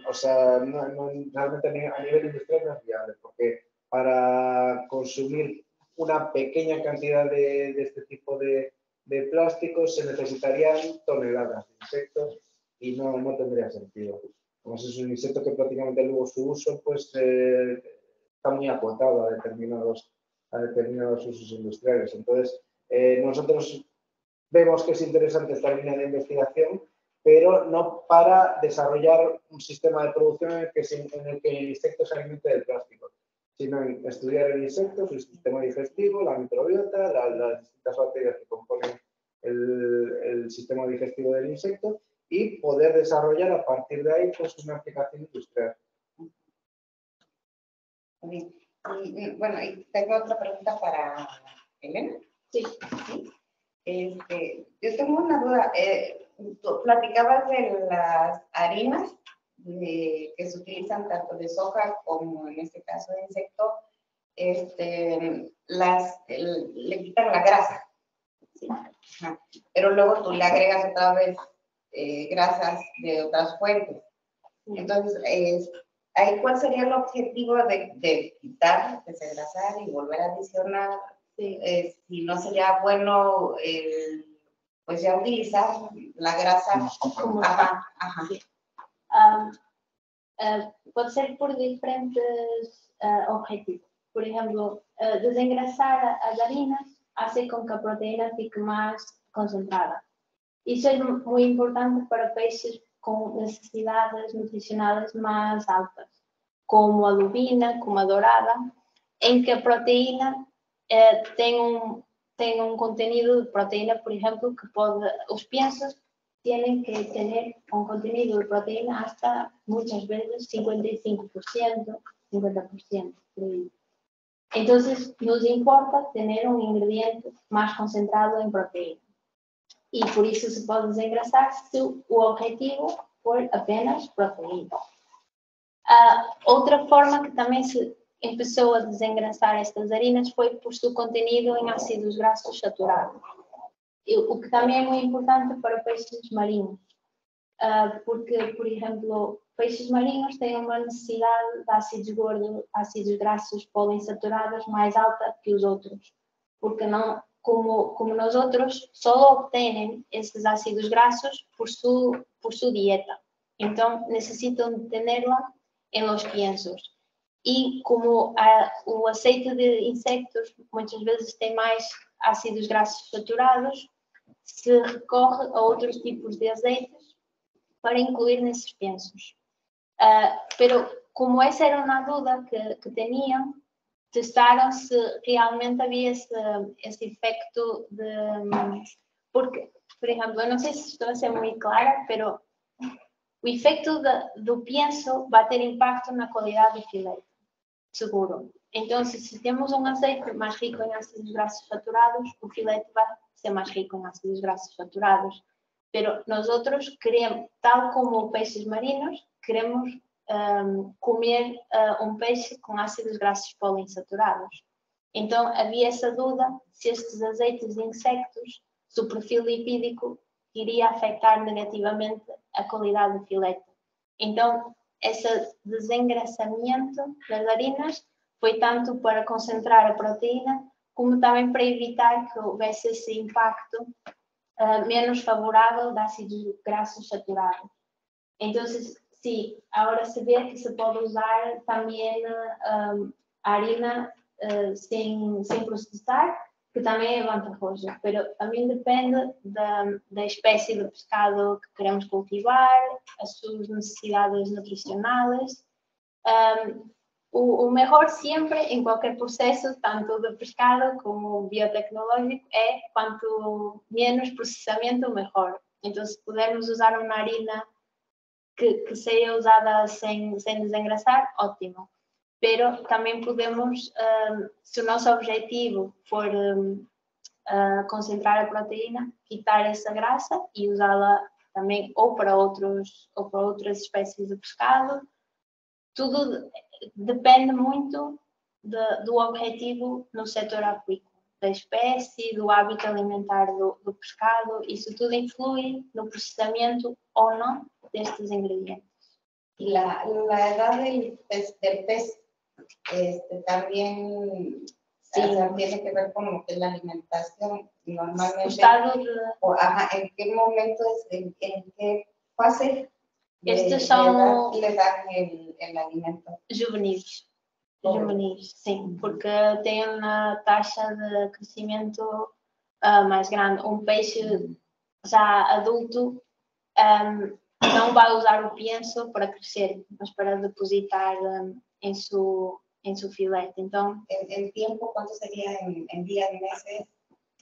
o sea, no, no, realmente a nivel industrial no es viable, porque para consumir una pequeña cantidad de, de este tipo de, de, plásticos se necesitarían toneladas de insectos y no, no tendría sentido. Como es un insecto que prácticamente luego su uso pues, eh, está muy acotado a determinados, a determinados usos industriales. Entonces, eh, nosotros vemos que es interesante esta línea de investigación, pero no para desarrollar un sistema de producción en el que, en el, que el insecto se alimente del plástico, sino en estudiar el insecto, su sistema digestivo, la microbiota, las distintas bacterias que componen el, el, sistema digestivo del insecto y poder desarrollar a partir de ahí pues, una aplicación industrial. Y, bueno, y tengo otra pregunta para Elena. Sí. ¿Sí? Este, yo tengo una duda. Eh, platicabas de las harinas que se utilizan tanto de soja como en este caso de insecto. Este, las, le quitan la grasa. ¿sí? Pero luego tú le agregas otra vez eh, grasas de otras fuentes. Entonces, ¿cuál sería el objetivo de, de quitar, desengrasar y volver a adicionar eh, si no sería bueno el, pues ya utilizar la grasa como ajá, ajá. Um, uh, pode ser por diferentes uh, objetivos. Por exemplo, uh, desengrasar as harinas hace com que a proteína fique mais concentrada. Isso é muito importante para peixes com necessidades nutricionais mais altas, como a lubina, como a dourada, em que a proteína eh, tem um tem um conteúdo de proteína, por exemplo, que pode os piensos têm que ter um conteúdo de proteína hasta muitas vezes 55%, 50% por aí. Então, nos importa ter um ingrediente mais concentrado em proteína. E por isso se pode desengraçar se o objetivo for apenas proteína. Uh, outra forma que também se começou a desengraçar estas harinas foi por seu contenido em ácidos graxos saturados, o que também é muito importante para peixes marinhos, ah, porque, por exemplo, peixes marinhos têm uma necessidade de ácidos gordos, ácidos graxos poliinsaturados mais alta que os outros, porque não, como, como outros, só obtêm esses ácidos graxos por sua por sua dieta. Então, necessitam de tê-la em los piensos. E como a, o aceite de insectos muitas vezes tem mais ácidos graxos saturados, se recorre a outros tipos de azeites para incluir nesses pensos. Uh, pero como essa era uma dúvida que, que tinham, testaram se realmente havia esse, esse efeito de... Porque, por exemplo, eu não sei se estou a ser muito clara, pero o efeito do pienso vai ter impacto na qualidade do filete seguro. Então, se temos um azeite mais rico em ácidos graxos saturados, o filete vai ser mais rico em ácidos graxos saturados. Pero nós outros queremos, tal como peixes marinhos, queremos um, comer uh, um peixe com ácidos graxos poliinsaturados. Então, havia essa dúvida se estes azeites de insectos, se o perfil lipídico iria afetar negativamente a qualidade do filete. Então, esse desengraçamento das harinas foi tanto para concentrar a proteína, como também para evitar que houvesse esse impacto uh, menos favorável de ácidos graxos saturados. Então, sim, agora se vê que se pode usar também uh, a harina uh, sem, sem processar, que também é vantajoso, mas também depende da, da espécie de pescado que queremos cultivar, as suas necessidades nutricionais. Um, o, o melhor sempre, em qualquer processo, tanto de pescado como biotecnológico, é quanto menos processamento, melhor. Então, se pudermos usar uma harina que, que seja usada sem, sem desengraçar, ótimo pero também podemos, um, se o nosso objetivo for um, uh, concentrar a proteína, quitar essa graça e usá-la também ou para outros ou para outras espécies de pescado. Tudo depende muito de, do objetivo no setor aquícola, da espécie, do hábito alimentar do, do pescado. Isso tudo influi no processamento ou não destes ingredientes. Y la, la edad del pez, del pez este, también Sí. o sea, tiene que ver con lo que es la alimentación. Normalmente, de- o, ajá, ¿en qué momento, es, en, en qué fase de, de son- le dan el, el alimento? juvenis. Oh. Juvenis, sim, porque têm uma taxa de crescimento ah, mais grande. Um peixe já adulto ahm, não vai usar o pienso para crescer, mas para depositar ahm, em, su, em su filete. Então, ¿En, en tiempo cuánto sería en, en días, meses,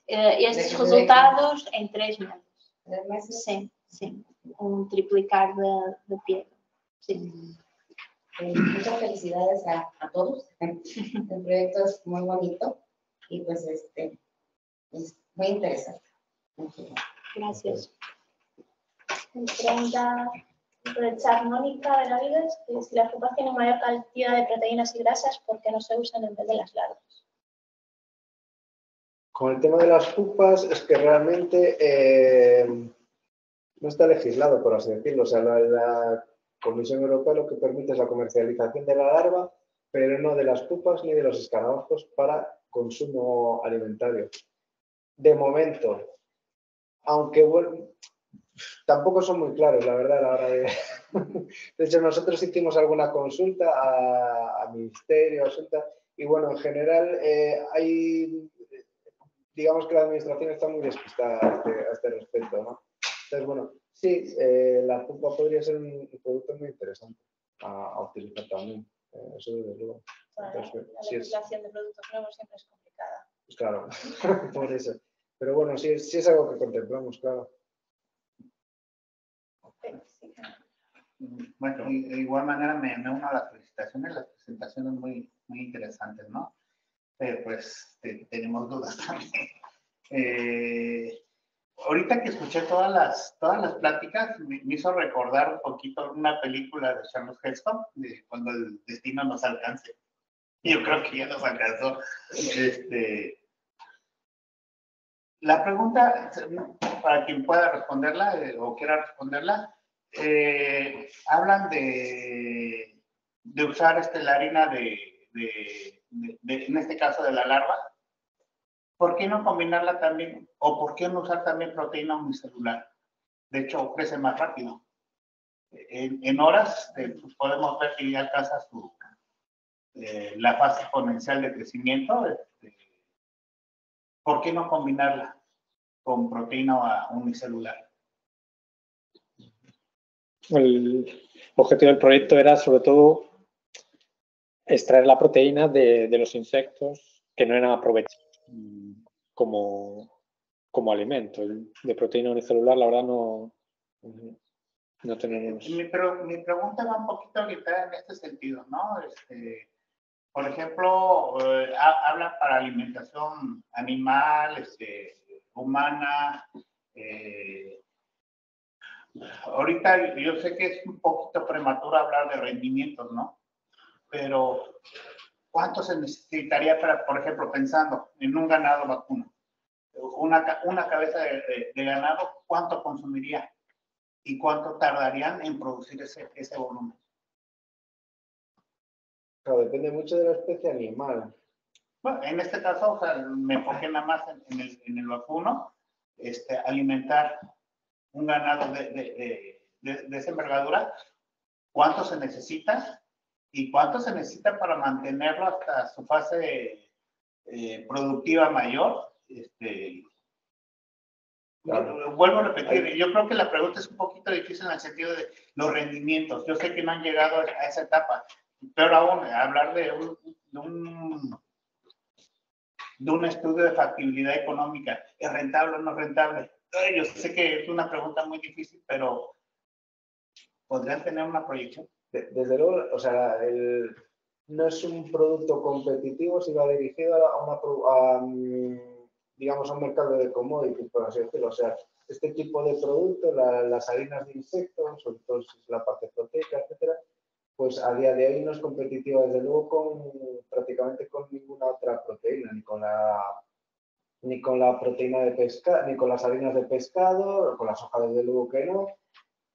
eh, estes resultados em três meses. tres meses? Sim, sim. Um triplicar de, de piel. Sim. Eh, muchas felicidades a, a todos. El proyecto es muy bonito y pues este es muy interesante. Gracias. Pregunta por el chat Mónica Benavides, que si las pupas tienen mayor cantidad de proteínas y grasas, ¿por qué no se usan en vez de las larvas? Con el tema de las pupas es que realmente eh, no está legislado, por así decirlo. O sea, la, la Comisión Europea lo que permite es la comercialización de la larva, pero no de las pupas ni de los escarabajos para consumo alimentario. De momento, aunque bueno, tampoco son muy claros, la verdad, a la hora de... De hecho, nosotros hicimos alguna consulta a, a Ministerio, Asunta, y bueno, en general eh, hay digamos que la administración está muy despistada a este, a este respecto, ¿no? Entonces, bueno, sí, eh, la pupa podría ser un, producto muy interesante a, a utilizar también, eh, eso desde luego. Entonces, La sí legislación de productos nuevos siempre es complicada. pues claro, por eso. Pero bueno, sí, sí es algo que contemplamos, claro. Bueno, de igual manera me, me uno a las felicitaciones, las presentaciones muy, muy interesantes, ¿no? Pero pues te- tenemos dudas también. Eh, ahorita que escuché todas las, todas las pláticas, me, hizo recordar un poquito una película de Charles Heston, cuando el destino nos alcance. Yo creo que ya nos alcanzó. Este, la pregunta, para quien pueda responderla eh, o quiera responderla, eh, hablan de, de usar este, la harina de, de- de- en este caso de la larva. ¿Por qué no combinarla también? ¿O por qué no usar también proteína unicelular? De hecho, crece más rápido. En, en horas eh, pues, podemos ver que ya alcanza su, eh, la fase exponencial de crecimiento. este, ¿Por qué no combinarla con proteína unicelular? El objetivo del proyecto era sobre todo extraer la proteína de, de los insectos que no eran aprovechados como, como alimento. De proteína unicelular, la verdad, no, no tenemos. Mi, pregunta va un poquito orientada en este sentido, ¿no? Este, por ejemplo, eh, ha- habla para alimentación animal, este, humana. eh, ahorita yo sé que es un poquito prematuro hablar de rendimientos, ¿no? Pero, ¿cuánto se necesitaría para, por ejemplo, pensando en un ganado vacuno? Una, una cabeza de- de- de ganado, ¿cuánto consumiría? y cuánto tardarían en producir ese, ese volumen. Claro, depende mucho de la especie animal. Bueno, en este caso, o sea, me enfoqué nada más en, en el, en el vacuno, este, alimentar un ganado de, de, de, de- esa envergadura, cuánto se necesita y cuánto se necesita para mantenerlo hasta su fase eh, productiva mayor. Este, Claro. Vuelvo a repetir, yo creo que la pregunta es un poquito difícil en el sentido de los rendimientos. Yo sé que no han llegado a esa etapa, pero aún hablar de un, de un, de un estudio de factibilidad económica, ¿es rentable o no rentable? Yo sé que es una pregunta muy difícil, pero ¿podrían tener una proyección? De- Desde luego, o sea, el- no es un producto competitivo, si va dirigido a, una, mm, digamos, a un mercado de commodities, por así decirlo. O sea, este tipo de producto, la- las harinas de insectos, sobre todo la parte proteica, etcétera, pues a día de hoy no es competitiva, desde luego, con prácticamente con ninguna otra proteína, ni con la ni con la proteína de pescado, ni con las harinas de pescado, con las hojas desde luego que no,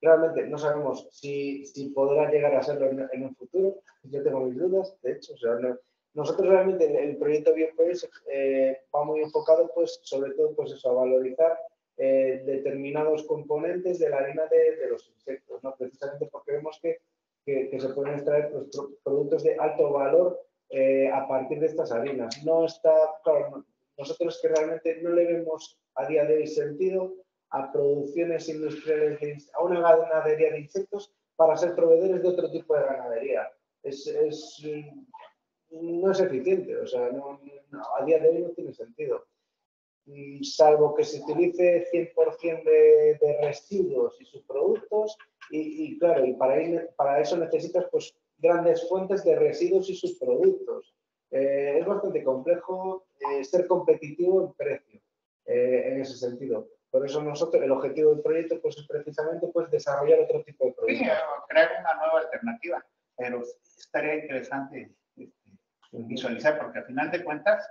realmente no sabemos si, si podrá llegar a serlo en, en un futuro. Yo tengo mis dudas, de hecho. O sea, no- nosotros realmente el, el proyecto BioPolis eh, va muy enfocado, pues, sobre todo, pues eso, a valorizar eh, determinados componentes de la harina de, de los insectos, ¿no? Precisamente porque vemos que, que, que se pueden extraer pues, pro- productos de alto valor eh, a partir de estas harinas. No está, claro, nosotros que realmente no le vemos a día de hoy sentido a producciones industriales, de a una ganadería de insectos para ser proveedores de otro tipo de ganadería. Es, es, mm, no es eficiente, o sea, no- a día de hoy no tiene sentido. Mm, Salvo que se utilice 100% de, de residuos y subproductos, y, y claro, y para, para eso necesitas pues grandes fuentes de residuos y subproductos. Eh, es bastante complejo eh, ser competitivo en precio eh, en ese sentido. Por eso nosotros, el objetivo del proyecto pues, es precisamente pues, desarrollar otro tipo de Sí, productos. eh, crear una nueva alternativa, pero estaría interesante este, visualizar, porque al final de cuentas,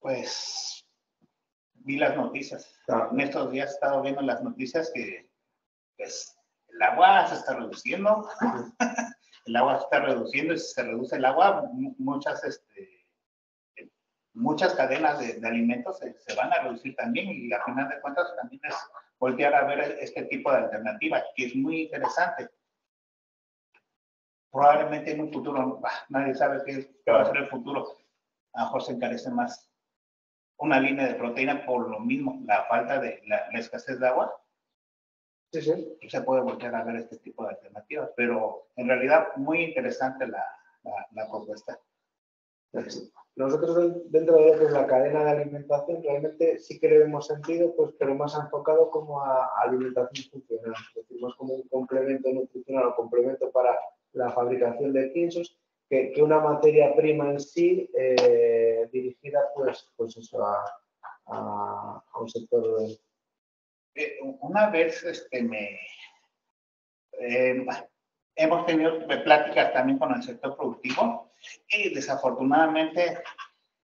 pues vi las noticias. Claro. En estos días he estado viendo las noticias que pues, el agua se está reduciendo, el agua se está reduciendo y si se reduce el agua, mu- muchas, este, muchas cadenas de, de alimentos se, se van a reducir también y al final de cuentas también es voltear a ver este tipo de alternativa, que es muy interesante. Probablemente en un futuro, bah, nadie sabe qué, qué va a ser el futuro, a lo mejor se encarece más una línea de proteína por lo mismo, la falta de la, la escasez de agua, Sí, sí. se puede voltear a ver este tipo de alternativas, pero en realidad muy interesante la, la, propuesta. Nosotros den- dentro de lo que es la cadena de alimentación realmente sí que le vemos sentido, pues, pero más enfocado como a alimentación funcional, es decir, como un complemento nutricional o complemento para la fabricación de piensos que, una materia prima en sí eh, dirigida pues, pues a, a- a un sector Eh, una vez este, me, eh, hemos tenido pláticas también con el sector productivo y desafortunadamente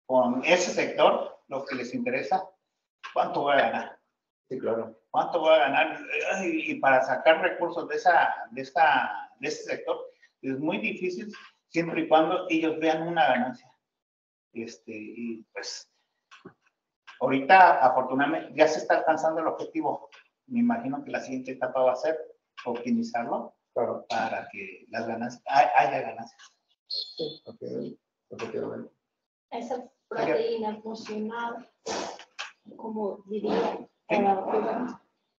con ese sector lo que les interesa, ¿cuánto voy a ganar? Sí, claro. ¿Cuánto voy a ganar? Y, y para sacar recursos de, esa, de, esta, de ese sector es muy difícil siempre y cuando ellos vean una ganancia. Este, y pues ahorita afortunadamente ya se está alcanzando el objetivo. Me imagino que la siguiente etapa va a ser optimizarlo Claro, para que las ganancias, hay- haya ganancias. sí, efectivamente, efectivamente. Essa proteína funcional, como diría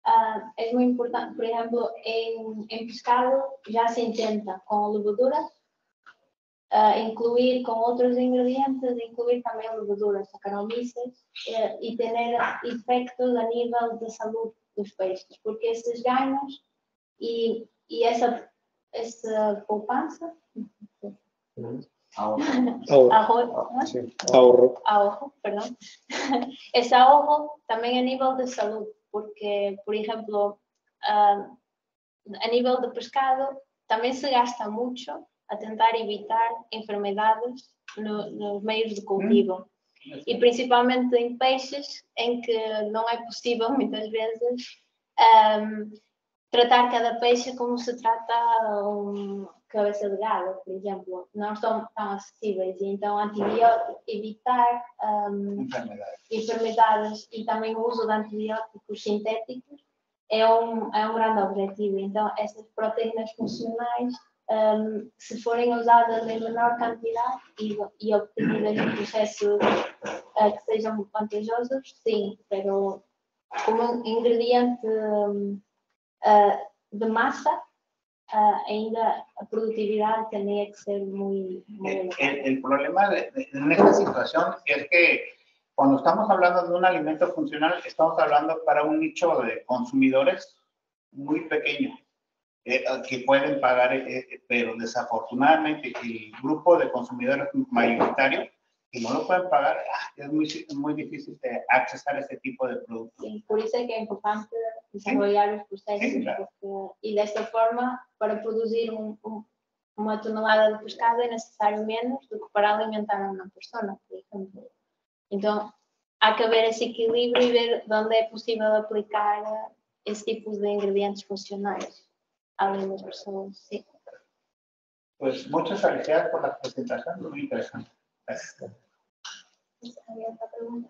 ah, es muy importante. Por ejemplo, en, en pescado ya se intenta con levaduras, ah, incluir con otros ingredientes, incluir también levaduras, saccharomyces eh, y tener efectos a nível de salud dos peixes, porque esses ganhos e, e essa, essa poupança, Ahorro. Ah, sí. Ahorro. ahorro, perdón, esse ahorro também a nível de saúde, porque, por exemplo, ah, a nível de pescado também se gasta muito a tentar evitar enfermedades no- nos meios de cultivo. E principalmente em peixes, em que não é possível muitas vezes ahm, tratar cada peixe como se trata um cabeça de gado, por exemplo. Não estão tão acessíveis. E então, antibióticos, evitar Enfermedades. enfermedades e também o uso de antibióticos sintéticos é um, é um grande objetivo. Então, essas proteínas funcionais, hum, se forem usadas em menor quantidade e, e obtidas em processos eh, que sejam vantajosos, sim, pero como um ingrediente hum, eh, de massa, ah, ainda a produtividade tem que ser muito, muito El, elevada. el- el problema de, de- en esta situación es que cuando estamos hablando de un alimento funcional, estamos hablando para un nicho de consumidores muy pequeño, eh, que pueden pagar, eh, eh, pero desafortunadamente el grupo de consumidores mayoritario que no lo pueden pagar, ah, es muy, muy difícil de accesar ese tipo de productos. Sim, por isso é que é importante desenvolver os processos, Sim, claro. porque, e desta forma, para produzir um, um, uma tonelada de pescado é necessário menos do que para alimentar uma pessoa, por exemplo. Então, há que haver esse equilíbrio e ver onde é possível aplicar esse tipo de ingredientes funcionais, pessoas. Sim. Pues muchas felicidades por la presentación, muy interesante. Gracias. ¿Había otra pregunta?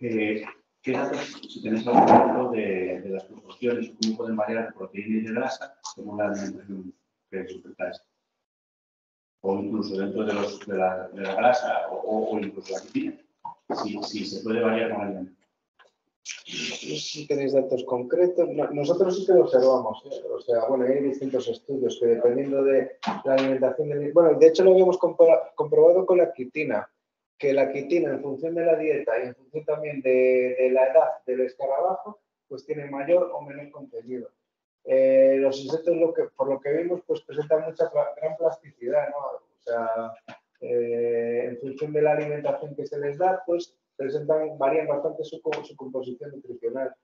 Eh, ¿Qué datos, si tenéis algún dato de, de las proporciones o cómo pueden variar de proteína y de grasa según la alimentación que sustentáis? O incluso dentro de, los, de, la, de la grasa o, o incluso la quitina, si, si se puede variar con la alimentación. Si tenéis datos concretos. No- nosotros sí que lo observamos. ¿eh? O sea, bueno, hay distintos estudios que dependiendo de la alimentación. Bueno, de hecho lo habíamos compro- comprobado con la quitina, que la quitina en función de la dieta y en función también de, de la edad del escarabajo, pues tiene mayor o menor contenido. Eh, los insectos, lo que, por lo que vimos, pues presentan mucha gran plasticidad, ¿no? O sea, eh, en función de la alimentación que se les da, pues presentan, varían bastante su, su composición nutricional.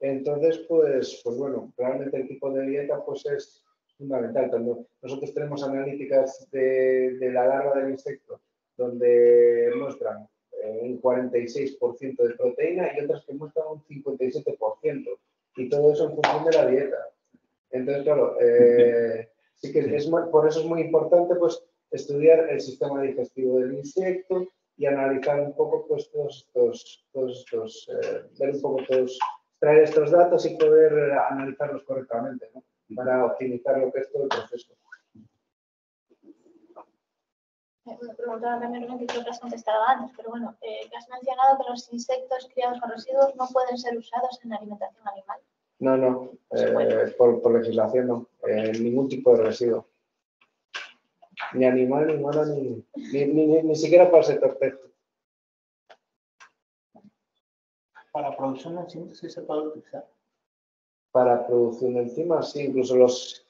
Entonces, pues, pues bueno, realmente el tipo de dieta pues es fundamental. Cuando nosotros tenemos analíticas de, de la larva del insecto, donde muestran eh, un 46% de proteína y otras que muestran un 57%. Y todo eso en función de la dieta. Entonces, claro, eh, sí que es por eso es muy importante pues, estudiar el sistema digestivo del insecto y analizar un poco pues, todos estos, todos estos eh, ver un poco todos, traer estos datos y poder eh, analizarlos correctamente ¿no? para optimizar lo que es todo el proceso. Eh, Una pregunta también que creo que has contestado antes, pero bueno, eh, que has mencionado que los insectos criados con residuos no pueden ser usados en alimentación animal. No, no, eh, por, por legislación no, ningún tipo de residuo. Ni animal, ni humano, ni, ni, ni, ni- ni siquiera para el sector. Para producción de enzimas sí se puede utilizar. Para producción de enzimas, sí, incluso los...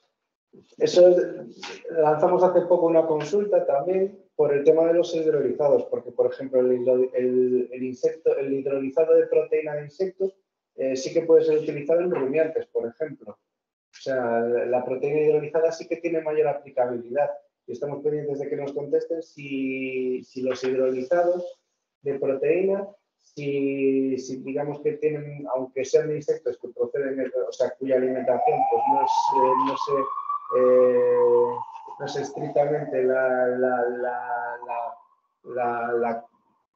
Eso es- lanzamos hace poco una consulta también por el tema de los hidrolizados, porque por ejemplo el, el, el insecto, el hidrolizado de proteína de insectos eh, sí que puede ser utilizado en rumiantes, por ejemplo. O sea, la proteína hidrolizada sí que tiene mayor aplicabilidad y estamos pendientes de que nos contesten si, si los hidrolizados de proteína, si, si digamos que tienen, aunque sean de insectos que proceden, de- o sea, cuya alimentación pues no es, eh, no sé, eh, no es estrictamente la, la, la, la,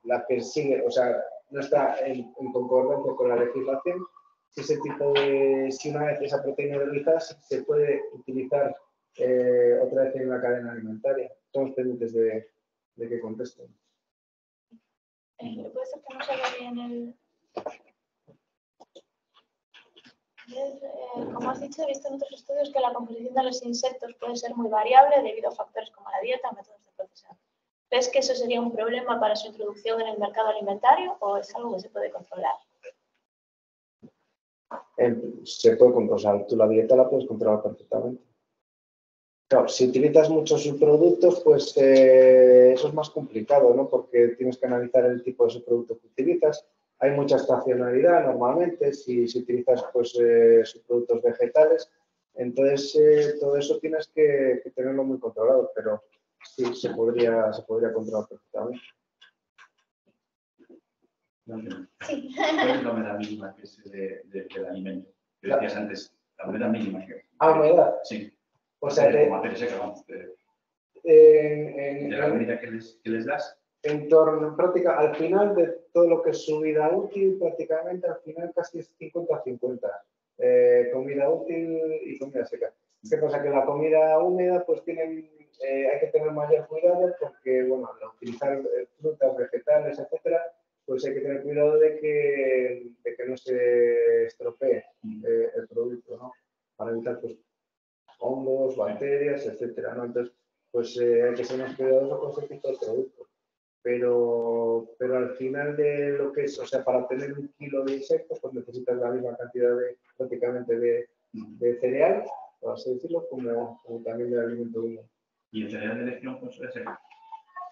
la, que sigue, o sea, no está en, en concordancia con la legislación, si ese tipo de, si una vez esa proteína hidrolizada se puede utilizar eh, otra vez en la cadena alimentaria. Estamos pendientes de, de que contesten. Puede ser que no se bien el. Eh, como has dicho, he visto en otros estudios que la composición de los insectos puede ser muy variable debido a factores como la dieta, métodos de procesado. ¿Ves que eso sería un problema para su introducción en el mercado alimentario o es algo que se puede controlar? Se puede controlar, tú la dieta la puedes controlar perfectamente. Claro, si utilizas muchos subproductos, pues eh, eso es más complicado, ¿no? Porque tienes que analizar el tipo de subproducto que utilizas. Hay mucha estacionalidad normalmente, si, si utilizas pues, eh, subproductos vegetales. Entonces, eh, todo eso tienes que, que tenerlo muy controlado, pero sí se podría, se podría controlar perfectamente. Sí. ¿Cuál es la humedad mínima que es de, de- del alimento? Que decías antes, la humedad mínima que. Ah, humedad. Sí. O sea, de, como materia seca, vamos. De, En, en- de la comida que les, que les das. en torno, práctica, al final de todo lo que es su vida útil, prácticamente al final casi es 50-50. Eh, comida útil y comida seca. ¿Qué pasa? Que la comida húmeda pues tienen, eh, hay que tener mayor cuidado porque, bueno, al utilizar eh, frutas, vegetales, etcétera, pues hay que tener cuidado de que, de que no se estropee eh, el producto, ¿no? Para evitar pues hongos, bacterias, etcétera, ¿no? Entonces, pues eh, hay que ser más cuidadoso con ese tipo de productos. Pero, pero al final de lo que es, o sea, para tener un kilo de insectos, pues necesitas la misma cantidad de, prácticamente de, de cereal, por así decirlo, como, como también de alimento húmedo. Y el cereal de elección pues suele ser.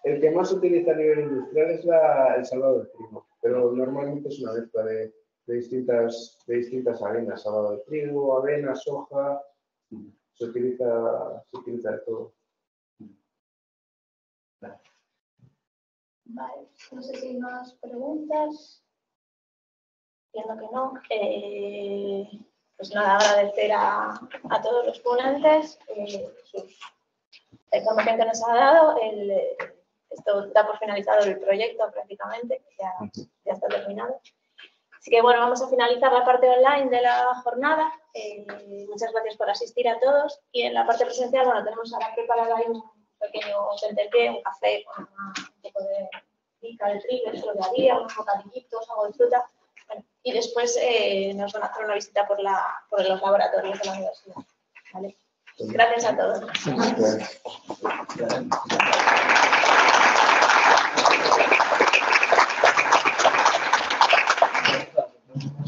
El que más se utiliza a nivel industrial es la, el salvado de trigo, pero normalmente es una mezcla de, de distintas, de distintas harinas, salvado de trigo, avena, soja, se utiliza, se utiliza. Vale, no sé si hay más preguntas. Entiendo que no. Eh, pues nada, agradecer a, a todos los ponentes eh, la información que nos ha dado. El, esto da por finalizado el proyecto prácticamente, ya, ya está terminado. Así que bueno, vamos a finalizar la parte online de la jornada. Eh, muchas gracias por asistir a todos. Y en la parte presencial, bueno, tenemos ahora preparado ahí un pequeño tentempié, un café con un poco de pica de trigo, eso de día, unos bocadillitos, algo de fruta. Bueno, y después eh, nos van a hacer una visita por, la, por los laboratorios de la universidad. ¿vale? Gracias a todos.